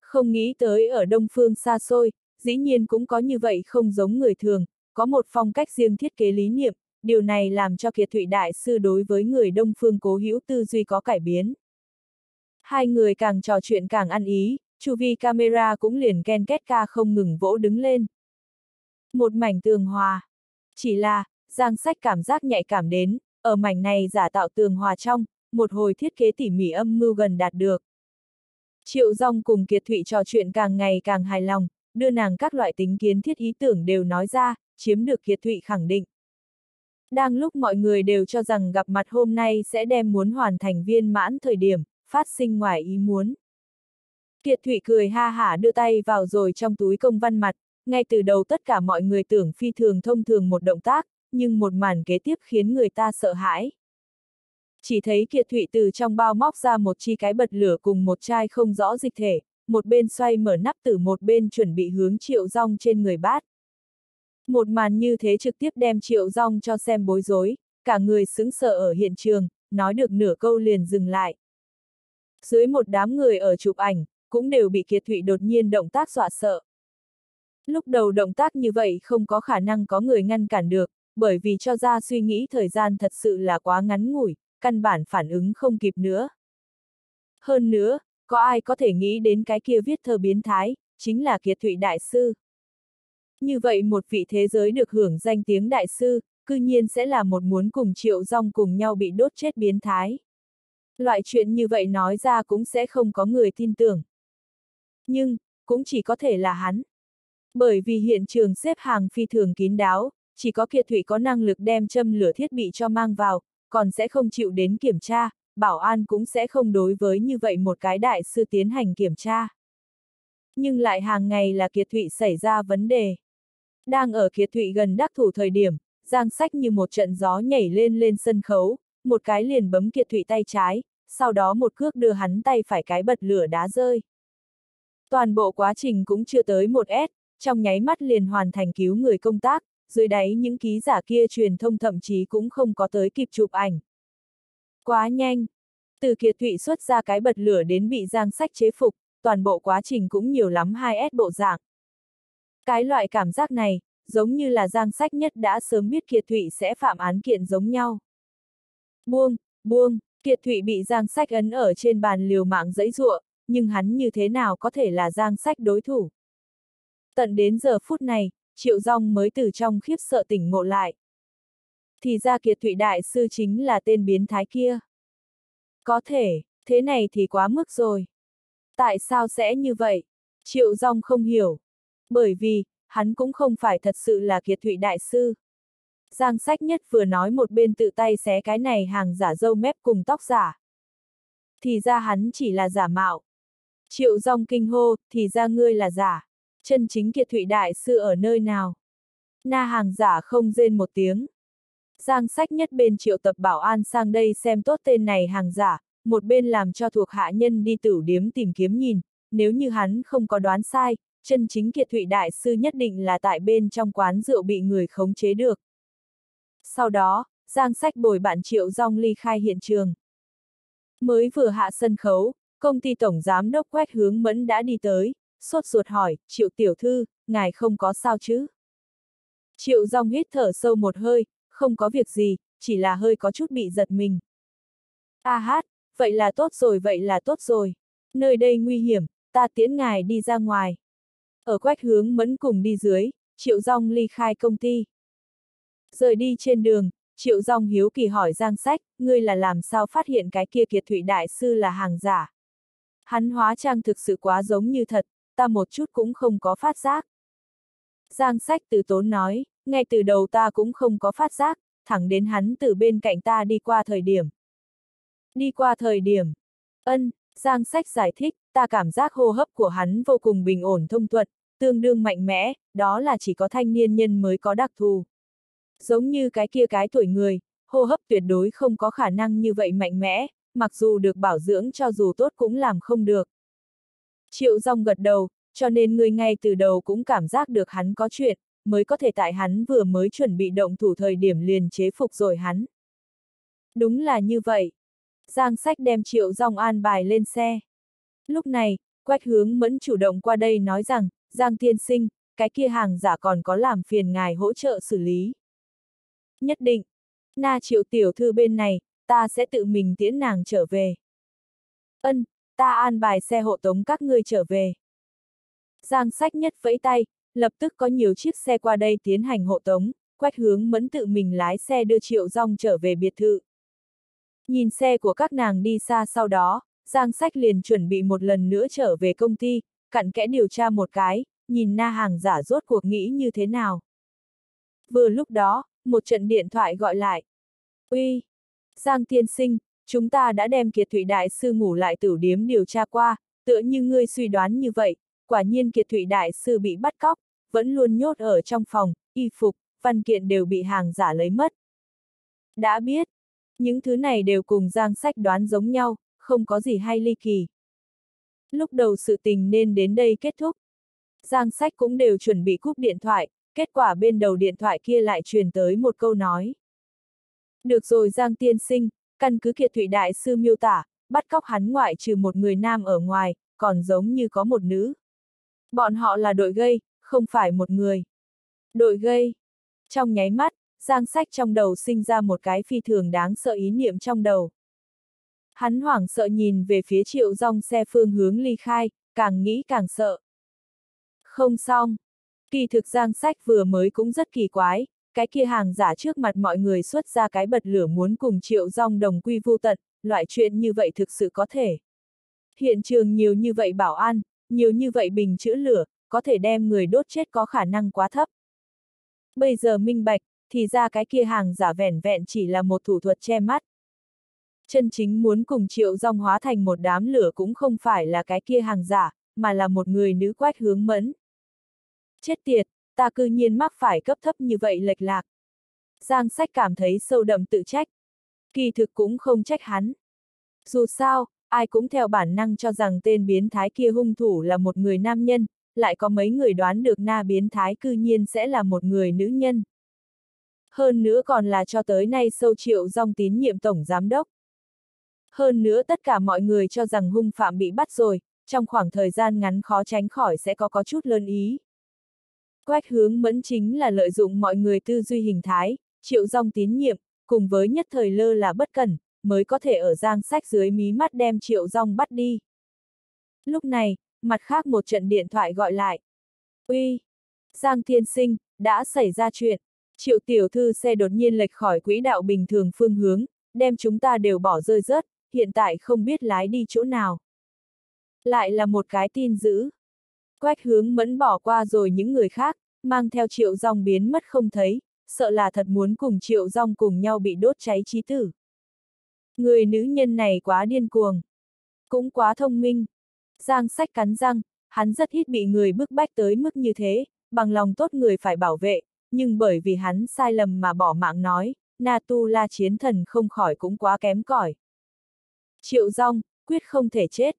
Không nghĩ tới ở Đông Phương xa xôi, dĩ nhiên cũng có như vậy không giống người thường, có một phong cách riêng thiết kế lý niệm, điều này làm cho Kiệt Thụy Đại Sư đối với người Đông Phương cố hữu tư duy có cải biến. Hai người càng trò chuyện càng ăn ý, chu vi camera cũng liền ken kết ca không ngừng vỗ đứng lên. Một mảnh tường hòa. Chỉ là, Giang Sách cảm giác nhạy cảm đến, ở mảnh này giả tạo tường hòa trong, một hồi thiết kế tỉ mỉ âm mưu gần đạt được. Triệu rong cùng Kiệt Thụy trò chuyện càng ngày càng hài lòng, đưa nàng các loại tính kiến thiết ý tưởng đều nói ra, chiếm được Kiệt Thụy khẳng định. Đang lúc mọi người đều cho rằng gặp mặt hôm nay sẽ đem muốn hoàn thành viên mãn thời điểm, phát sinh ngoài ý muốn. Kiệt Thụy cười ha hả đưa tay vào rồi trong túi công văn mặt, ngay từ đầu tất cả mọi người tưởng phi thường thông thường một động tác, nhưng một màn kế tiếp khiến người ta sợ hãi. Chỉ thấy Kiệt Thụy từ trong bao móc ra một chi cái bật lửa cùng một chai không rõ dịch thể, một bên xoay mở nắp từ một bên chuẩn bị hướng triệu rong trên người bát. Một màn như thế trực tiếp đem triệu rong cho xem bối rối, cả người sững sờ ở hiện trường, nói được nửa câu liền dừng lại. Dưới một đám người ở chụp ảnh, cũng đều bị Kiệt Thụy đột nhiên động tác dọa sợ. Lúc đầu động tác như vậy không có khả năng có người ngăn cản được, bởi vì cho ra suy nghĩ thời gian thật sự là quá ngắn ngủi, căn bản phản ứng không kịp nữa. Hơn nữa, có ai có thể nghĩ đến cái kia viết thơ biến thái, chính là Kiệt Thụy Đại Sư. Như vậy một vị thế giới được hưởng danh tiếng Đại Sư, cư nhiên sẽ là một muốn cùng triệu rong cùng nhau bị đốt chết biến thái. Loại chuyện như vậy nói ra cũng sẽ không có người tin tưởng. Nhưng, cũng chỉ có thể là hắn. Bởi vì hiện trường xếp hàng phi thường kín đáo, chỉ có Kiệt Thụy có năng lực đem châm lửa thiết bị cho mang vào, còn sẽ không chịu đến kiểm tra, bảo an cũng sẽ không đối với như vậy một cái đại sư tiến hành kiểm tra. Nhưng lại hàng ngày là Kiệt Thụy xảy ra vấn đề. Đang ở Kiệt Thụy gần đắc thủ thời điểm, Giang Sách như một trận gió nhảy lên lên sân khấu, một cái liền bấm Kiệt Thụy tay trái, sau đó một cước đưa hắn tay phải cái bật lửa đá rơi. Toàn bộ quá trình cũng chưa tới một S, trong nháy mắt liền hoàn thành cứu người công tác, dưới đáy những ký giả kia truyền thông thậm chí cũng không có tới kịp chụp ảnh. Quá nhanh. Từ Kiệt Thụy xuất ra cái bật lửa đến bị Giang Sách chế phục, toàn bộ quá trình cũng nhiều lắm 2S bộ dạng. Cái loại cảm giác này, giống như là Giang Sách nhất đã sớm biết Kiệt Thụy sẽ phạm án kiện giống nhau. Buông, buông, Kiệt Thụy bị Giang Sách ấn ở trên bàn liều mạng dẫy ruộng, nhưng hắn như thế nào có thể là Giang Sách đối thủ. Tận đến giờ phút này, Triệu rong mới từ trong khiếp sợ tỉnh ngộ lại. Thì ra Kiệt Thụy Đại Sư chính là tên biến thái kia. Có thể, thế này thì quá mức rồi. Tại sao sẽ như vậy? Triệu rong không hiểu. Bởi vì, hắn cũng không phải thật sự là Kiệt Thụy Đại Sư. Giang sách nhất vừa nói một bên tự tay xé cái này hàng giả dâu mép cùng tóc giả. Thì ra hắn chỉ là giả mạo. Triệu Dung kinh hô, thì ra ngươi là giả. Chân chính kiệt thụy đại sư ở nơi nào? Na hàng giả không rên một tiếng. Giang sách nhất bên triệu tập bảo an sang đây xem tốt tên này hàng giả, một bên làm cho thuộc hạ nhân đi tử điếm tìm kiếm nhìn, nếu như hắn không có đoán sai, chân chính kiệt thụy đại sư nhất định là tại bên trong quán rượu bị người khống chế được. Sau đó, Giang sách bồi bạn triệu rong ly khai hiện trường. Mới vừa hạ sân khấu, công ty tổng giám đốc quét hướng mẫn đã đi tới, sốt ruột hỏi, triệu tiểu thư, ngài không có sao chứ? Triệu rong hít thở sâu một hơi, không có việc gì, chỉ là hơi có chút bị giật mình. A hát, vậy là tốt rồi vậy là tốt rồi. Nơi đây nguy hiểm, ta tiễn ngài đi ra ngoài. Ở quách hướng mẫn cùng đi dưới, triệu rong ly khai công ty. Rời đi trên đường, triệu Dòng hiếu kỳ hỏi Giang Sách, ngươi là làm sao phát hiện cái kia kiệt thụy đại sư là hàng giả. Hắn hóa trang thực sự quá giống như thật, ta một chút cũng không có phát giác. Giang sách từ tốn nói, ngay từ đầu ta cũng không có phát giác, thẳng đến hắn từ bên cạnh ta đi qua thời điểm. Đi qua thời điểm. Ân, Giang sách giải thích, ta cảm giác hô hấp của hắn vô cùng bình ổn thông thuận, tương đương mạnh mẽ, đó là chỉ có thanh niên nhân mới có đặc thù. Giống như cái kia cái tuổi người, hô hấp tuyệt đối không có khả năng như vậy mạnh mẽ, mặc dù được bảo dưỡng cho dù tốt cũng làm không được. Triệu Dung gật đầu, cho nên người ngay từ đầu cũng cảm giác được hắn có chuyện, mới có thể tại hắn vừa mới chuẩn bị động thủ thời điểm liền chế phục rồi hắn. Đúng là như vậy. Giang sách đem Triệu Dung an bài lên xe. Lúc này, Quách hướng mẫn chủ động qua đây nói rằng, Giang tiên sinh, cái kia hàng giả còn có làm phiền ngài hỗ trợ xử lý. Nhất định. Na triệu tiểu thư bên này, ta sẽ tự mình tiễn nàng trở về. Ân, ta an bài xe hộ tống các ngươi trở về. Giang sách nhất vẫy tay, lập tức có nhiều chiếc xe qua đây tiến hành hộ tống, quách hướng mẫn tự mình lái xe đưa triệu rong trở về biệt thự. Nhìn xe của các nàng đi xa sau đó, Giang sách liền chuẩn bị một lần nữa trở về công ty, cặn kẽ điều tra một cái, nhìn na hàng giả rốt cuộc nghĩ như thế nào. Vừa lúc đó, một trận điện thoại gọi lại. Uy! Giang tiên sinh, chúng ta đã đem Kiệt Thụy Đại Sư ngủ lại tử điếm điều tra qua, tựa như ngươi suy đoán như vậy, quả nhiên Kiệt Thụy Đại Sư bị bắt cóc, vẫn luôn nhốt ở trong phòng, y phục, văn kiện đều bị hàng giả lấy mất. Đã biết, những thứ này đều cùng Giang Sách đoán giống nhau, không có gì hay ly kỳ. Lúc đầu sự tình nên đến đây kết thúc. Giang Sách cũng đều chuẩn bị cúp điện thoại, kết quả bên đầu điện thoại kia lại truyền tới một câu nói. Được rồi Giang Tiên Sinh, căn cứ kiệt thủy đại sư miêu tả, bắt cóc hắn ngoại trừ một người nam ở ngoài, còn giống như có một nữ. Bọn họ là đội gây, không phải một người. Đội gây. Trong nháy mắt, Giang Sách trong đầu sinh ra một cái phi thường đáng sợ ý niệm trong đầu. Hắn hoảng sợ nhìn về phía triệu rong xe phương hướng ly khai, càng nghĩ càng sợ. Không xong. Kỳ thực Giang Sách vừa mới cũng rất kỳ quái, cái kia hàng giả trước mặt mọi người xuất ra cái bật lửa muốn cùng triệu rong đồng quy vu tận, loại chuyện như vậy thực sự có thể. Hiện trường nhiều như vậy bảo an, nhiều như vậy bình chữa lửa, có thể đem người đốt chết có khả năng quá thấp. Bây giờ minh bạch, thì ra cái kia hàng giả vẻn vẹn chỉ là một thủ thuật che mắt. Chân chính muốn cùng triệu rong hóa thành một đám lửa cũng không phải là cái kia hàng giả, mà là một người nữ quách hướng mẫn. Chết tiệt, ta cư nhiên mắc phải cấp thấp như vậy lệch lạc. Giang sách cảm thấy sâu đậm tự trách. Kỳ thực cũng không trách hắn. Dù sao, ai cũng theo bản năng cho rằng tên biến thái kia hung thủ là một người nam nhân, lại có mấy người đoán được na biến thái cư nhiên sẽ là một người nữ nhân. Hơn nữa còn là cho tới nay sâu triệu dòng tín nhiệm tổng giám đốc. Hơn nữa tất cả mọi người cho rằng hung phạm bị bắt rồi, trong khoảng thời gian ngắn khó tránh khỏi sẽ có có chút lơn ý. Quách hướng mẫn chính là lợi dụng mọi người tư duy hình thái, triệu dòng tín nhiệm, cùng với nhất thời lơ là bất cẩn, mới có thể ở giang sách dưới mí mắt đem triệu dòng bắt đi. Lúc này, mặt khác một trận điện thoại gọi lại. Uy! Giang thiên sinh, đã xảy ra chuyện. Triệu tiểu thư xe đột nhiên lệch khỏi quỹ đạo bình thường phương hướng, đem chúng ta đều bỏ rơi rớt, hiện tại không biết lái đi chỗ nào. Lại là một cái tin dữ. Quách hướng mẫn bỏ qua rồi những người khác, mang theo triệu rong biến mất không thấy, sợ là thật muốn cùng triệu rong cùng nhau bị đốt cháy trí tử. Người nữ nhân này quá điên cuồng. Cũng quá thông minh. Giang sách cắn răng, hắn rất ít bị người bức bách tới mức như thế, bằng lòng tốt người phải bảo vệ, nhưng bởi vì hắn sai lầm mà bỏ mạng nói, Na Tu La chiến thần không khỏi cũng quá kém cỏi. Triệu rong, quyết không thể chết.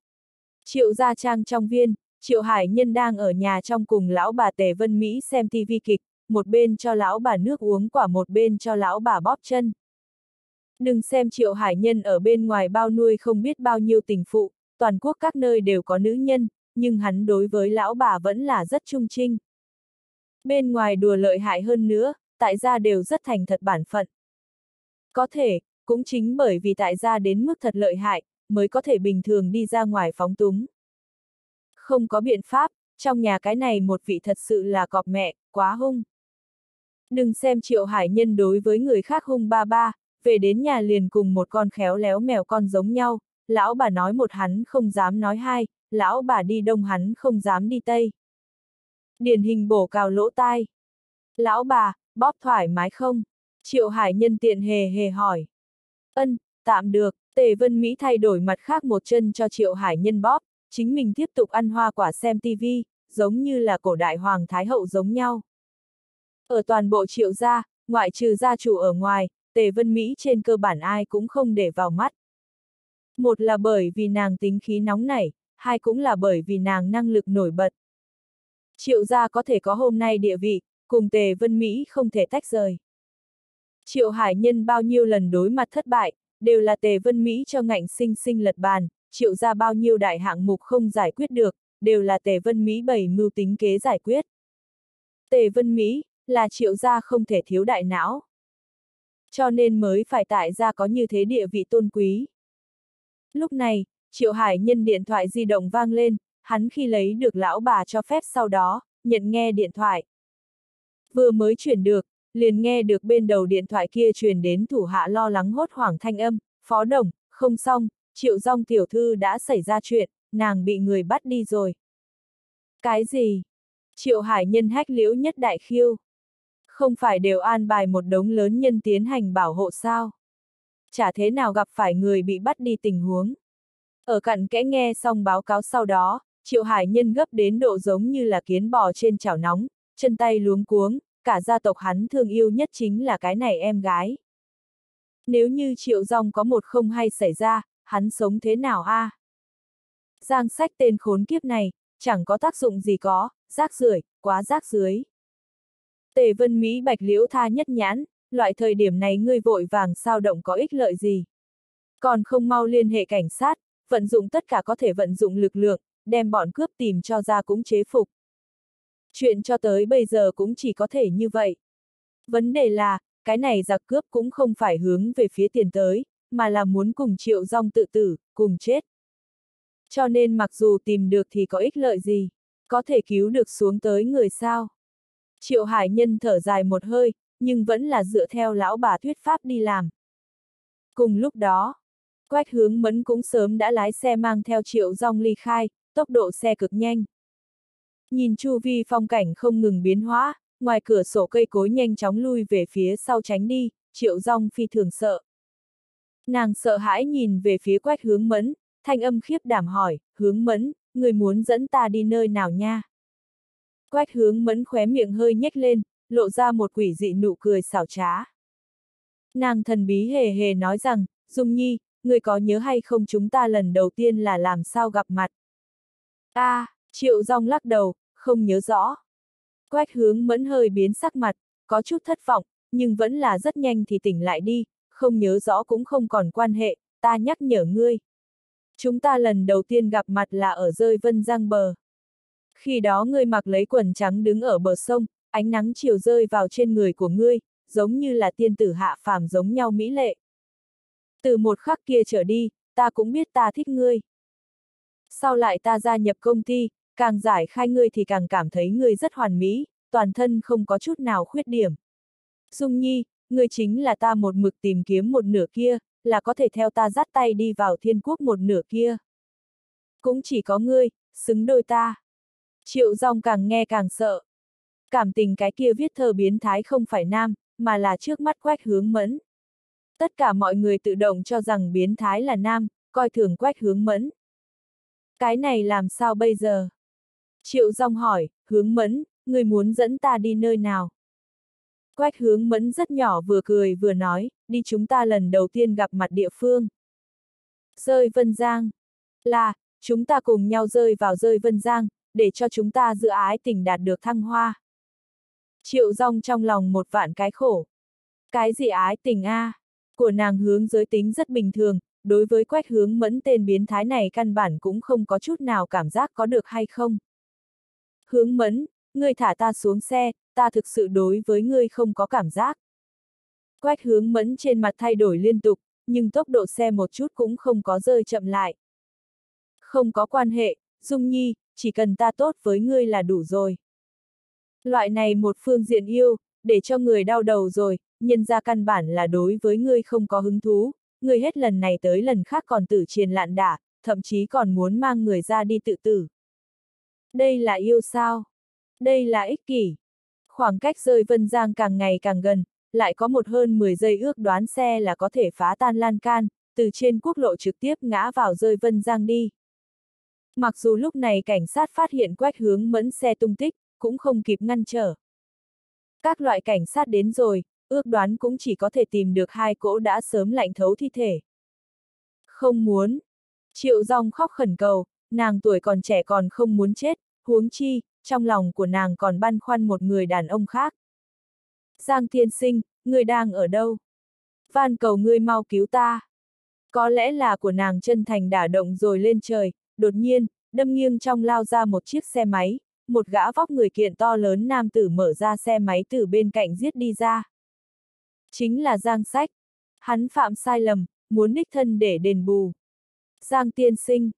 Triệu gia trang trong viên, Triệu Hải Nhân đang ở nhà trong cùng lão bà Tề Vân Mỹ xem TV kịch, một bên cho lão bà nước uống quả một bên cho lão bà bóp chân. Đừng xem Triệu Hải Nhân ở bên ngoài bao nuôi không biết bao nhiêu tình phụ, toàn quốc các nơi đều có nữ nhân, nhưng hắn đối với lão bà vẫn là rất trung trinh. Bên ngoài đùa lợi hại hơn nữa, tại gia đều rất thành thật bản phận. Có thể, cũng chính bởi vì tại gia đến mức thật lợi hại, mới có thể bình thường đi ra ngoài phóng túng. Không có biện pháp, trong nhà cái này một vị thật sự là cọp mẹ, quá hung. Đừng xem triệu hải nhân đối với người khác hung ba ba, về đến nhà liền cùng một con khéo léo mèo con giống nhau, lão bà nói một hắn không dám nói hai, lão bà đi đông hắn không dám đi tây. Điển hình bổ cào lỗ tai. Lão bà, bóp thoải mái không? Triệu hải nhân tiện hề hề hỏi. Ân, tạm được, tề vân Mỹ thay đổi mặt khác một chân cho triệu hải nhân bóp, chính mình tiếp tục ăn hoa quả xem TV, giống như là cổ đại hoàng thái hậu giống nhau. Ở toàn bộ triệu gia, ngoại trừ gia chủ ở ngoài, Tề Vân Mỹ trên cơ bản ai cũng không để vào mắt. Một là bởi vì nàng tính khí nóng nảy, hai cũng là bởi vì nàng năng lực nổi bật. Triệu gia có thể có hôm nay địa vị, cùng Tề Vân Mỹ không thể tách rời. Triệu Hải Nhân bao nhiêu lần đối mặt thất bại, đều là Tề Vân Mỹ cho ngạnh sinh sinh lật bàn, triệu ra bao nhiêu đại hạng mục không giải quyết được, đều là Tề Vân Mỹ bày mưu tính kế giải quyết. Tề Vân Mỹ, là triệu gia không thể thiếu đại não. Cho nên mới phải tại gia có như thế địa vị tôn quý. Lúc này, Triệu Hải nhân điện thoại di động vang lên, hắn khi lấy được lão bà cho phép sau đó, nhận nghe điện thoại. Vừa mới chuyển được, liền nghe được bên đầu điện thoại kia truyền đến thủ hạ lo lắng hốt hoảng thanh âm, phó đồng, không xong, triệu dòng tiểu thư đã xảy ra chuyện, nàng bị người bắt đi rồi. Cái gì? Triệu hải nhân hách liễu nhất đại khiêu. Không phải đều an bài một đống lớn nhân tiến hành bảo hộ sao? Chả thế nào gặp phải người bị bắt đi tình huống. Ở cặn kẽ nghe xong báo cáo sau đó, triệu hải nhân gấp đến độ giống như là kiến bò trên chảo nóng, chân tay luống cuống, cả gia tộc hắn thương yêu nhất chính là cái này em gái. Nếu như triệu dòng có một không hay xảy ra, hắn sống thế nào a? À? Giang sách tên khốn kiếp này, chẳng có tác dụng gì có, rác rưởi, quá rác dưới. Tề vân Mỹ bạch liễu tha nhất nhãn, loại thời điểm này ngươi vội vàng sao động có ích lợi gì. Còn không mau liên hệ cảnh sát, vận dụng tất cả có thể vận dụng lực lượng, đem bọn cướp tìm cho ra cũng chế phục. Chuyện cho tới bây giờ cũng chỉ có thể như vậy. Vấn đề là, cái này giặc cướp cũng không phải hướng về phía tiền tới, mà là muốn cùng triệu rong tự tử, cùng chết. Cho nên mặc dù tìm được thì có ích lợi gì, có thể cứu được xuống tới người sao. Triệu hải nhân thở dài một hơi, nhưng vẫn là dựa theo lão bà thuyết pháp đi làm. Cùng lúc đó, Quách hướng mẫn cũng sớm đã lái xe mang theo triệu rong ly khai, tốc độ xe cực nhanh. Nhìn chu vi phong cảnh không ngừng biến hóa, ngoài cửa sổ cây cối nhanh chóng lui về phía sau tránh đi, triệu rong phi thường sợ. Nàng sợ hãi nhìn về phía quách hướng mẫn, thanh âm khiếp đảm hỏi, hướng mẫn, người muốn dẫn ta đi nơi nào nha? Quách hướng mẫn khóe miệng hơi nhếch lên, lộ ra một quỷ dị nụ cười xảo trá. Nàng thần bí hề hề nói rằng, Dung Nhi, người có nhớ hay không chúng ta lần đầu tiên là làm sao gặp mặt? a à, triệu rong lắc đầu, không nhớ rõ. Quách hướng mẫn hơi biến sắc mặt, có chút thất vọng, nhưng vẫn là rất nhanh thì tỉnh lại đi, không nhớ rõ cũng không còn quan hệ, ta nhắc nhở ngươi. Chúng ta lần đầu tiên gặp mặt là ở rơi vân giang bờ. Khi đó ngươi mặc lấy quần trắng đứng ở bờ sông, ánh nắng chiều rơi vào trên người của ngươi, giống như là tiên tử hạ phàm giống nhau mỹ lệ. Từ một khắc kia trở đi, ta cũng biết ta thích ngươi. Sau lại ta gia nhập công ty, càng giải khai ngươi thì càng cảm thấy ngươi rất hoàn mỹ, toàn thân không có chút nào khuyết điểm. Dung Nhi, ngươi chính là ta một mực tìm kiếm một nửa kia, là có thể theo ta dắt tay đi vào thiên quốc một nửa kia. Cũng chỉ có ngươi, xứng đôi ta. Triệu dòng càng nghe càng sợ. Cảm tình cái kia viết thơ biến thái không phải nam, mà là trước mắt quách hướng mẫn. Tất cả mọi người tự động cho rằng biến thái là nam, coi thường quách hướng mẫn. Cái này làm sao bây giờ? Triệu Dòng hỏi, hướng mẫn, người muốn dẫn ta đi nơi nào? Quách hướng mẫn rất nhỏ vừa cười vừa nói, đi chúng ta lần đầu tiên gặp mặt địa phương. Rơi Vân Giang. Là, chúng ta cùng nhau rơi vào rơi Vân Giang, để cho chúng ta giữa ái tình đạt được thăng hoa. Triệu rong trong lòng một vạn cái khổ. Cái gì ái tình a? À? Của nàng hướng giới tính rất bình thường, đối với quách hướng mẫn tên biến thái này căn bản cũng không có chút nào cảm giác có được hay không. Hướng mẫn, ngươi thả ta xuống xe, ta thực sự đối với ngươi không có cảm giác. Quách hướng mẫn trên mặt thay đổi liên tục, nhưng tốc độ xe một chút cũng không có rơi chậm lại. Không có quan hệ, Dung Nhi, chỉ cần ta tốt với ngươi là đủ rồi. Loại này một phương diện yêu, để cho người đau đầu rồi, nhân ra căn bản là đối với ngươi không có hứng thú, ngươi hết lần này tới lần khác còn tử triền lạn đả, thậm chí còn muốn mang người ra đi tự tử. Đây là yêu sao? Đây là ích kỷ. Khoảng cách rơi Vân Giang càng ngày càng gần, lại có một hơn 10 giây ước đoán xe là có thể phá tan lan can, từ trên quốc lộ trực tiếp ngã vào rơi Vân Giang đi. Mặc dù lúc này cảnh sát phát hiện quách hướng mẫn xe tung tích, cũng không kịp ngăn trở. Các loại cảnh sát đến rồi, ước đoán cũng chỉ có thể tìm được hai cỗ đã sớm lạnh thấu thi thể. Không muốn. Triệu Dòng khóc khẩn cầu, nàng tuổi còn trẻ còn không muốn chết, huống chi, trong lòng của nàng còn băn khoăn một người đàn ông khác. Giang Thiên Sinh, người đang ở đâu? Van cầu ngươi mau cứu ta. Có lẽ là của nàng chân thành đả động rồi lên trời, đột nhiên, đâm nghiêng trong lao ra một chiếc xe máy, một gã vóc người kiện to lớn nam tử mở ra xe máy từ bên cạnh giết đi ra. Chính là Giang Sách. Hắn phạm sai lầm, muốn đích thân để đền bù. Giang tiên sinh.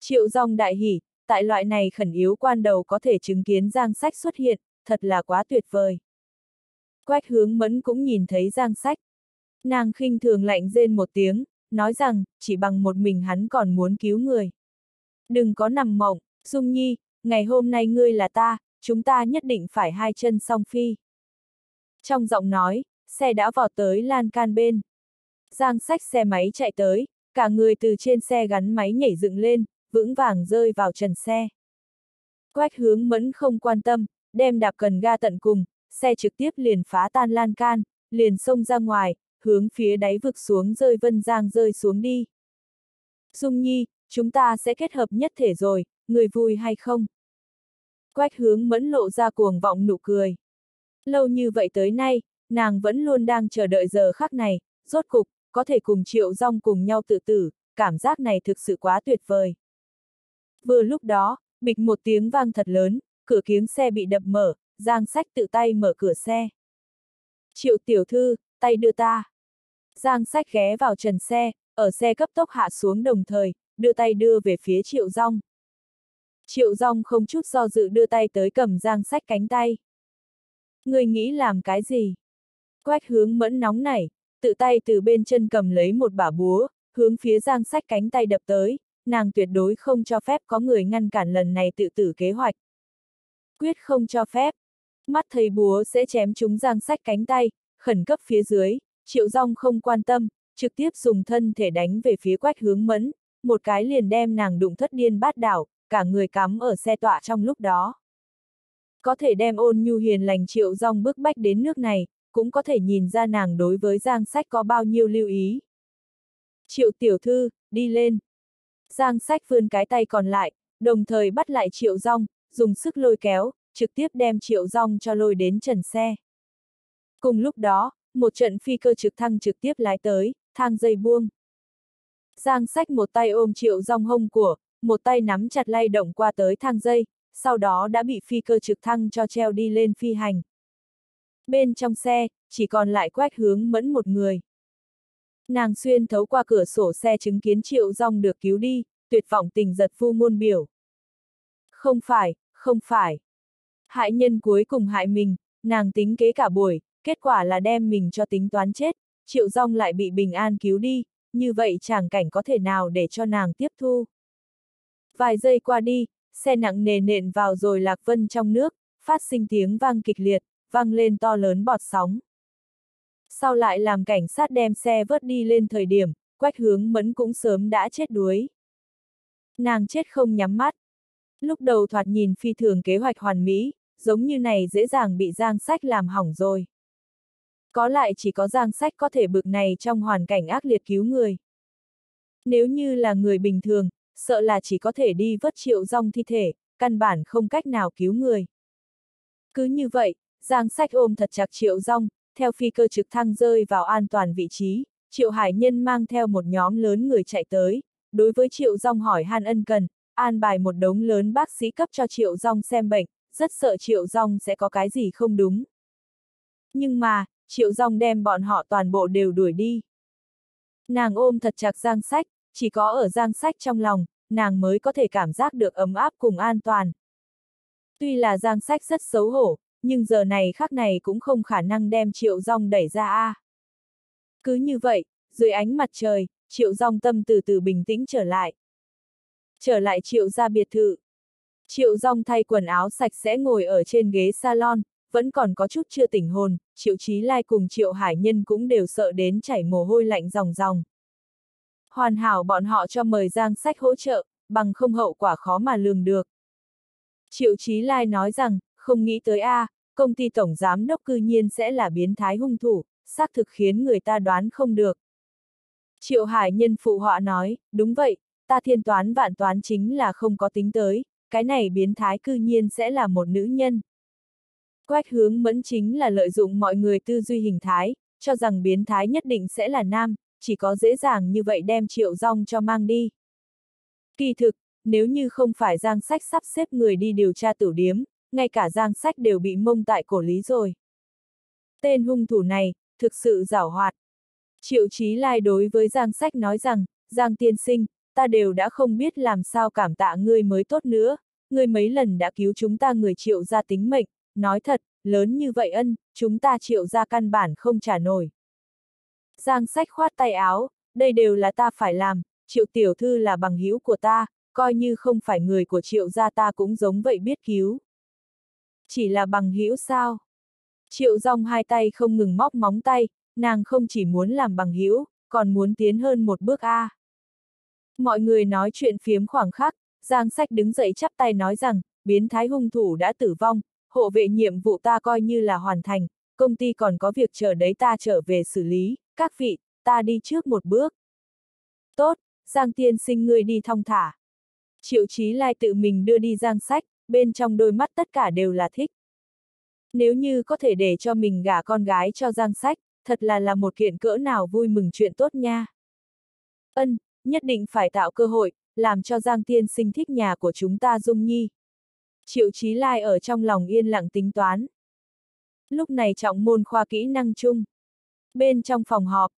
Triệu Dòng đại hỉ, tại loại này khẩn yếu quan đầu có thể chứng kiến Giang Sách xuất hiện, thật là quá tuyệt vời. Quách hướng mẫn cũng nhìn thấy Giang Sách. Nàng khinh thường lạnh rên một tiếng, nói rằng, chỉ bằng một mình hắn còn muốn cứu người. Đừng có nằm mộng, Dung Nhi, ngày hôm nay ngươi là ta, chúng ta nhất định phải hai chân song phi. Trong giọng nói, xe đã vào tới lan can bên. Giang sách xe máy chạy tới, cả người từ trên xe gắn máy nhảy dựng lên, vững vàng rơi vào trần xe. Quách hướng mẫn không quan tâm, đem đạp cần ga tận cùng, xe trực tiếp liền phá tan lan can, liền xông ra ngoài, hướng phía đáy vực xuống rơi vân giang rơi xuống đi. Dung Nhi, chúng ta sẽ kết hợp nhất thể rồi, người vui hay không? Quách hướng mẫn lộ ra cuồng vọng nụ cười. Lâu như vậy tới nay, nàng vẫn luôn đang chờ đợi giờ khắc này, rốt cục, có thể cùng triệu rong cùng nhau tự tử, cảm giác này thực sự quá tuyệt vời. Vừa lúc đó, bịch một tiếng vang thật lớn, cửa kiếng xe bị đập mở, Giang Sách tự tay mở cửa xe. Triệu tiểu thư, tay đưa ta. Giang Sách ghé vào trần xe, ở xe cấp tốc hạ xuống đồng thời, đưa tay đưa về phía Triệu Rong. Triệu Rong không chút do dự đưa tay tới cầm Giang Sách cánh tay. Người nghĩ làm cái gì? Quách hướng mẫn nóng nảy, tự tay từ bên chân cầm lấy một bả búa, hướng phía Giang Sách cánh tay đập tới, nàng tuyệt đối không cho phép có người ngăn cản lần này tự tử kế hoạch. Quyết không cho phép. Mắt thấy búa sẽ chém chúng Giang Sách cánh tay, khẩn cấp phía dưới, Triệu Rong không quan tâm, trực tiếp dùng thân thể đánh về phía quách hướng mẫn, một cái liền đem nàng đụng thất điên bát đảo, cả người cắm ở xe tọa trong lúc đó. Có thể đem ôn nhu hiền lành Triệu Rong bước bách đến nước này, cũng có thể nhìn ra nàng đối với Giang Sách có bao nhiêu lưu ý. Triệu tiểu thư, đi lên. Giang Sách vươn cái tay còn lại, đồng thời bắt lại Triệu Rong, dùng sức lôi kéo, trực tiếp đem Triệu Rong cho lôi đến trần xe. Cùng lúc đó, một trận phi cơ trực thăng trực tiếp lái tới, thang dây buông. Giang sách một tay ôm triệu rong hông của, một tay nắm chặt lay động qua tới thang dây, sau đó đã bị phi cơ trực thăng cho treo đi lên phi hành. Bên trong xe, chỉ còn lại quách hướng mẫn một người. Nàng xuyên thấu qua cửa sổ xe chứng kiến triệu rong được cứu đi, tuyệt vọng tình giật phu ngôn biểu. Không phải, không phải. Hại nhân cuối cùng hại mình, nàng tính kế cả buổi, kết quả là đem mình cho tính toán chết, triệu rong lại bị bình an cứu đi, như vậy chàng cảnh có thể nào để cho nàng tiếp thu. Vài giây qua đi, xe nặng nề nện vào rồi lạc vân trong nước, phát sinh tiếng vang kịch liệt, vang lên to lớn bọt sóng. Sau lại làm cảnh sát đem xe vớt đi lên thời điểm, quách hướng mẫn cũng sớm đã chết đuối. Nàng chết không nhắm mắt. Lúc đầu thoạt nhìn phi thường kế hoạch hoàn mỹ, giống như này dễ dàng bị giang sách làm hỏng rồi. Có lại chỉ có giang sách có thể bực này trong hoàn cảnh ác liệt cứu người. Nếu như là người bình thường, sợ là chỉ có thể đi vớt triệu rong thi thể, căn bản không cách nào cứu người. Cứ như vậy, giang sách ôm thật chặt triệu rong, theo phi cơ trực thăng rơi vào an toàn vị trí, triệu hải nhân mang theo một nhóm lớn người chạy tới, đối với triệu rong hỏi han ân cần, an bài một đống lớn bác sĩ cấp cho triệu rong xem bệnh, rất sợ triệu rong sẽ có cái gì không đúng. Nhưng mà, Triệu Dòng đem bọn họ toàn bộ đều đuổi đi. Nàng ôm thật chặt Giang Sách, chỉ có ở Giang Sách trong lòng, nàng mới có thể cảm giác được ấm áp cùng an toàn. Tuy là Giang Sách rất xấu hổ, nhưng giờ này khắc này cũng không khả năng đem Triệu rong đẩy ra a. Cứ như vậy, dưới ánh mặt trời, Triệu rong tâm từ từ bình tĩnh trở lại. Trở lại Triệu ra biệt thự. Triệu rong thay quần áo sạch sẽ ngồi ở trên ghế salon, vẫn còn có chút chưa tỉnh hồn, Triệu trí Lai cùng Triệu Hải Nhân cũng đều sợ đến chảy mồ hôi lạnh ròng ròng. Hoàn hảo bọn họ cho mời Giang Sách hỗ trợ, bằng không hậu quả khó mà lường được. Triệu Chí Lai nói rằng, không nghĩ tới A, công ty tổng giám đốc cư nhiên sẽ là biến thái hung thủ, xác thực khiến người ta đoán không được. Triệu Hải Nhân phụ họa nói, đúng vậy, ta thiên toán vạn toán chính là không có tính tới, cái này biến thái cư nhiên sẽ là một nữ nhân. Quách hướng mẫn chính là lợi dụng mọi người tư duy hình thái, cho rằng biến thái nhất định sẽ là nam, chỉ có dễ dàng như vậy đem triệu rong cho mang đi. Kỳ thực, nếu như không phải giang sách sắp xếp người đi điều tra tử điếm, ngay cả giang sách đều bị mông tại cổ lý rồi. Tên hung thủ này, thực sự giảo hoạt. Triệu Chí Lai đối với Giang Sách nói rằng, Giang tiên sinh, ta đều đã không biết làm sao cảm tạ ngươi mới tốt nữa, ngươi mấy lần đã cứu chúng ta người triệu ra tính mệnh, nói thật, lớn như vậy ân, chúng ta triệu ra căn bản không trả nổi. Giang sách khoát tay áo, đây đều là ta phải làm, triệu tiểu thư là bằng hữu của ta, coi như không phải người của triệu gia ta cũng giống vậy biết cứu. Chỉ là bằng hữu sao? Triệu rong hai tay không ngừng móc móng tay, nàng không chỉ muốn làm bằng hữu, còn muốn tiến hơn một bước A. Mọi người nói chuyện phiếm khoảng khắc, Giang Sách đứng dậy chắp tay nói rằng, biến thái hung thủ đã tử vong, hộ vệ nhiệm vụ ta coi như là hoàn thành, công ty còn có việc chờ đấy ta trở về xử lý, các vị, ta đi trước một bước. Tốt, Giang tiên sinh ngươi đi thong thả. Triệu Chí Lai tự mình đưa đi Giang Sách, bên trong đôi mắt tất cả đều là thích. Nếu như có thể để cho mình gả con gái cho Giang Sách, thật là là một kiện cỡ nào vui mừng chuyện tốt nha. Ân, nhất định phải tạo cơ hội, làm cho Giang Tiên sinh thích nhà của chúng ta Dung Nhi. Triệu Chí Lai ở trong lòng yên lặng tính toán. Lúc này trọng môn khoa kỹ năng chung. Bên trong phòng họp,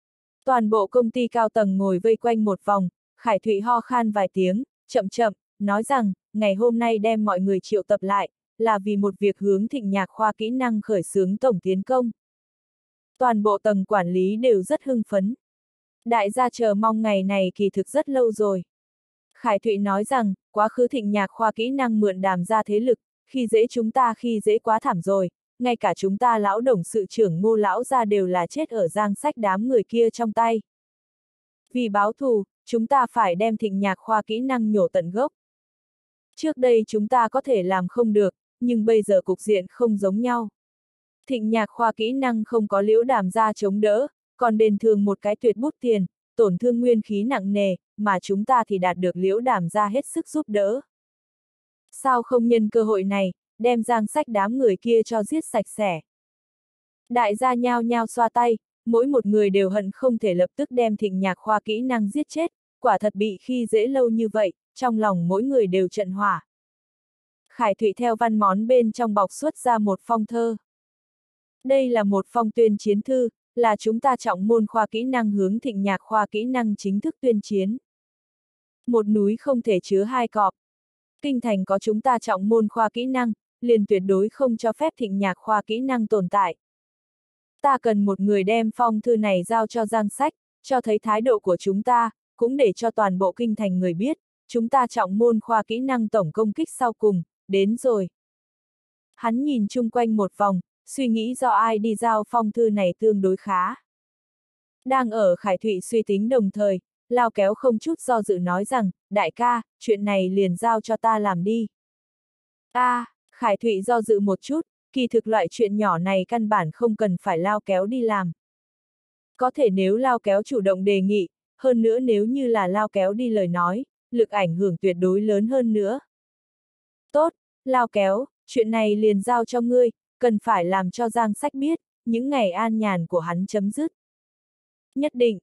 toàn bộ công ty cao tầng ngồi vây quanh một vòng, Khải Thụy ho khan vài tiếng, chậm chậm, nói rằng, ngày hôm nay đem mọi người triệu tập lại, là vì một việc hướng thịnh nhạc khoa kỹ năng khởi xướng tổng tiến công. Toàn bộ tầng quản lý đều rất hưng phấn. Đại gia chờ mong ngày này kỳ thực rất lâu rồi. Khải Thụy nói rằng, quá khứ thịnh nhạc khoa kỹ năng mượn đàm ra thế lực, khi dễ chúng ta khi dễ quá thảm rồi, ngay cả chúng ta lão đồng sự trưởng ngô lão ra đều là chết ở giang sách đám người kia trong tay. Vì báo thù, chúng ta phải đem thịnh nhạc khoa kỹ năng nhổ tận gốc. Trước đây chúng ta có thể làm không được, nhưng bây giờ cục diện không giống nhau. Thịnh nhạc khoa kỹ năng không có liễu đàm ra chống đỡ, còn đền thường một cái tuyệt bút tiền, tổn thương nguyên khí nặng nề, mà chúng ta thì đạt được liễu đàm ra hết sức giúp đỡ. Sao không nhân cơ hội này, đem giang sách đám người kia cho giết sạch sẽ. Đại gia nhao nhao xoa tay, mỗi một người đều hận không thể lập tức đem thịnh nhạc khoa kỹ năng giết chết, quả thật bị khi dễ lâu như vậy, trong lòng mỗi người đều trận hỏa. Khải Thụy theo văn món bên trong bọc xuất ra một phong thơ. Đây là một phong tuyên chiến thư, là chúng ta trọng môn khoa kỹ năng hướng thịnh nhạc khoa kỹ năng chính thức tuyên chiến. Một núi không thể chứa hai cọp. Kinh thành có chúng ta trọng môn khoa kỹ năng, liền tuyệt đối không cho phép thịnh nhạc khoa kỹ năng tồn tại. Ta cần một người đem phong thư này giao cho Giang Sách, cho thấy thái độ của chúng ta, cũng để cho toàn bộ kinh thành người biết, chúng ta trọng môn khoa kỹ năng tổng công kích sau cùng, đến rồi. Hắn nhìn chung quanh một vòng, suy nghĩ do ai đi giao phong thư này tương đối khá. Đang ở Khải Thụy suy tính đồng thời, lao kéo không chút do dự nói rằng, đại ca, chuyện này liền giao cho ta làm đi. a à, Khải Thụy do dự một chút, kỳ thực loại chuyện nhỏ này căn bản không cần phải lao kéo đi làm. Có thể nếu lao kéo chủ động đề nghị, hơn nữa nếu như là lao kéo đi lời nói, lực ảnh hưởng tuyệt đối lớn hơn nữa. Tốt, lao kéo, chuyện này liền giao cho ngươi, cần phải làm cho Giang Sách biết, những ngày an nhàn của hắn chấm dứt. Nhất định,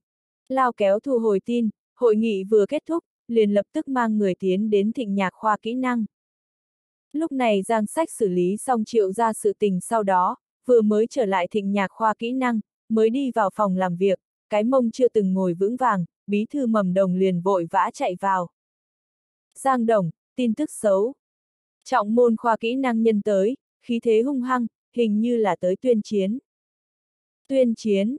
lao kéo thu hồi tin, hội nghị vừa kết thúc, liền lập tức mang người tiến đến thịnh nhạc khoa kỹ năng. Lúc này Giang Sách xử lý xong triệu ra sự tình sau đó, vừa mới trở lại thịnh nhạc khoa kỹ năng, mới đi vào phòng làm việc, cái mông chưa từng ngồi vững vàng, bí thư mầm đồng liền vội vã chạy vào. Giang Đồng, tin tức xấu. Trọng môn khoa kỹ năng nhân tới, khí thế hung hăng, hình như là tới tuyên chiến. Tuyên chiến.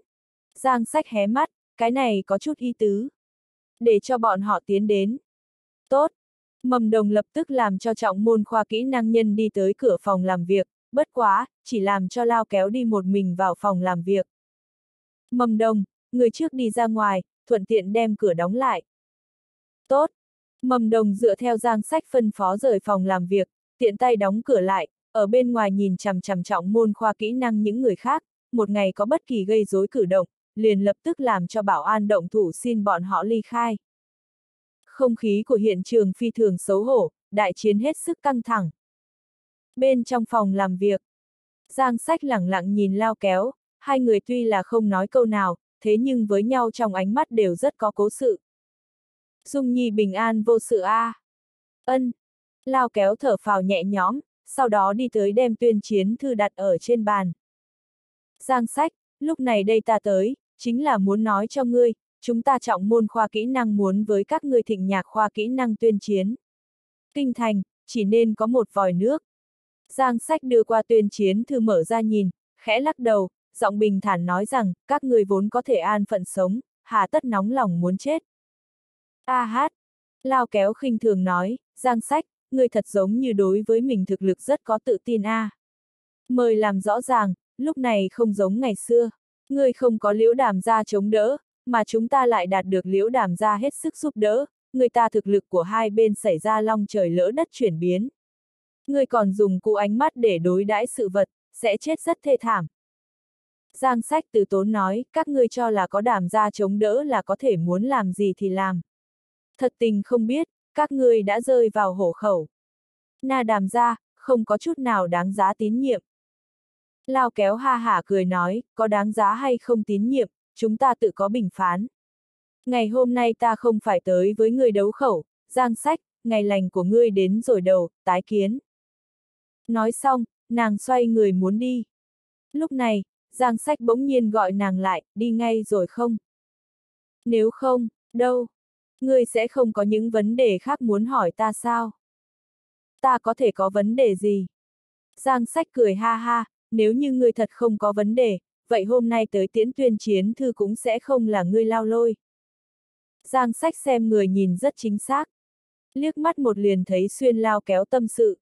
Giang sách hé mắt, cái này có chút y tứ. Để cho bọn họ tiến đến. Tốt. Mầm đồng lập tức làm cho trọng môn khoa kỹ năng nhân đi tới cửa phòng làm việc, bất quá, chỉ làm cho lao kéo đi một mình vào phòng làm việc. Mầm đồng, người trước đi ra ngoài, thuận tiện đem cửa đóng lại. Tốt. Mầm đồng dựa theo giang sách phân phó rời phòng làm việc, tiện tay đóng cửa lại, ở bên ngoài nhìn chằm chằm trọng môn khoa kỹ năng những người khác, một ngày có bất kỳ gây rối cử động, liền lập tức làm cho bảo an động thủ xin bọn họ ly khai. Không khí của hiện trường phi thường xấu hổ, đại chiến hết sức căng thẳng. Bên trong phòng làm việc, Giang sách lẳng lặng nhìn lao kéo, hai người tuy là không nói câu nào, thế nhưng với nhau trong ánh mắt đều rất có cố sự. Dung Nhi bình an vô sự a. À. Ân. Lao kéo thở phào nhẹ nhõm, sau đó đi tới đem tuyên chiến thư đặt ở trên bàn. Giang sách, lúc này đây ta tới, chính là muốn nói cho ngươi, chúng ta trọng môn khoa kỹ năng muốn với các ngươi thịnh nhạc khoa kỹ năng tuyên chiến. Kinh thành, chỉ nên có một vòi nước. Giang sách đưa qua tuyên chiến thư mở ra nhìn, khẽ lắc đầu, giọng bình thản nói rằng, các người vốn có thể an phận sống, hà tất nóng lòng muốn chết. A hát, lao kéo khinh thường nói, Giang sách, người thật giống như đối với mình thực lực rất có tự tin a. À. Mời làm rõ ràng, lúc này không giống ngày xưa, người không có liễu đàm ra chống đỡ, mà chúng ta lại đạt được liễu đàm ra hết sức giúp đỡ, người ta thực lực của hai bên xảy ra long trời lỡ đất chuyển biến. Người còn dùng cụ ánh mắt để đối đãi sự vật, sẽ chết rất thê thảm. Giang sách từ tốn nói, các ngươi cho là có đảm ra chống đỡ là có thể muốn làm gì thì làm. Thật tình không biết, các ngươi đã rơi vào hổ khẩu. Na đàm ra, không có chút nào đáng giá tín nhiệm. Lao kéo ha hả cười nói, có đáng giá hay không tín nhiệm, chúng ta tự có bình phán. Ngày hôm nay ta không phải tới với người đấu khẩu, giang sách, ngày lành của ngươi đến rồi đầu, tái kiến. Nói xong, nàng xoay người muốn đi. Lúc này, giang sách bỗng nhiên gọi nàng lại, đi ngay rồi không? Nếu không, đâu? Ngươi sẽ không có những vấn đề khác muốn hỏi ta sao? Ta có thể có vấn đề gì? Giang sách cười ha ha, nếu như ngươi thật không có vấn đề, vậy hôm nay tới tiễn tuyên chiến thư cũng sẽ không là ngươi lao lôi. Giang sách xem người nhìn rất chính xác. Liếc mắt một liền thấy xuyên lao kéo tâm sự.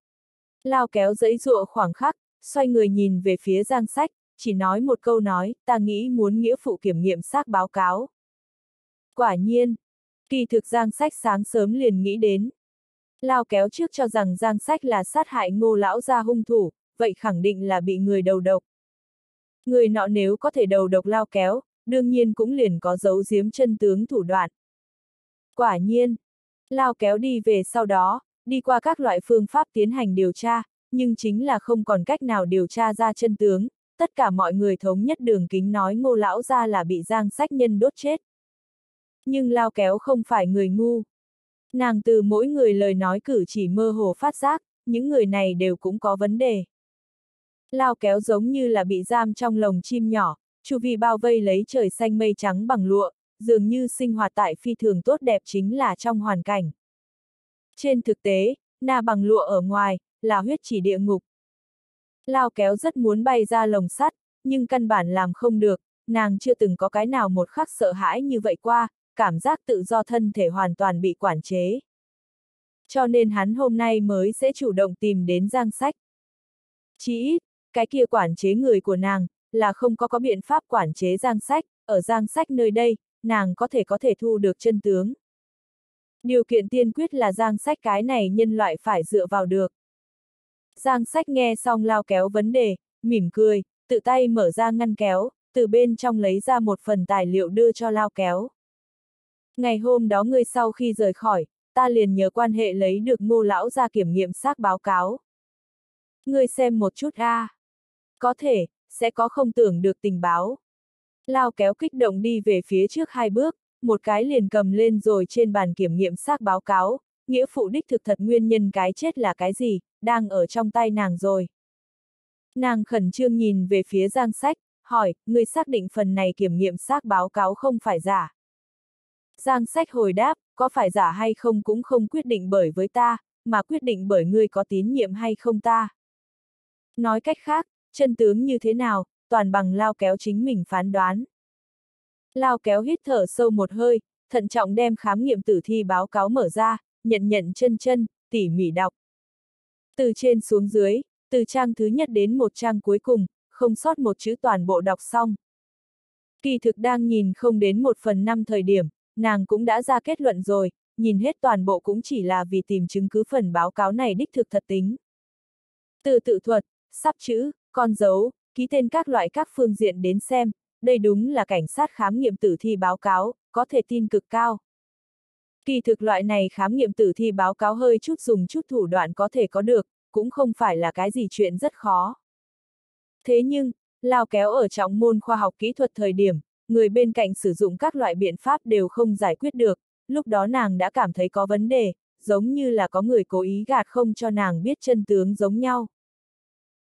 Lao kéo dẫy dụa khoảng khắc, xoay người nhìn về phía giang sách, chỉ nói một câu nói, ta nghĩ muốn nghĩa phụ kiểm nghiệm xác báo cáo. Quả nhiên, kỳ thực giang sách sáng sớm liền nghĩ đến. Lao kéo trước cho rằng giang sách là sát hại ngô lão gia hung thủ, vậy khẳng định là bị người đầu độc. Người nọ nếu có thể đầu độc lao kéo, đương nhiên cũng liền có dấu giếm chân tướng thủ đoạn. Quả nhiên, lao kéo đi về sau đó, đi qua các loại phương pháp tiến hành điều tra, nhưng chính là không còn cách nào điều tra ra chân tướng, tất cả mọi người thống nhất đường kính nói ngô lão ra là bị giang sách nhân đốt chết. Nhưng lao kéo không phải người ngu. Nàng từ mỗi người lời nói cử chỉ mơ hồ phát giác, những người này đều cũng có vấn đề. Lao kéo giống như là bị giam trong lồng chim nhỏ, chu vi bao vây lấy trời xanh mây trắng bằng lụa, dường như sinh hoạt tại phi thường tốt đẹp chính là trong hoàn cảnh. Trên thực tế, na bằng lụa ở ngoài, là huyết chỉ địa ngục. Lao kéo rất muốn bay ra lồng sắt, nhưng căn bản làm không được, nàng chưa từng có cái nào một khắc sợ hãi như vậy qua, cảm giác tự do thân thể hoàn toàn bị quản chế. Cho nên hắn hôm nay mới sẽ chủ động tìm đến Giang Sách. Chỉ ít, cái kia quản chế người của nàng, là không có có biện pháp quản chế Giang Sách, ở Giang Sách nơi đây, nàng có thể có thể thu được chân tướng. Điều kiện tiên quyết là Giang Sách cái này nhân loại phải dựa vào được. Giang Sách nghe xong lao kéo vấn đề, mỉm cười, tự tay mở ra ngăn kéo, từ bên trong lấy ra một phần tài liệu đưa cho lao kéo. Ngày hôm đó ngươi sau khi rời khỏi, ta liền nhờ quan hệ lấy được ngô lão ra kiểm nghiệm xác báo cáo. Ngươi xem một chút a. À. Có thể, sẽ có không tưởng được tình báo. Lao kéo kích động đi về phía trước hai bước, một cái liền cầm lên rồi trên bàn kiểm nghiệm xác báo cáo, nghĩa phụ đích thực thật nguyên nhân cái chết là cái gì, đang ở trong tay nàng rồi. Nàng khẩn trương nhìn về phía giang sách, hỏi, người xác định phần này kiểm nghiệm xác báo cáo không phải giả. Giang sách hồi đáp, có phải giả hay không cũng không quyết định bởi với ta, mà quyết định bởi ngươi có tín nhiệm hay không ta. Nói cách khác, chân tướng như thế nào, toàn bằng lao kéo chính mình phán đoán. Lao kéo hít thở sâu một hơi, thận trọng đem khám nghiệm tử thi báo cáo mở ra, nhận nhận chân chân, tỉ mỉ đọc. Từ trên xuống dưới, từ trang thứ nhất đến một trang cuối cùng, không sót một chữ toàn bộ đọc xong. Kỳ thực đang nhìn không đến một phần năm thời điểm, nàng cũng đã ra kết luận rồi, nhìn hết toàn bộ cũng chỉ là vì tìm chứng cứ phần báo cáo này đích thực thật tính. Từ tự thuật, sắp chữ, con dấu, ký tên các loại các phương diện đến xem, đây đúng là cảnh sát khám nghiệm tử thi báo cáo, có thể tin cực cao. Kỳ thực loại này khám nghiệm tử thi báo cáo hơi chút dùng chút thủ đoạn có thể có được, cũng không phải là cái gì chuyện rất khó. Thế nhưng, lao kéo ở trọng môn khoa học kỹ thuật thời điểm, người bên cạnh sử dụng các loại biện pháp đều không giải quyết được, lúc đó nàng đã cảm thấy có vấn đề, giống như là có người cố ý gạt không cho nàng biết chân tướng giống nhau.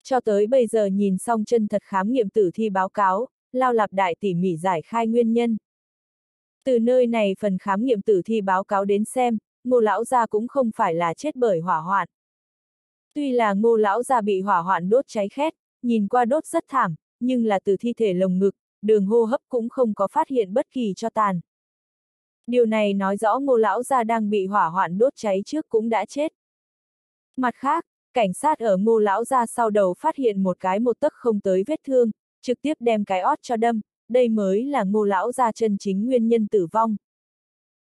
Cho tới bây giờ nhìn xong chân thật khám nghiệm tử thi báo cáo, lao lạp đại tỉ mỉ giải khai nguyên nhân. Từ nơi này phần khám nghiệm tử thi báo cáo đến xem, ngô lão gia cũng không phải là chết bởi hỏa hoạn. Tuy là ngô lão gia bị hỏa hoạn đốt cháy khét, nhìn qua đốt rất thảm, nhưng là từ thi thể lồng ngực, đường hô hấp cũng không có phát hiện bất kỳ cho tàn. Điều này nói rõ ngô lão gia đang bị hỏa hoạn đốt cháy trước cũng đã chết. Mặt khác, cảnh sát ở ngô lão gia sau đầu phát hiện một cái một tấc không tới vết thương, trực tiếp đem cái ót cho đâm, đây mới là ngô lão gia chân chính nguyên nhân tử vong.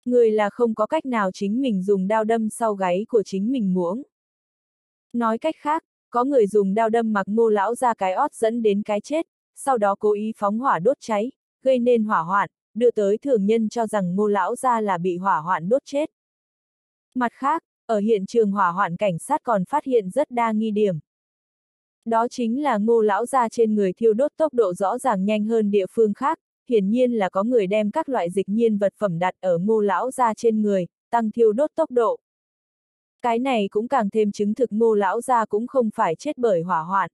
Người là không có cách nào chính mình dùng đao đâm sau gáy của chính mình muỗng. Nói cách khác, có người dùng đao đâm mặc ngô lão ra cái ót dẫn đến cái chết, sau đó cố ý phóng hỏa đốt cháy, gây nên hỏa hoạn, đưa tới thường nhân cho rằng ngô lão ra là bị hỏa hoạn đốt chết. Mặt khác, ở hiện trường hỏa hoạn cảnh sát còn phát hiện rất đa nghi điểm. Đó chính là ngô lão ra trên người thiêu đốt tốc độ rõ ràng nhanh hơn địa phương khác, hiển nhiên là có người đem các loại dịch nhiên vật phẩm đặt ở ngô lão ra trên người, tăng thiêu đốt tốc độ. Cái này cũng càng thêm chứng thực ngô lão ra cũng không phải chết bởi hỏa hoạn.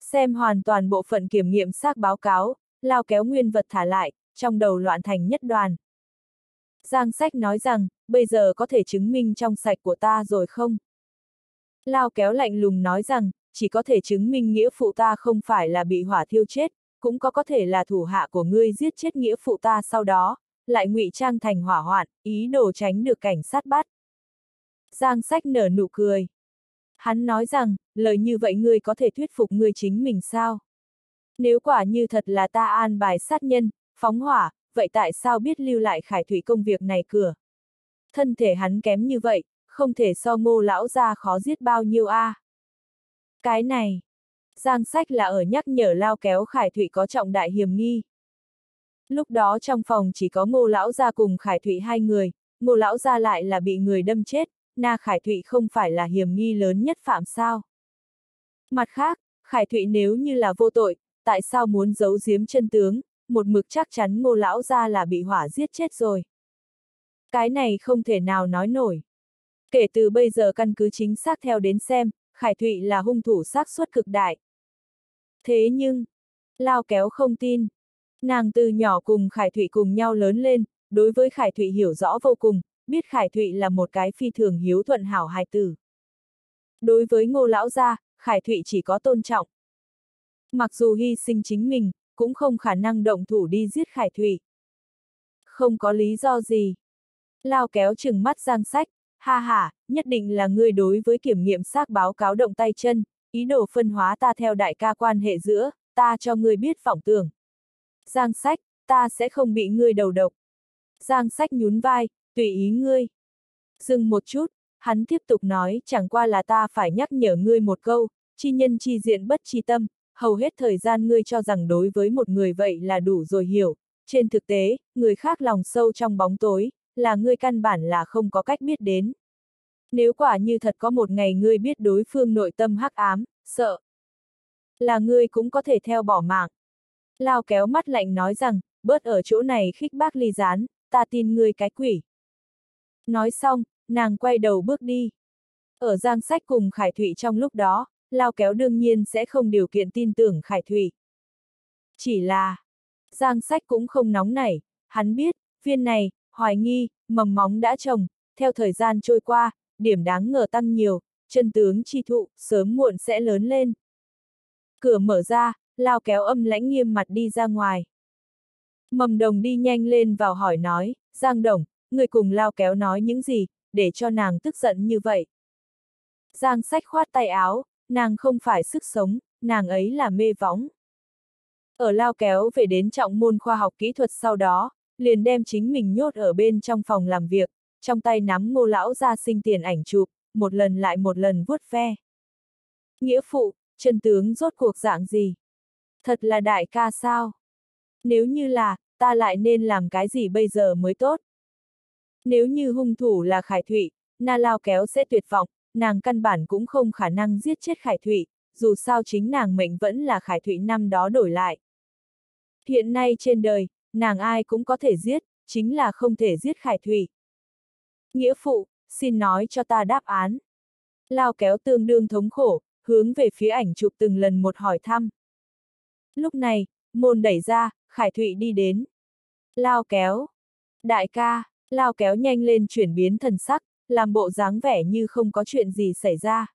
Xem hoàn toàn bộ phận kiểm nghiệm xác báo cáo, lao kéo nguyên vật thả lại, trong đầu loạn thành nhất đoàn. Giang sách nói rằng, bây giờ có thể chứng minh trong sạch của ta rồi không? Lao kéo lạnh lùng nói rằng, chỉ có thể chứng minh nghĩa phụ ta không phải là bị hỏa thiêu chết, cũng có có thể là thủ hạ của ngươi giết chết nghĩa phụ ta sau đó, lại ngụy trang thành hỏa hoạn, ý đồ tránh được cảnh sát bắt. Giang sách nở nụ cười. Hắn nói rằng, lời như vậy ngươi có thể thuyết phục ngươi chính mình sao? Nếu quả như thật là ta an bài sát nhân, phóng hỏa, vậy tại sao biết lưu lại khải thủy công việc này cửa? Thân thể hắn kém như vậy, không thể so ngô lão ra khó giết bao nhiêu a. À? Cái này, Giang sách là ở nhắc nhở lao kéo khải thụy có trọng đại hiểm nghi. Lúc đó trong phòng chỉ có ngô lão gia cùng khải thụy hai người, ngô lão gia lại là bị người đâm chết, Na Khải Thụy không phải là hiểm nghi lớn nhất phạm sao. Mặt khác, Khải Thụy nếu như là vô tội, tại sao muốn giấu giếm chân tướng, một mực chắc chắn ngô lão gia là bị hỏa giết chết rồi. Cái này không thể nào nói nổi. Kể từ bây giờ căn cứ chính xác theo đến xem, Khải Thụy là hung thủ xác suất cực đại. Thế nhưng, Lao kéo không tin. Nàng từ nhỏ cùng Khải Thụy cùng nhau lớn lên, đối với Khải Thụy hiểu rõ vô cùng, biết Khải Thụy là một cái phi thường hiếu thuận hảo hài tử. Đối với ngô lão gia, Khải Thụy chỉ có tôn trọng. Mặc dù hy sinh chính mình, cũng không khả năng động thủ đi giết Khải Thụy. Không có lý do gì. Lao kéo chừng mắt giang sách, ha ha, nhất định là ngươi đối với kiểm nghiệm xác báo cáo động tay chân, ý đồ phân hóa ta theo đại ca quan hệ giữa, ta cho ngươi biết phỏng tưởng. Giang sách, ta sẽ không bị ngươi đầu độc. Giang sách nhún vai, tùy ý ngươi. Dừng một chút, hắn tiếp tục nói chẳng qua là ta phải nhắc nhở ngươi một câu, chi nhân chi diện bất chi tâm, hầu hết thời gian ngươi cho rằng đối với một người vậy là đủ rồi hiểu, trên thực tế, người khác lòng sâu trong bóng tối, là ngươi căn bản là không có cách biết đến. Nếu quả như thật có một ngày ngươi biết đối phương nội tâm hắc ám, sợ, là ngươi cũng có thể theo bỏ mạng. Lao kéo mắt lạnh nói rằng, bớt ở chỗ này khích bác ly gián, ta tin ngươi cái quỷ. Nói xong, nàng quay đầu bước đi. Ở Giang Sách cùng Khải Thụy trong lúc đó, Lao kéo đương nhiên sẽ không điều kiện tin tưởng Khải Thụy. Chỉ là, Giang Sách cũng không nóng nảy, hắn biết, viên này, hoài nghi, mầm móng đã trồng, theo thời gian trôi qua, điểm đáng ngờ tăng nhiều, chân tướng chi thụ, sớm muộn sẽ lớn lên. Cửa mở ra, Lao kéo âm lãnh nghiêm mặt đi ra ngoài. Mầm đồng đi nhanh lên vào hỏi nói, Giang Đồng, người cùng lao kéo nói những gì, để cho nàng tức giận như vậy. Giang sách khoát tay áo, nàng không phải sức sống, nàng ấy là mê võng. Ở lao kéo về đến trọng môn khoa học kỹ thuật sau đó, liền đem chính mình nhốt ở bên trong phòng làm việc, trong tay nắm ngô lão ra sinh tiền ảnh chụp, một lần lại một lần vuốt ve. Nghĩa phụ, chân tướng rốt cuộc dạng gì? Thật là đại ca sao? Nếu như là, ta lại nên làm cái gì bây giờ mới tốt? Nếu như hung thủ là Khải Thụy, Na Lao kéo sẽ tuyệt vọng, nàng căn bản cũng không khả năng giết chết Khải Thụy, dù sao chính nàng mệnh vẫn là Khải Thụy năm đó đổi lại. Hiện nay trên đời, nàng ai cũng có thể giết, chính là không thể giết Khải Thủy Nghĩa phụ, xin nói cho ta đáp án. Lao kéo tương đương thống khổ, hướng về phía ảnh chụp từng lần một hỏi thăm. Lúc này, môn đẩy ra, Khải Thụy đi đến. Lao kéo, Đại ca, lao kéo nhanh lên chuyển biến thần sắc, làm bộ dáng vẻ như không có chuyện gì xảy ra.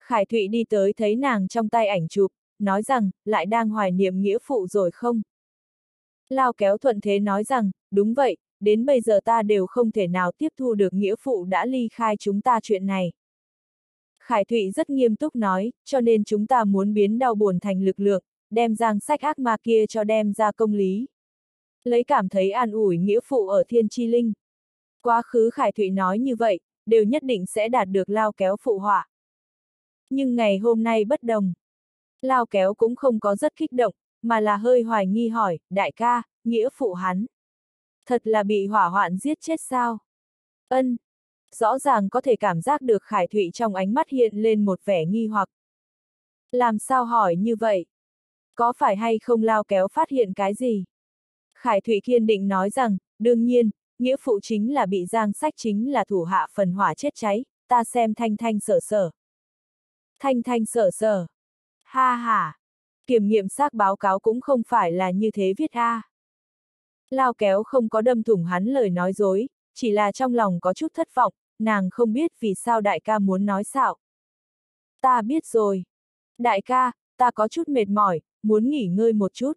Khải Thụy đi tới thấy nàng trong tay ảnh chụp, nói rằng, lại đang hoài niệm nghĩa phụ rồi không? Lao kéo thuận thế nói rằng, đúng vậy, đến bây giờ ta đều không thể nào tiếp thu được nghĩa phụ đã ly khai chúng ta chuyện này. Khải Thụy rất nghiêm túc nói, cho nên chúng ta muốn biến đau buồn thành lực lượng, đem giang sách ác ma kia cho đem ra công lý. Lấy cảm thấy an ủi nghĩa phụ ở thiên chi linh. Quá khứ Khải Thụy nói như vậy, đều nhất định sẽ đạt được lao kéo phụ họa. Nhưng ngày hôm nay bất đồng. Lao kéo cũng không có rất kích động, mà là hơi hoài nghi hỏi, đại ca, nghĩa phụ hắn. Thật là bị hỏa hoạn giết chết sao? Ân. Rõ ràng có thể cảm giác được Khải Thụy trong ánh mắt hiện lên một vẻ nghi hoặc. Làm sao hỏi như vậy? Có phải hay không lao kéo phát hiện cái gì? Khải Thụy kiên định nói rằng, đương nhiên, nghĩa phụ chính là bị giang sách chính là thủ hạ phần hỏa chết cháy, ta xem thanh thanh sở sở. Thanh thanh sở sở. Ha ha. Kiểm nghiệm xác báo cáo cũng không phải là như thế viết a. Lao kéo không có đâm thủng hắn lời nói dối, chỉ là trong lòng có chút thất vọng, nàng không biết vì sao đại ca muốn nói xạo. Ta biết rồi. Đại ca, ta có chút mệt mỏi, muốn nghỉ ngơi một chút.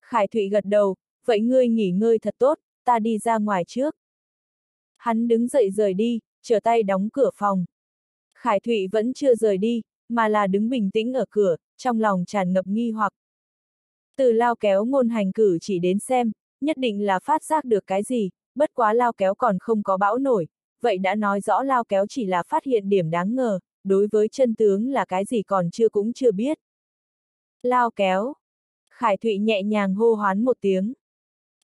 Khải Thụy gật đầu, vậy ngươi nghỉ ngơi thật tốt, ta đi ra ngoài trước. Hắn đứng dậy rời đi, trở tay đóng cửa phòng. Khải Thụy vẫn chưa rời đi, mà là đứng bình tĩnh ở cửa, trong lòng tràn ngập nghi hoặc. Từ lao kéo ngôn hành cử chỉ đến xem, nhất định là phát giác được cái gì, bất quá lao kéo còn không có bão nổi, vậy đã nói rõ lao kéo chỉ là phát hiện điểm đáng ngờ, đối với chân tướng là cái gì còn chưa cũng chưa biết. Lao kéo. Khải Thụy nhẹ nhàng hô hoán một tiếng.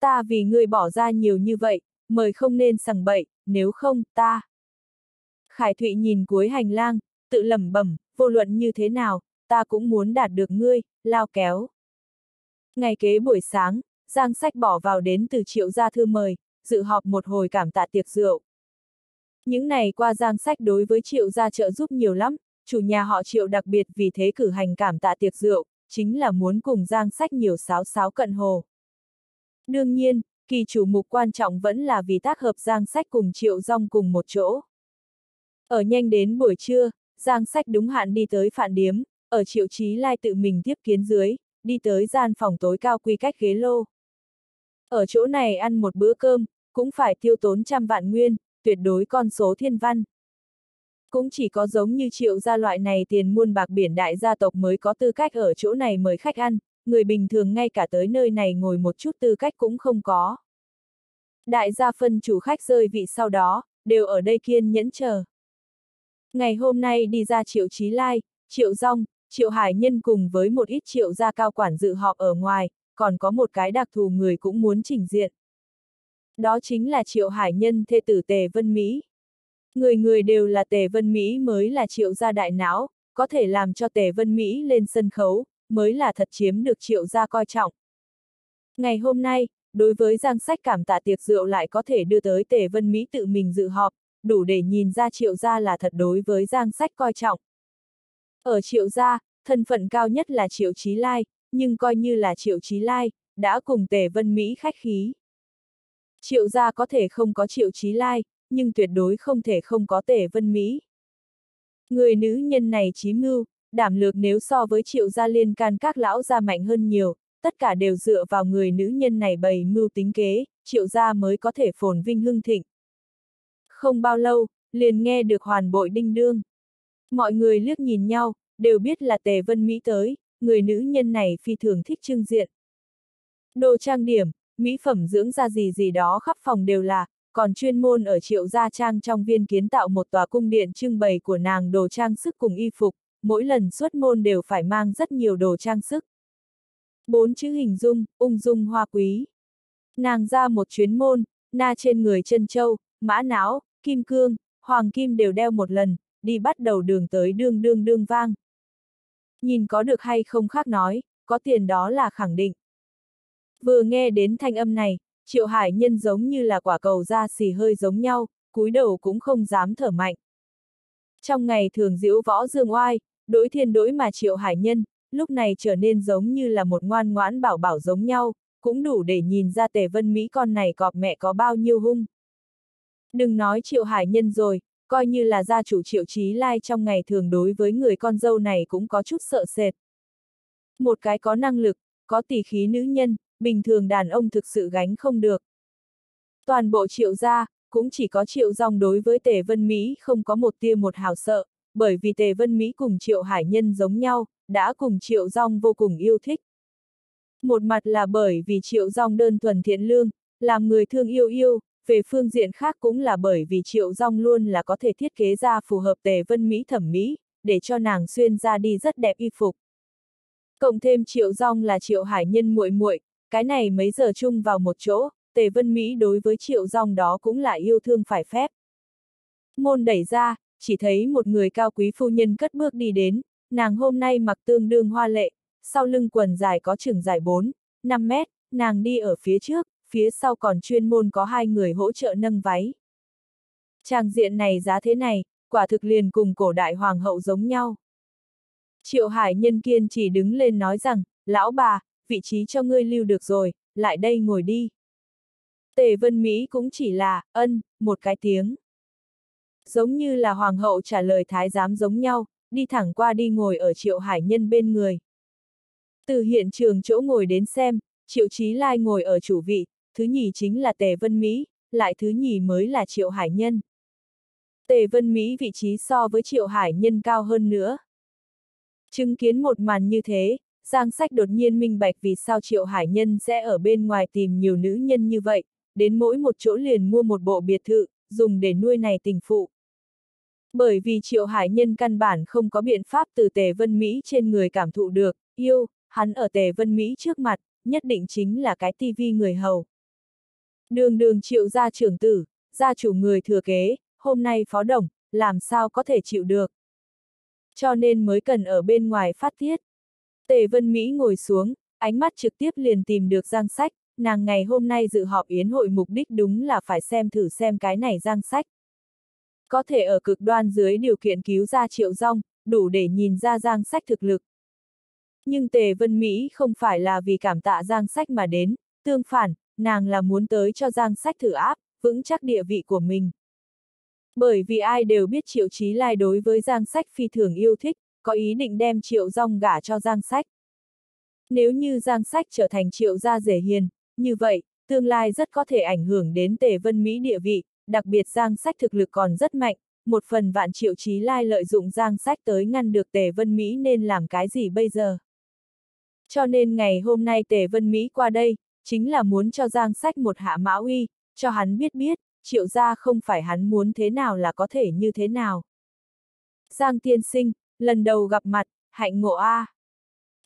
Ta vì ngươi bỏ ra nhiều như vậy, mời không nên sằng bậy, nếu không, ta. Khải Thụy nhìn cuối hành lang, tự lẩm bẩm, vô luận như thế nào, ta cũng muốn đạt được ngươi, lao kéo. Ngày kế buổi sáng, Giang Sách bỏ vào đến từ triệu gia thư mời, dự họp một hồi cảm tạ tiệc rượu. Những ngày qua Giang Sách đối với triệu gia trợ giúp nhiều lắm, chủ nhà họ triệu đặc biệt vì thế cử hành cảm tạ tiệc rượu, chính là muốn cùng Giang Sách nhiều sáo sáo cận hồ. Đương nhiên, kỳ chủ mục quan trọng vẫn là vì tác hợp Giang Sách cùng triệu rong cùng một chỗ. Ở nhanh đến buổi trưa, Giang Sách đúng hạn đi tới phạn điếm, ở triệu chí lai tự mình tiếp kiến dưới, đi tới gian phòng tối cao quy cách ghế lô. Ở chỗ này ăn một bữa cơm, cũng phải tiêu tốn trăm vạn nguyên, tuyệt đối con số thiên văn. Cũng chỉ có giống như triệu gia loại này tiền muôn bạc biển đại gia tộc mới có tư cách ở chỗ này mời khách ăn, người bình thường ngay cả tới nơi này ngồi một chút tư cách cũng không có. Đại gia phân chủ khách rơi vị sau đó, đều ở đây kiên nhẫn chờ. Ngày hôm nay đi ra triệu trí lai, triệu rong, triệu hải nhân cùng với một ít triệu gia cao quản dự họp ở ngoài, còn có một cái đặc thù người cũng muốn trình diện. Đó chính là triệu hải nhân thê tử Tề Vân Mỹ. Người người đều là Tề Vân Mỹ mới là triệu gia đại não, có thể làm cho Tề Vân Mỹ lên sân khấu, mới là thật chiếm được triệu gia coi trọng. Ngày hôm nay, đối với giang sách cảm tạ tiệc rượu lại có thể đưa tới Tề Vân Mỹ tự mình dự họp, đủ để nhìn ra triệu gia là thật đối với giang sách coi trọng. Ở triệu gia, thân phận cao nhất là triệu trí lai, nhưng coi như là triệu trí lai, đã cùng Tề Vân Mỹ khách khí. Triệu gia có thể không có triệu trí lai, nhưng tuyệt đối không thể không có Tề Vân Mỹ. Người nữ nhân này trí mưu, đảm lược nếu so với triệu gia liên can các lão gia mạnh hơn nhiều, tất cả đều dựa vào người nữ nhân này bày mưu tính kế, triệu gia mới có thể phồn vinh hưng thịnh. Không bao lâu, liền nghe được hoàn bội đinh đương. Mọi người liếc nhìn nhau, đều biết là Tề Vân Mỹ tới, người nữ nhân này phi thường thích trưng diện. Đồ trang điểm, mỹ phẩm dưỡng da gì gì đó khắp phòng đều là, còn chuyên môn ở triệu gia trang trong viên kiến tạo một tòa cung điện trưng bày của nàng đồ trang sức cùng y phục, mỗi lần xuất môn đều phải mang rất nhiều đồ trang sức. Bốn chữ hình dung, ung dung hoa quý. Nàng ra một chuyến môn, na trên người chân châu, mã não, kim cương, hoàng kim đều đeo một lần, đi bắt đầu đường tới đương đương đương vang. Nhìn có được hay không khác nói, có tiền đó là khẳng định. Vừa nghe đến thanh âm này, triệu hải nhân giống như là quả cầu da xì hơi giống nhau, cúi đầu cũng không dám thở mạnh. Trong ngày thường diễu võ dương oai, đối thiên đối mà triệu hải nhân, lúc này trở nên giống như là một ngoan ngoãn bảo bảo giống nhau, cũng đủ để nhìn ra tề vân Mỹ con này cọp mẹ có bao nhiêu hung. Đừng nói triệu hải nhân rồi, coi như là gia chủ triệu trí lai trong ngày thường đối với người con dâu này cũng có chút sợ sệt. Một cái có năng lực, có tỷ khí nữ nhân, bình thường đàn ông thực sự gánh không được. Toàn bộ triệu gia, cũng chỉ có triệu dòng đối với tề vân Mỹ không có một tia một hào sợ, bởi vì tề vân Mỹ cùng triệu hải nhân giống nhau, đã cùng triệu dòng vô cùng yêu thích. Một mặt là bởi vì triệu dòng đơn thuần thiện lương, làm người thương yêu yêu, về phương diện khác cũng là bởi vì triệu rong luôn là có thể thiết kế ra phù hợp tề vân Mỹ thẩm mỹ, để cho nàng xuyên ra đi rất đẹp y phục. Cộng thêm triệu rong là triệu hải nhân muội muội, cái này mấy giờ chung vào một chỗ, tề vân Mỹ đối với triệu rong đó cũng là yêu thương phải phép. Môn đẩy ra, chỉ thấy một người cao quý phu nhân cất bước đi đến, nàng hôm nay mặc tương đương hoa lệ, sau lưng quần dài có chừng dài 4, 5 mét, nàng đi ở phía trước, phía sau còn chuyên môn có hai người hỗ trợ nâng váy. Trang diện này giá thế này, quả thực liền cùng cổ đại hoàng hậu giống nhau. Triệu hải nhân kiên chỉ đứng lên nói rằng, lão bà, vị trí cho ngươi lưu được rồi, lại đây ngồi đi. Tề Vân Mỹ cũng chỉ là, ân, một cái tiếng. Giống như là hoàng hậu trả lời thái giám giống nhau, đi thẳng qua đi ngồi ở triệu hải nhân bên người. Từ hiện trường chỗ ngồi đến xem, triệu trí lai ngồi ở chủ vị, thứ nhì chính là Tề Vân Mỹ, lại thứ nhì mới là triệu hải nhân. Tề Vân Mỹ vị trí so với triệu hải nhân cao hơn nữa. Chứng kiến một màn như thế, Giang Sách đột nhiên minh bạch vì sao triệu hải nhân sẽ ở bên ngoài tìm nhiều nữ nhân như vậy, đến mỗi một chỗ liền mua một bộ biệt thự, dùng để nuôi này tình phụ. Bởi vì triệu hải nhân căn bản không có biện pháp từ tề vân Mỹ trên người cảm thụ được, yêu, hắn ở tề vân Mỹ trước mặt, nhất định chính là cái tivi người hầu. Đường đường triệu gia trưởng tử, gia chủ người thừa kế, hôm nay phó đồng, làm sao có thể chịu được. Cho nên mới cần ở bên ngoài phát tiết. Tề Vân Mỹ ngồi xuống, ánh mắt trực tiếp liền tìm được giang sách, nàng ngày hôm nay dự họp yến hội mục đích đúng là phải xem thử xem cái này giang sách. Có thể ở cực đoan dưới điều kiện cứu ra triệu rong, đủ để nhìn ra giang sách thực lực. Nhưng Tề Vân Mỹ không phải là vì cảm tạ giang sách mà đến, tương phản, nàng là muốn tới cho giang sách thử áp, vững chắc địa vị của mình. Bởi vì ai đều biết triệu Chí lai đối với giang sách phi thường yêu thích, có ý định đem triệu rong gả cho giang sách. Nếu như giang sách trở thành triệu gia rể hiền, như vậy, tương lai rất có thể ảnh hưởng đến tề vân Mỹ địa vị, đặc biệt giang sách thực lực còn rất mạnh, một phần vạn triệu Chí lai lợi dụng giang sách tới ngăn được tề vân Mỹ nên làm cái gì bây giờ. Cho nên ngày hôm nay tề vân Mỹ qua đây, chính là muốn cho giang sách một hạ mã uy, cho hắn biết biết, triệu gia không phải hắn muốn thế nào là có thể như thế nào. Giang tiên sinh, lần đầu gặp mặt, hạnh ngộ A.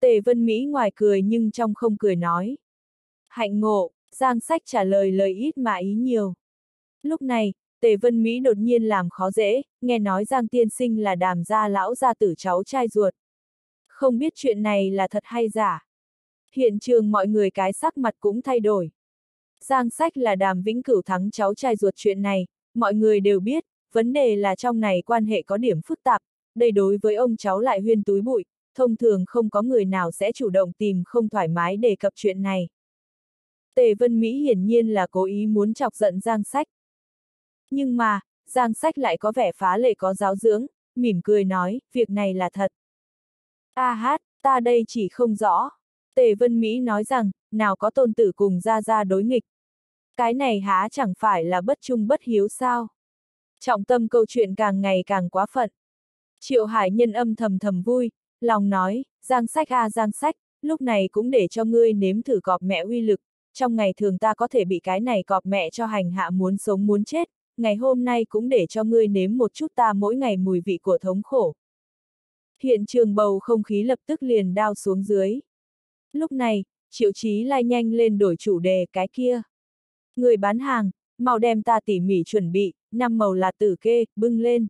Tề Vân Mỹ ngoài cười nhưng trong không cười nói. Hạnh ngộ, Giang Sách trả lời lời ít mà ý nhiều. Lúc này, Tề Vân Mỹ đột nhiên làm khó dễ, nghe nói Giang Tiên Sinh là đàm gia lão gia tử cháu trai ruột. Không biết chuyện này là thật hay giả. Hiện trường mọi người cái sắc mặt cũng thay đổi. Giang Sách là đàm vĩnh cửu thắng cháu trai ruột chuyện này, mọi người đều biết, vấn đề là trong này quan hệ có điểm phức tạp, đây đối với ông cháu lại huyên túi bụi, thông thường không có người nào sẽ chủ động tìm không thoải mái đề cập chuyện này. Tề Vân Mỹ hiển nhiên là cố ý muốn chọc giận Giang Sách. Nhưng mà, Giang Sách lại có vẻ phá lệ có giáo dưỡng, mỉm cười nói, việc này là thật. A hát, ta đây chỉ không rõ. Tề Vân Mỹ nói rằng, nào có tôn tử cùng ra ra đối nghịch. Cái này há chẳng phải là bất trung bất hiếu sao. Trọng tâm câu chuyện càng ngày càng quá phận. Triệu Hải nhân âm thầm thầm vui, lòng nói, Giang Sách a à, Giang Sách, lúc này cũng để cho ngươi nếm thử cọp mẹ uy lực, trong ngày thường ta có thể bị cái này cọp mẹ cho hành hạ muốn sống muốn chết, ngày hôm nay cũng để cho ngươi nếm một chút ta mỗi ngày mùi vị của thống khổ. Hiện trường bầu không khí lập tức liền đao xuống dưới. Lúc này, triệu chí lai nhanh lên đổi chủ đề cái kia. Người bán hàng, màu đem ta tỉ mỉ chuẩn bị, năm màu là tử kê, bưng lên.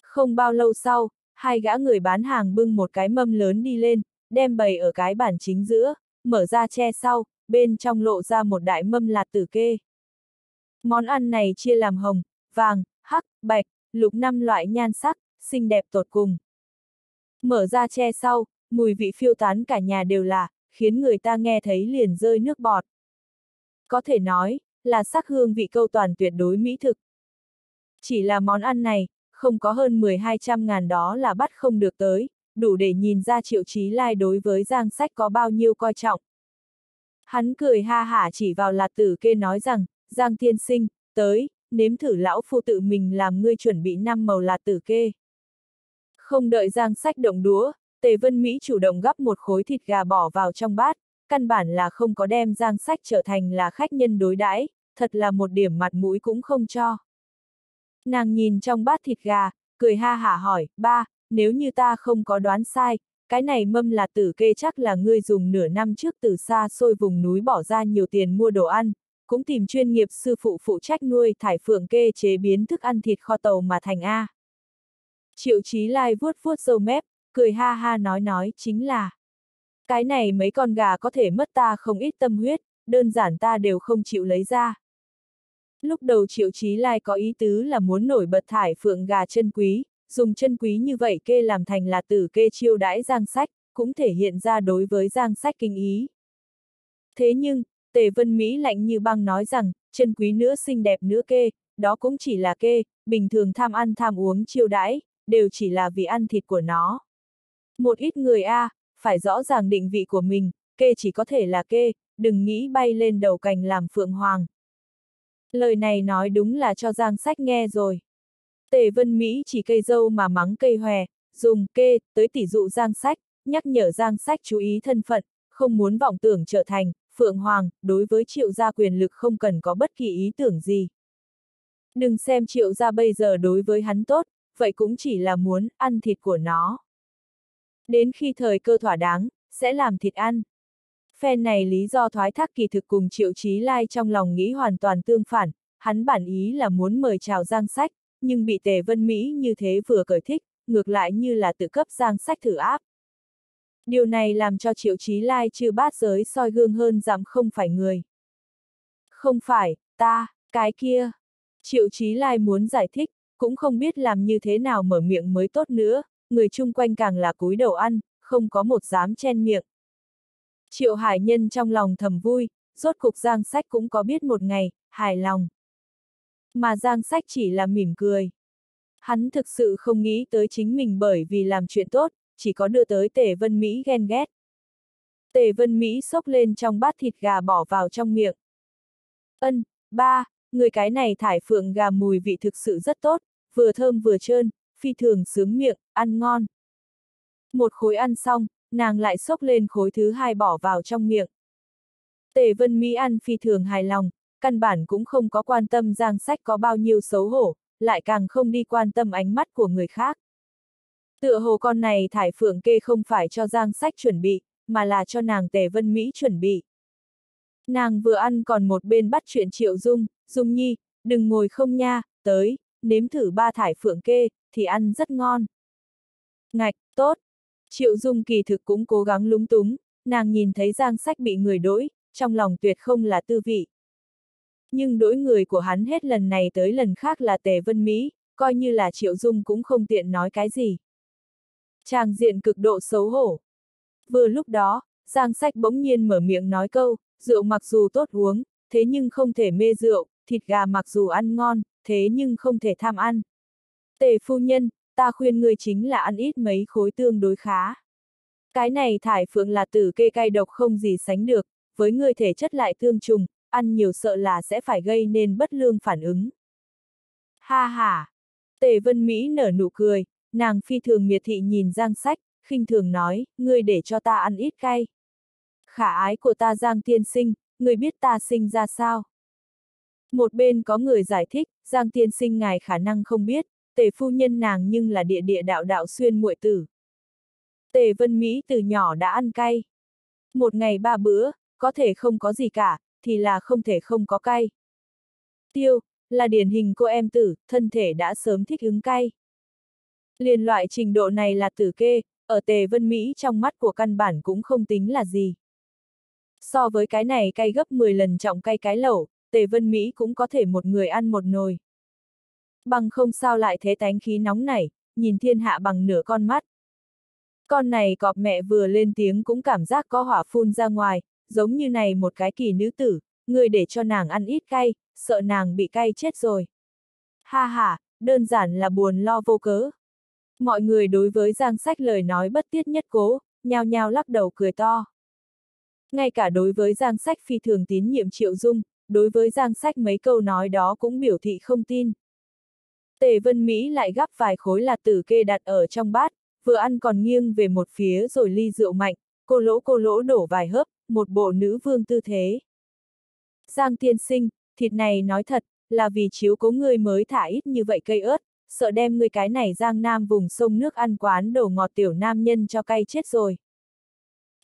Không bao lâu sau, hai gã người bán hàng bưng một cái mâm lớn đi lên, đem bày ở cái bản chính giữa, mở ra che sau, bên trong lộ ra một đại mâm lạt tử kê. Món ăn này chia làm hồng, vàng, hắc, bạch, lục năm loại nhan sắc, xinh đẹp tột cùng. Mở ra che sau, mùi vị phiêu tán cả nhà đều là, khiến người ta nghe thấy liền rơi nước bọt. Có thể nói, là sắc hương vị câu toàn tuyệt đối mỹ thực. Chỉ là món ăn này, không có hơn 1200 ngàn đó là bắt không được tới, đủ để nhìn ra triệu chí lai đối với giang sách có bao nhiêu coi trọng. Hắn cười ha hả chỉ vào lạt tử kê nói rằng, giang tiên sinh, tới, nếm thử lão phu tự mình làm ngươi chuẩn bị năm màu lạt tử kê. Không đợi giang sách động đũa, Tề Vân Mỹ chủ động gắp một khối thịt gà bỏ vào trong bát, căn bản là không có đem giang sách trở thành là khách nhân đối đãi, thật là một điểm mặt mũi cũng không cho. Nàng nhìn trong bát thịt gà, cười ha hả hỏi, ba, nếu như ta không có đoán sai, cái này mâm là tử kê chắc là ngươi dùng nửa năm trước từ xa xôi vùng núi bỏ ra nhiều tiền mua đồ ăn, cũng tìm chuyên nghiệp sư phụ phụ trách nuôi thải phượng kê chế biến thức ăn thịt kho tàu mà thành A. Triệu Chí Lai vuốt vuốt dâu mép, cười ha ha nói nói chính là cái này mấy con gà có thể mất ta không ít tâm huyết, đơn giản ta đều không chịu lấy ra. Lúc đầu Triệu Chí Lai có ý tứ là muốn nổi bật thải phượng gà chân quý, dùng chân quý như vậy kê làm thành là tử kê chiêu đãi giang sách, cũng thể hiện ra đối với giang sách kinh ý. Thế nhưng, Tề Vân Mỹ lạnh như băng nói rằng, chân quý nữa xinh đẹp nữa kê, đó cũng chỉ là kê, bình thường tham ăn tham uống chiêu đãi, đều chỉ là vì ăn thịt của nó. Một ít người A, phải rõ ràng định vị của mình, kê chỉ có thể là kê, đừng nghĩ bay lên đầu cành làm phượng hoàng. Lời này nói đúng là cho Giang Sách nghe rồi. Tề Vân Mỹ chỉ cây dâu mà mắng cây hòe, dùng kê, tới tỉ dụ Giang Sách, nhắc nhở Giang Sách chú ý thân phận, không muốn vọng tưởng trở thành, Phượng Hoàng, đối với triệu gia quyền lực không cần có bất kỳ ý tưởng gì. Đừng xem triệu gia bây giờ đối với hắn tốt, vậy cũng chỉ là muốn ăn thịt của nó. Đến khi thời cơ thỏa đáng, sẽ làm thịt ăn. Phen này lý do thoái thác kỳ thực cùng triệu chí lai trong lòng nghĩ hoàn toàn tương phản, hắn bản ý là muốn mời chào giang sách, nhưng bị tề vân Mỹ như thế vừa cởi thích, ngược lại như là tự cấp giang sách thử áp. Điều này làm cho triệu chí lai chưa bát giới soi gương hơn dám không phải người. Không phải, ta, cái kia. Triệu chí lai muốn giải thích, cũng không biết làm như thế nào mở miệng mới tốt nữa, người chung quanh càng là cúi đầu ăn, không có một dám chen miệng. Triệu hải nhân trong lòng thầm vui, rốt cục giang sách cũng có biết một ngày, hài lòng. Mà giang sách chỉ là mỉm cười. Hắn thực sự không nghĩ tới chính mình bởi vì làm chuyện tốt, chỉ có đưa tới tề vân Mỹ ghen ghét. Tề vân Mỹ xốc lên trong bát thịt gà bỏ vào trong miệng. Ân, ba, người cái này thải phượng gà mùi vị thực sự rất tốt, vừa thơm vừa trơn, phi thường sướng miệng, ăn ngon. Một khối ăn xong, nàng lại xốc lên khối thứ hai bỏ vào trong miệng. Tề Vân Mỹ ăn phi thường hài lòng, căn bản cũng không có quan tâm giang sách có bao nhiêu xấu hổ, lại càng không đi quan tâm ánh mắt của người khác. Tựa hồ con này thải phượng kê không phải cho giang sách chuẩn bị, mà là cho nàng Tề Vân Mỹ chuẩn bị. Nàng vừa ăn còn một bên bắt chuyện Triệu Dung, Dung Nhi, đừng ngồi không nha, tới, nếm thử ba thải phượng kê, thì ăn rất ngon. Ngạch, tốt. Triệu Dung kỳ thực cũng cố gắng lúng túng, nàng nhìn thấy giang sách bị người đỗi, trong lòng tuyệt không là tư vị. Nhưng đối người của hắn hết lần này tới lần khác là Tề Vân Mỹ, coi như là Triệu Dung cũng không tiện nói cái gì. Tràng diện cực độ xấu hổ. Vừa lúc đó, Giang Sách bỗng nhiên mở miệng nói câu, rượu mặc dù tốt uống, thế nhưng không thể mê rượu, thịt gà mặc dù ăn ngon, thế nhưng không thể tham ăn. Tề phu nhân, ta khuyên ngươi chính là ăn ít mấy khối tương đối khá. Cái này thải phượng là tử kê cay độc không gì sánh được, với người thể chất lại tương trùng, ăn nhiều sợ là sẽ phải gây nên bất lương phản ứng. Ha ha! Tề Vân Mỹ nở nụ cười, nàng phi thường miệt thị nhìn Giang Sách, khinh thường nói, ngươi để cho ta ăn ít cay. Khả ái của ta Giang Tiên Sinh, ngươi biết ta sinh ra sao? Một bên có người giải thích, Giang Tiên Sinh ngài khả năng không biết, tề phu nhân nàng nhưng là địa địa đạo đạo xuyên muội tử. Tề Vân Mỹ từ nhỏ đã ăn cay. Một ngày ba bữa, có thể không có gì cả, thì là không thể không có cay. Tiêu, là điển hình cô em tử, thân thể đã sớm thích ứng cay. Liên loại trình độ này là tử kê, ở tề vân Mỹ trong mắt của căn bản cũng không tính là gì. So với cái này cay gấp 10 lần trọng cay cái lẩu, tề vân Mỹ cũng có thể một người ăn một nồi. Bằng không sao lại thế tánh khí nóng nảy, nhìn thiên hạ bằng nửa con mắt. Con này cọp mẹ vừa lên tiếng cũng cảm giác có hỏa phun ra ngoài, giống như này một cái kỳ nữ tử, người để cho nàng ăn ít cay, sợ nàng bị cay chết rồi. Ha ha, đơn giản là buồn lo vô cớ. Mọi người đối với Giang Sách lời nói bất tiết nhất cố, nhao nhao lắc đầu cười to. Ngay cả đối với Giang Sách phi thường tín nhiệm Triệu Dung, đối với Giang Sách mấy câu nói đó cũng biểu thị không tin. Tề Vân Mỹ lại gắp vài khối là tử kê đặt ở trong bát, vừa ăn còn nghiêng về một phía rồi ly rượu mạnh, cô lỗ cô lỗ đổ vài hớp, một bộ nữ vương tư thế. Giang tiên sinh, thịt này nói thật, là vì chiếu cố ngươi mới thả ít như vậy cây ớt, sợ đem ngươi cái này giang nam vùng sông nước ăn quán đổ ngọt tiểu nam nhân cho cay chết rồi.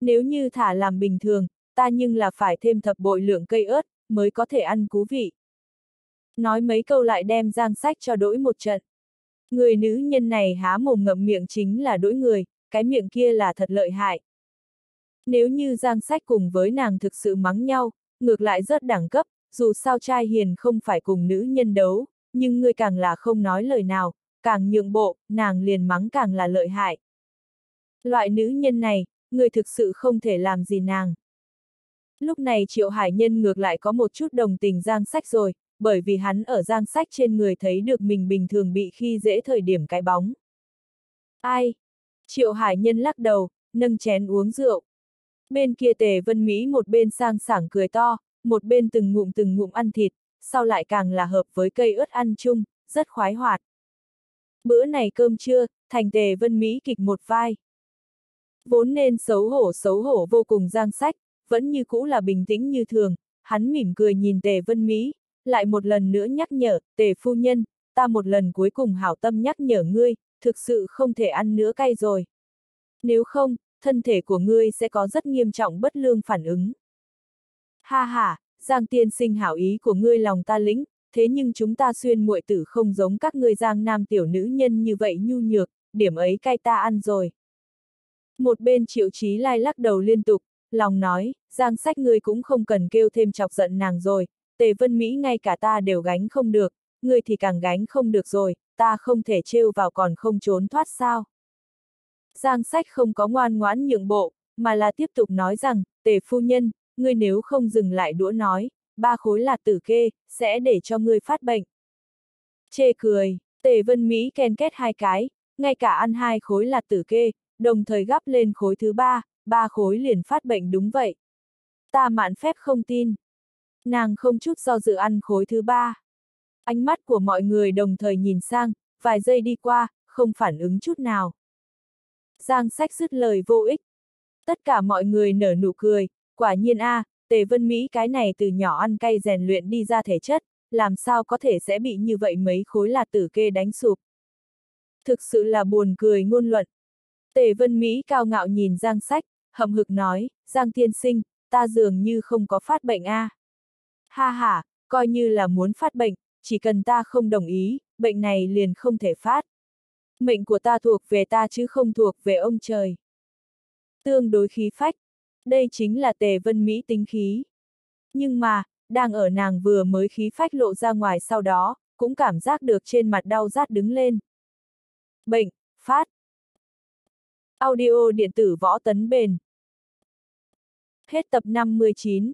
Nếu như thả làm bình thường, ta nhưng là phải thêm thập bội lượng cây ớt, mới có thể ăn cú vị. Nói mấy câu lại đem giang sách cho đỗi một trận. Người nữ nhân này há mồm ngậm miệng chính là đỗi người, cái miệng kia là thật lợi hại. Nếu như giang sách cùng với nàng thực sự mắng nhau, ngược lại rất đẳng cấp, dù sao trai hiền không phải cùng nữ nhân đấu, nhưng người càng là không nói lời nào, càng nhượng bộ, nàng liền mắng càng là lợi hại. Loại nữ nhân này, người thực sự không thể làm gì nàng. Lúc này Triệu Hải Nhân ngược lại có một chút đồng tình Giang Sách rồi, bởi vì hắn ở Giang Sách trên người thấy được mình bình thường bị khi dễ thời điểm cái bóng. Ai? Triệu Hải Nhân lắc đầu, nâng chén uống rượu. Bên kia Tề Vân Mỹ một bên sang sảng cười to, một bên từng ngụm từng ngụm ăn thịt, sau lại càng là hợp với cây ớt ăn chung, rất khoái hoạt. Bữa này cơm trưa, thành Tề Vân Mỹ kịch một vai. Vốn nên xấu hổ xấu hổ vô cùng giang sách, vẫn như cũ là bình tĩnh như thường, hắn mỉm cười nhìn Tề Vân Mỹ, lại một lần nữa nhắc nhở, Tề phu nhân, ta một lần cuối cùng hảo tâm nhắc nhở ngươi, thực sự không thể ăn nữa cay rồi. Nếu không, thân thể của ngươi sẽ có rất nghiêm trọng bất lương phản ứng. Ha ha, Giang tiên sinh hảo ý của ngươi lòng ta lĩnh, thế nhưng chúng ta xuyên muội tử không giống các ngươi Giang nam tiểu nữ nhân như vậy nhu nhược, điểm ấy cay ta ăn rồi. Một bên triệu chí lai lắc đầu liên tục, lòng nói, Giang sách ngươi cũng không cần kêu thêm chọc giận nàng rồi, tề vân Mỹ ngay cả ta đều gánh không được, ngươi thì càng gánh không được rồi, ta không thể trêu vào còn không trốn thoát sao. Giang sách không có ngoan ngoãn nhượng bộ, mà là tiếp tục nói rằng, tề phu nhân, ngươi nếu không dừng lại đũa nói, ba khối là tử kê, sẽ để cho ngươi phát bệnh. Chê cười, tề vân Mỹ ken kết hai cái, ngay cả ăn hai khối là tử kê, đồng thời gắp lên khối thứ ba, ba khối liền phát bệnh đúng vậy. Ta mạn phép không tin. Nàng không chút do dự ăn khối thứ ba. Ánh mắt của mọi người đồng thời nhìn sang, vài giây đi qua, không phản ứng chút nào. Giang sách dứt lời vô ích. Tất cả mọi người nở nụ cười, quả nhiên a, à, Tề Vân Mỹ cái này từ nhỏ ăn cay rèn luyện đi ra thể chất, làm sao có thể sẽ bị như vậy mấy khối là tử kê đánh sụp. Thực sự là buồn cười ngôn luận. Tề Vân Mỹ cao ngạo nhìn Giang Sách, hậm hực nói, Giang tiên sinh, ta dường như không có phát bệnh a. À. Ha ha, coi như là muốn phát bệnh, chỉ cần ta không đồng ý, bệnh này liền không thể phát. Mệnh của ta thuộc về ta chứ không thuộc về ông trời. Tương đối khí phách. Đây chính là tề vân Mỹ tính khí. Nhưng mà, đang ở nàng vừa mới khí phách lộ ra ngoài sau đó, cũng cảm giác được trên mặt đau rát đứng lên. Bệnh, phát. Audio điện tử võ tấn bền. Hết tập 59